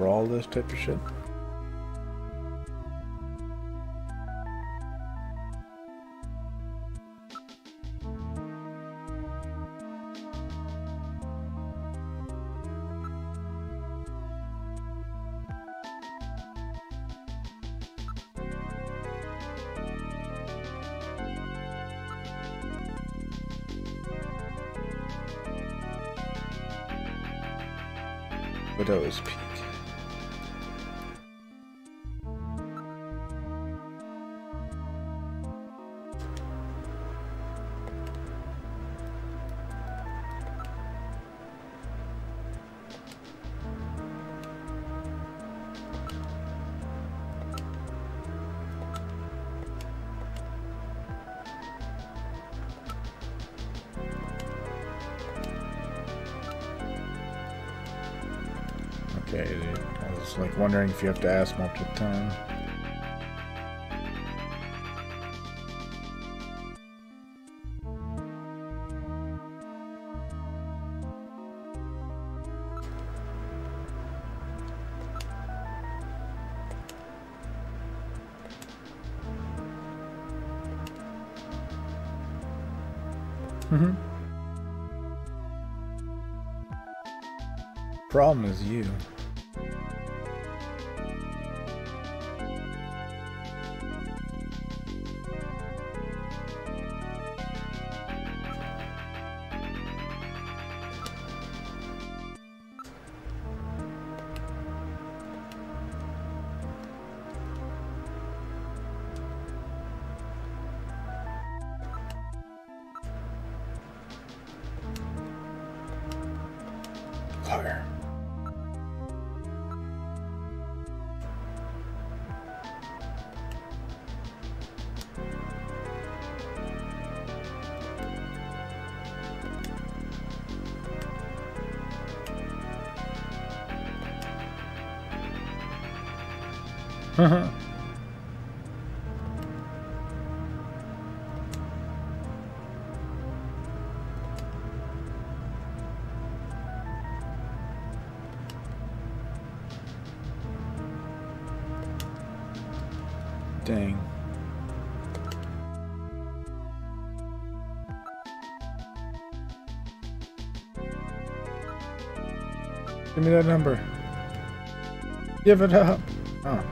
Remember all this type of shit. Widow's Peak. Wondering if you have to ask multiple times. Mm-hmm. Problem is you. Give me that number. Give it up. Oh.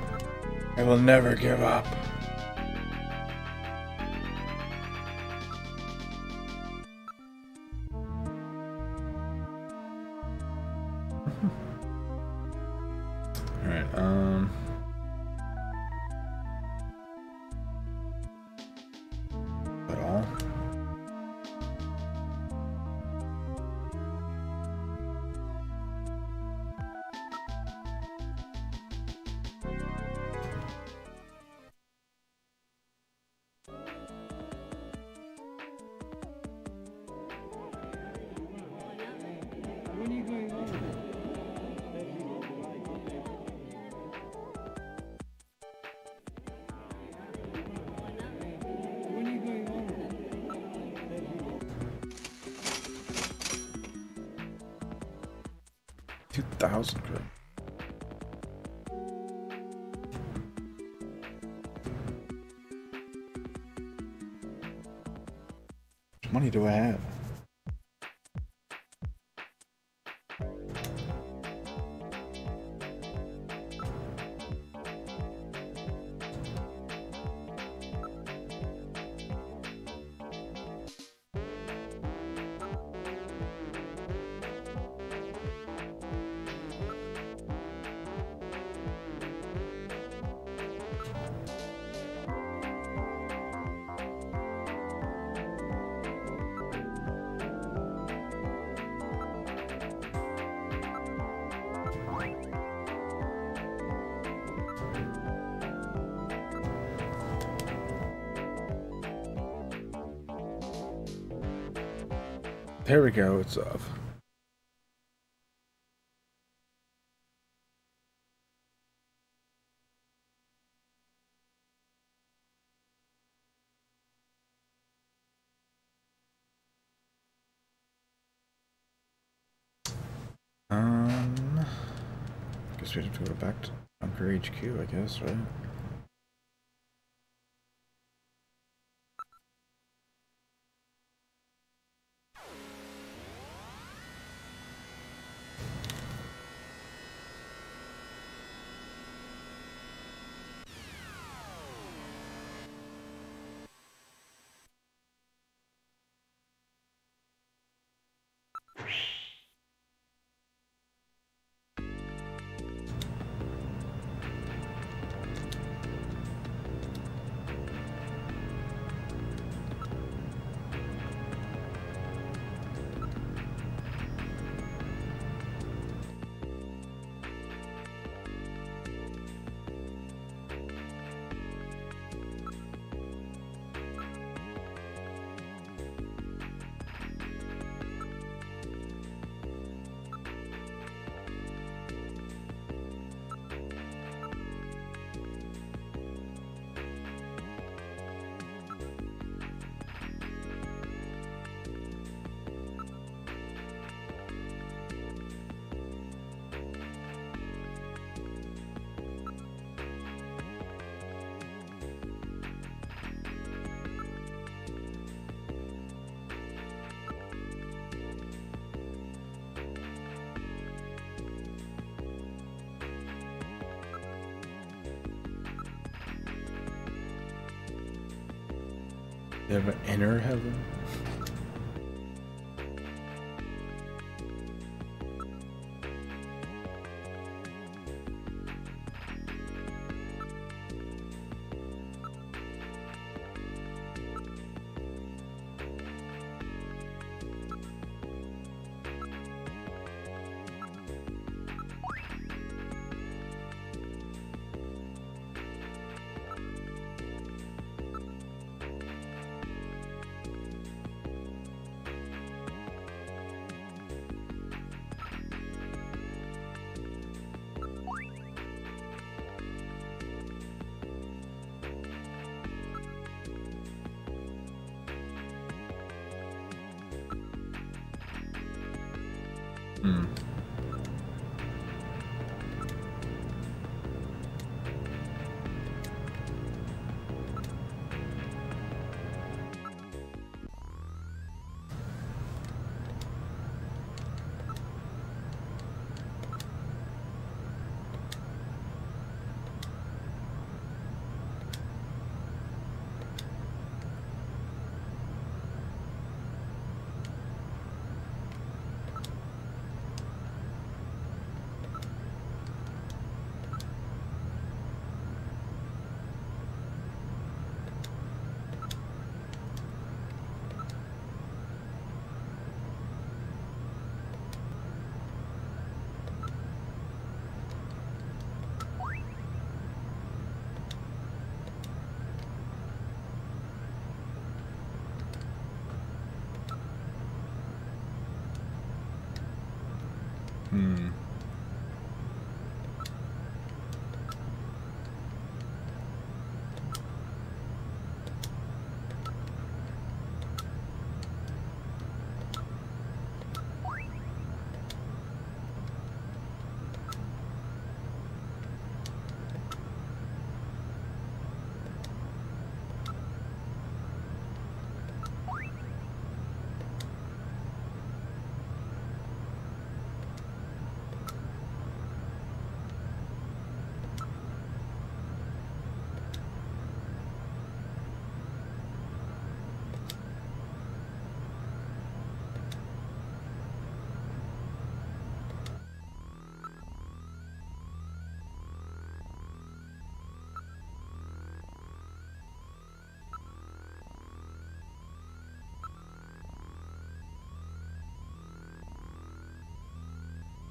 I will never give up. There we go, it's off. Um, I guess we have to go back to Junker HQ, I guess, right? Inner heaven?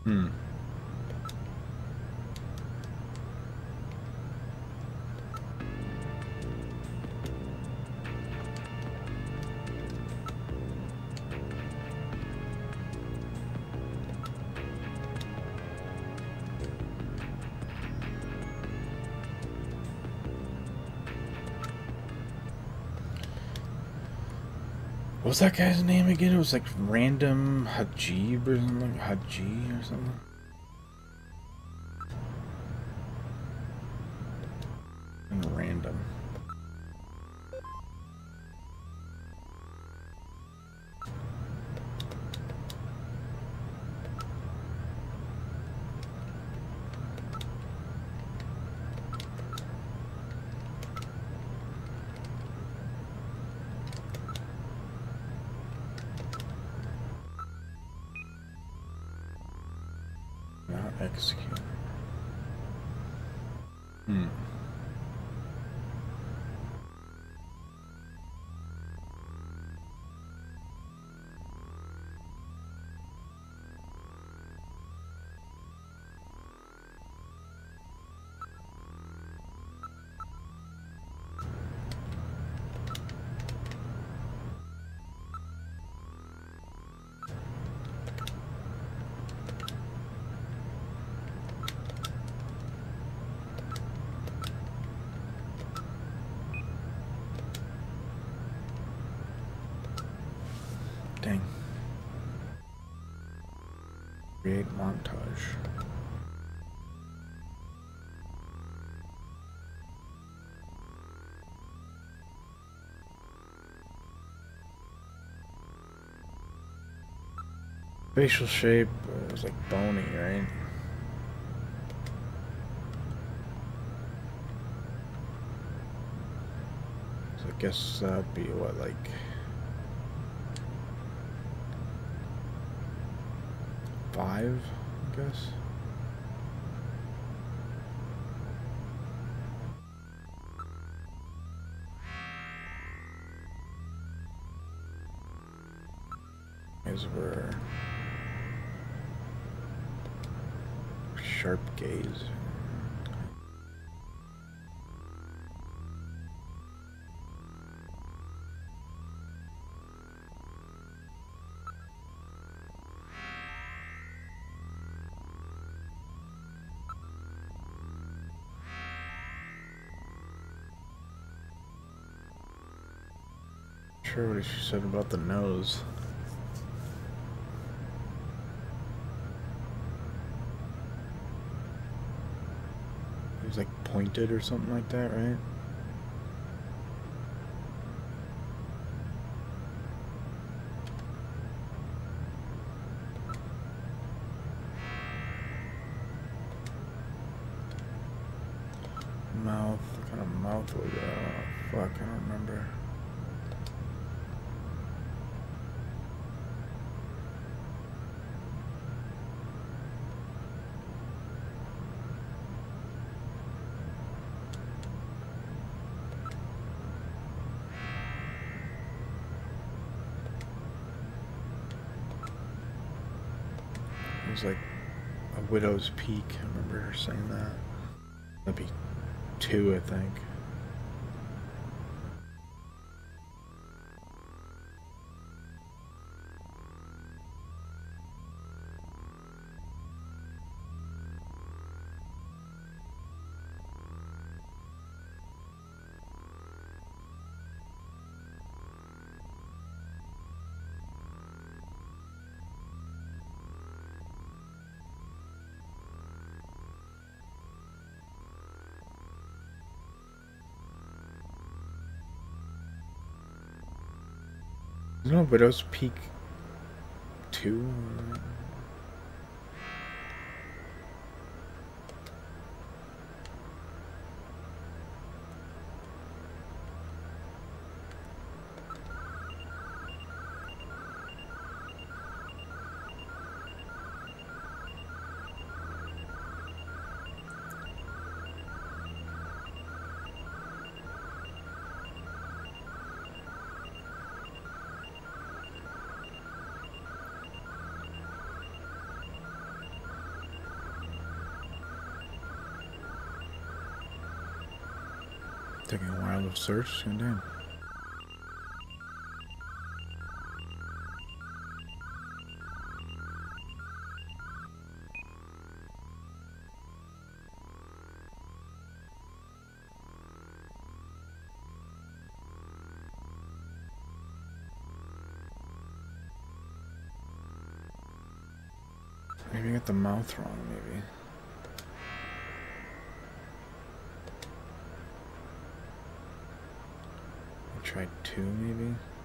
Hmm. Was that guy's name again? It was like random Hajib or something. Haji or something. Facial shape uh, was like bony, right? So I guess that'd be what, like five, I guess. Sure what she said about the nose. It was like pointed or something like that, right? Mouth, what kind of mouth was that? Oh, fuck, I don't remember. It was like a widow's peak. I remember her saying that. That'd be two, I think. Widow's Peak 2 search, and damn. Maybe I got the mouth wrong, maybe.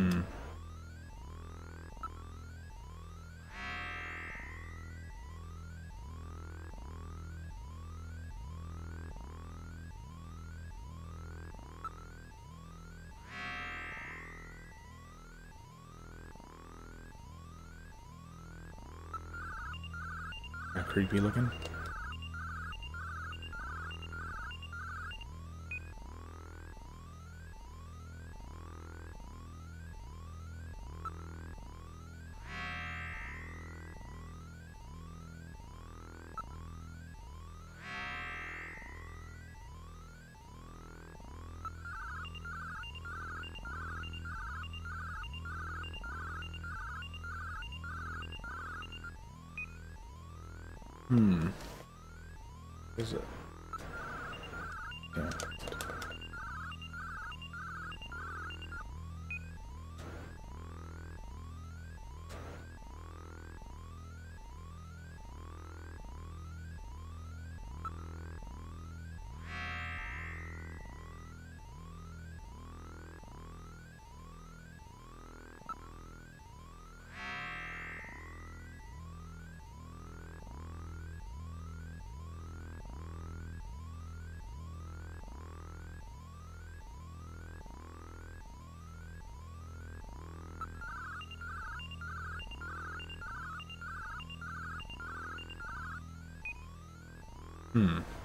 Hmm. creepy looking. Hmm.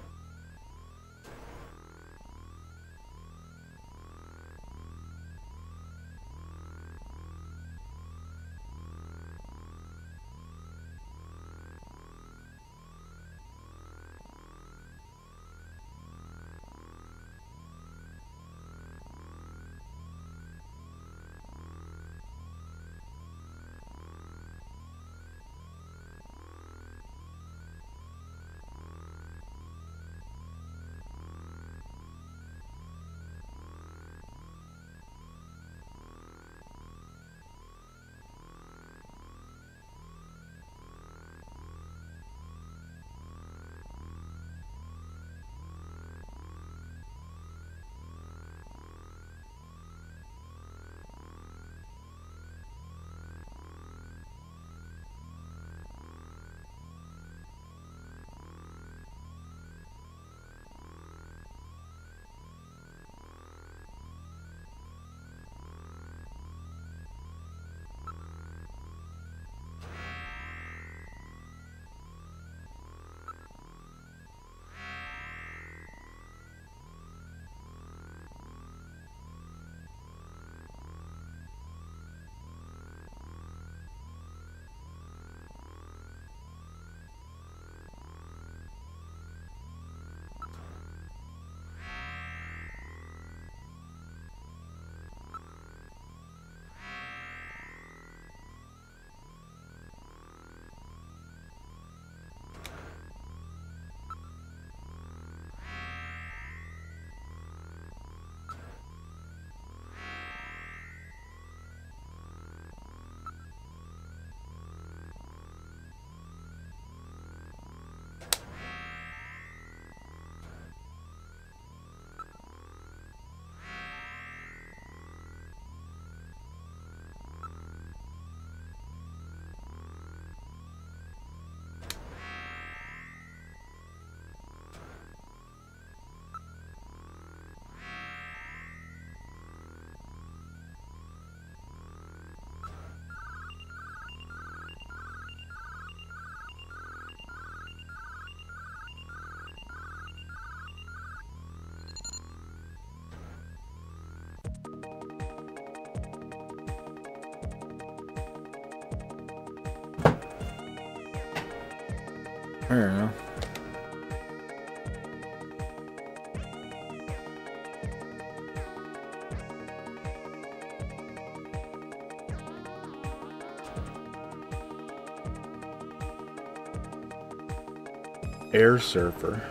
Air Surfer.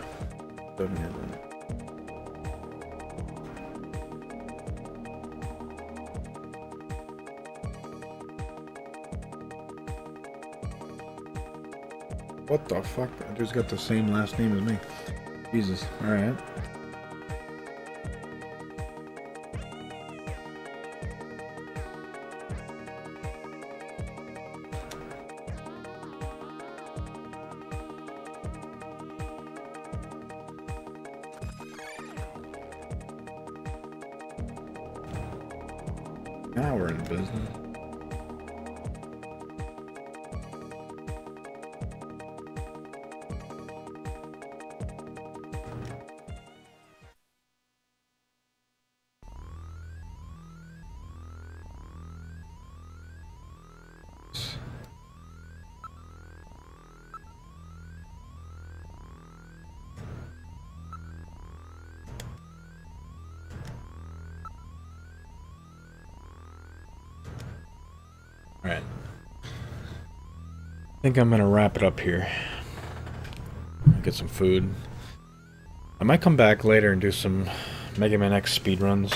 Don't the fuck? I just got the same last name as me. Jesus. Alright. Think I'm gonna wrap it up here. Get some food. I might come back later and do some Mega Man X speedruns.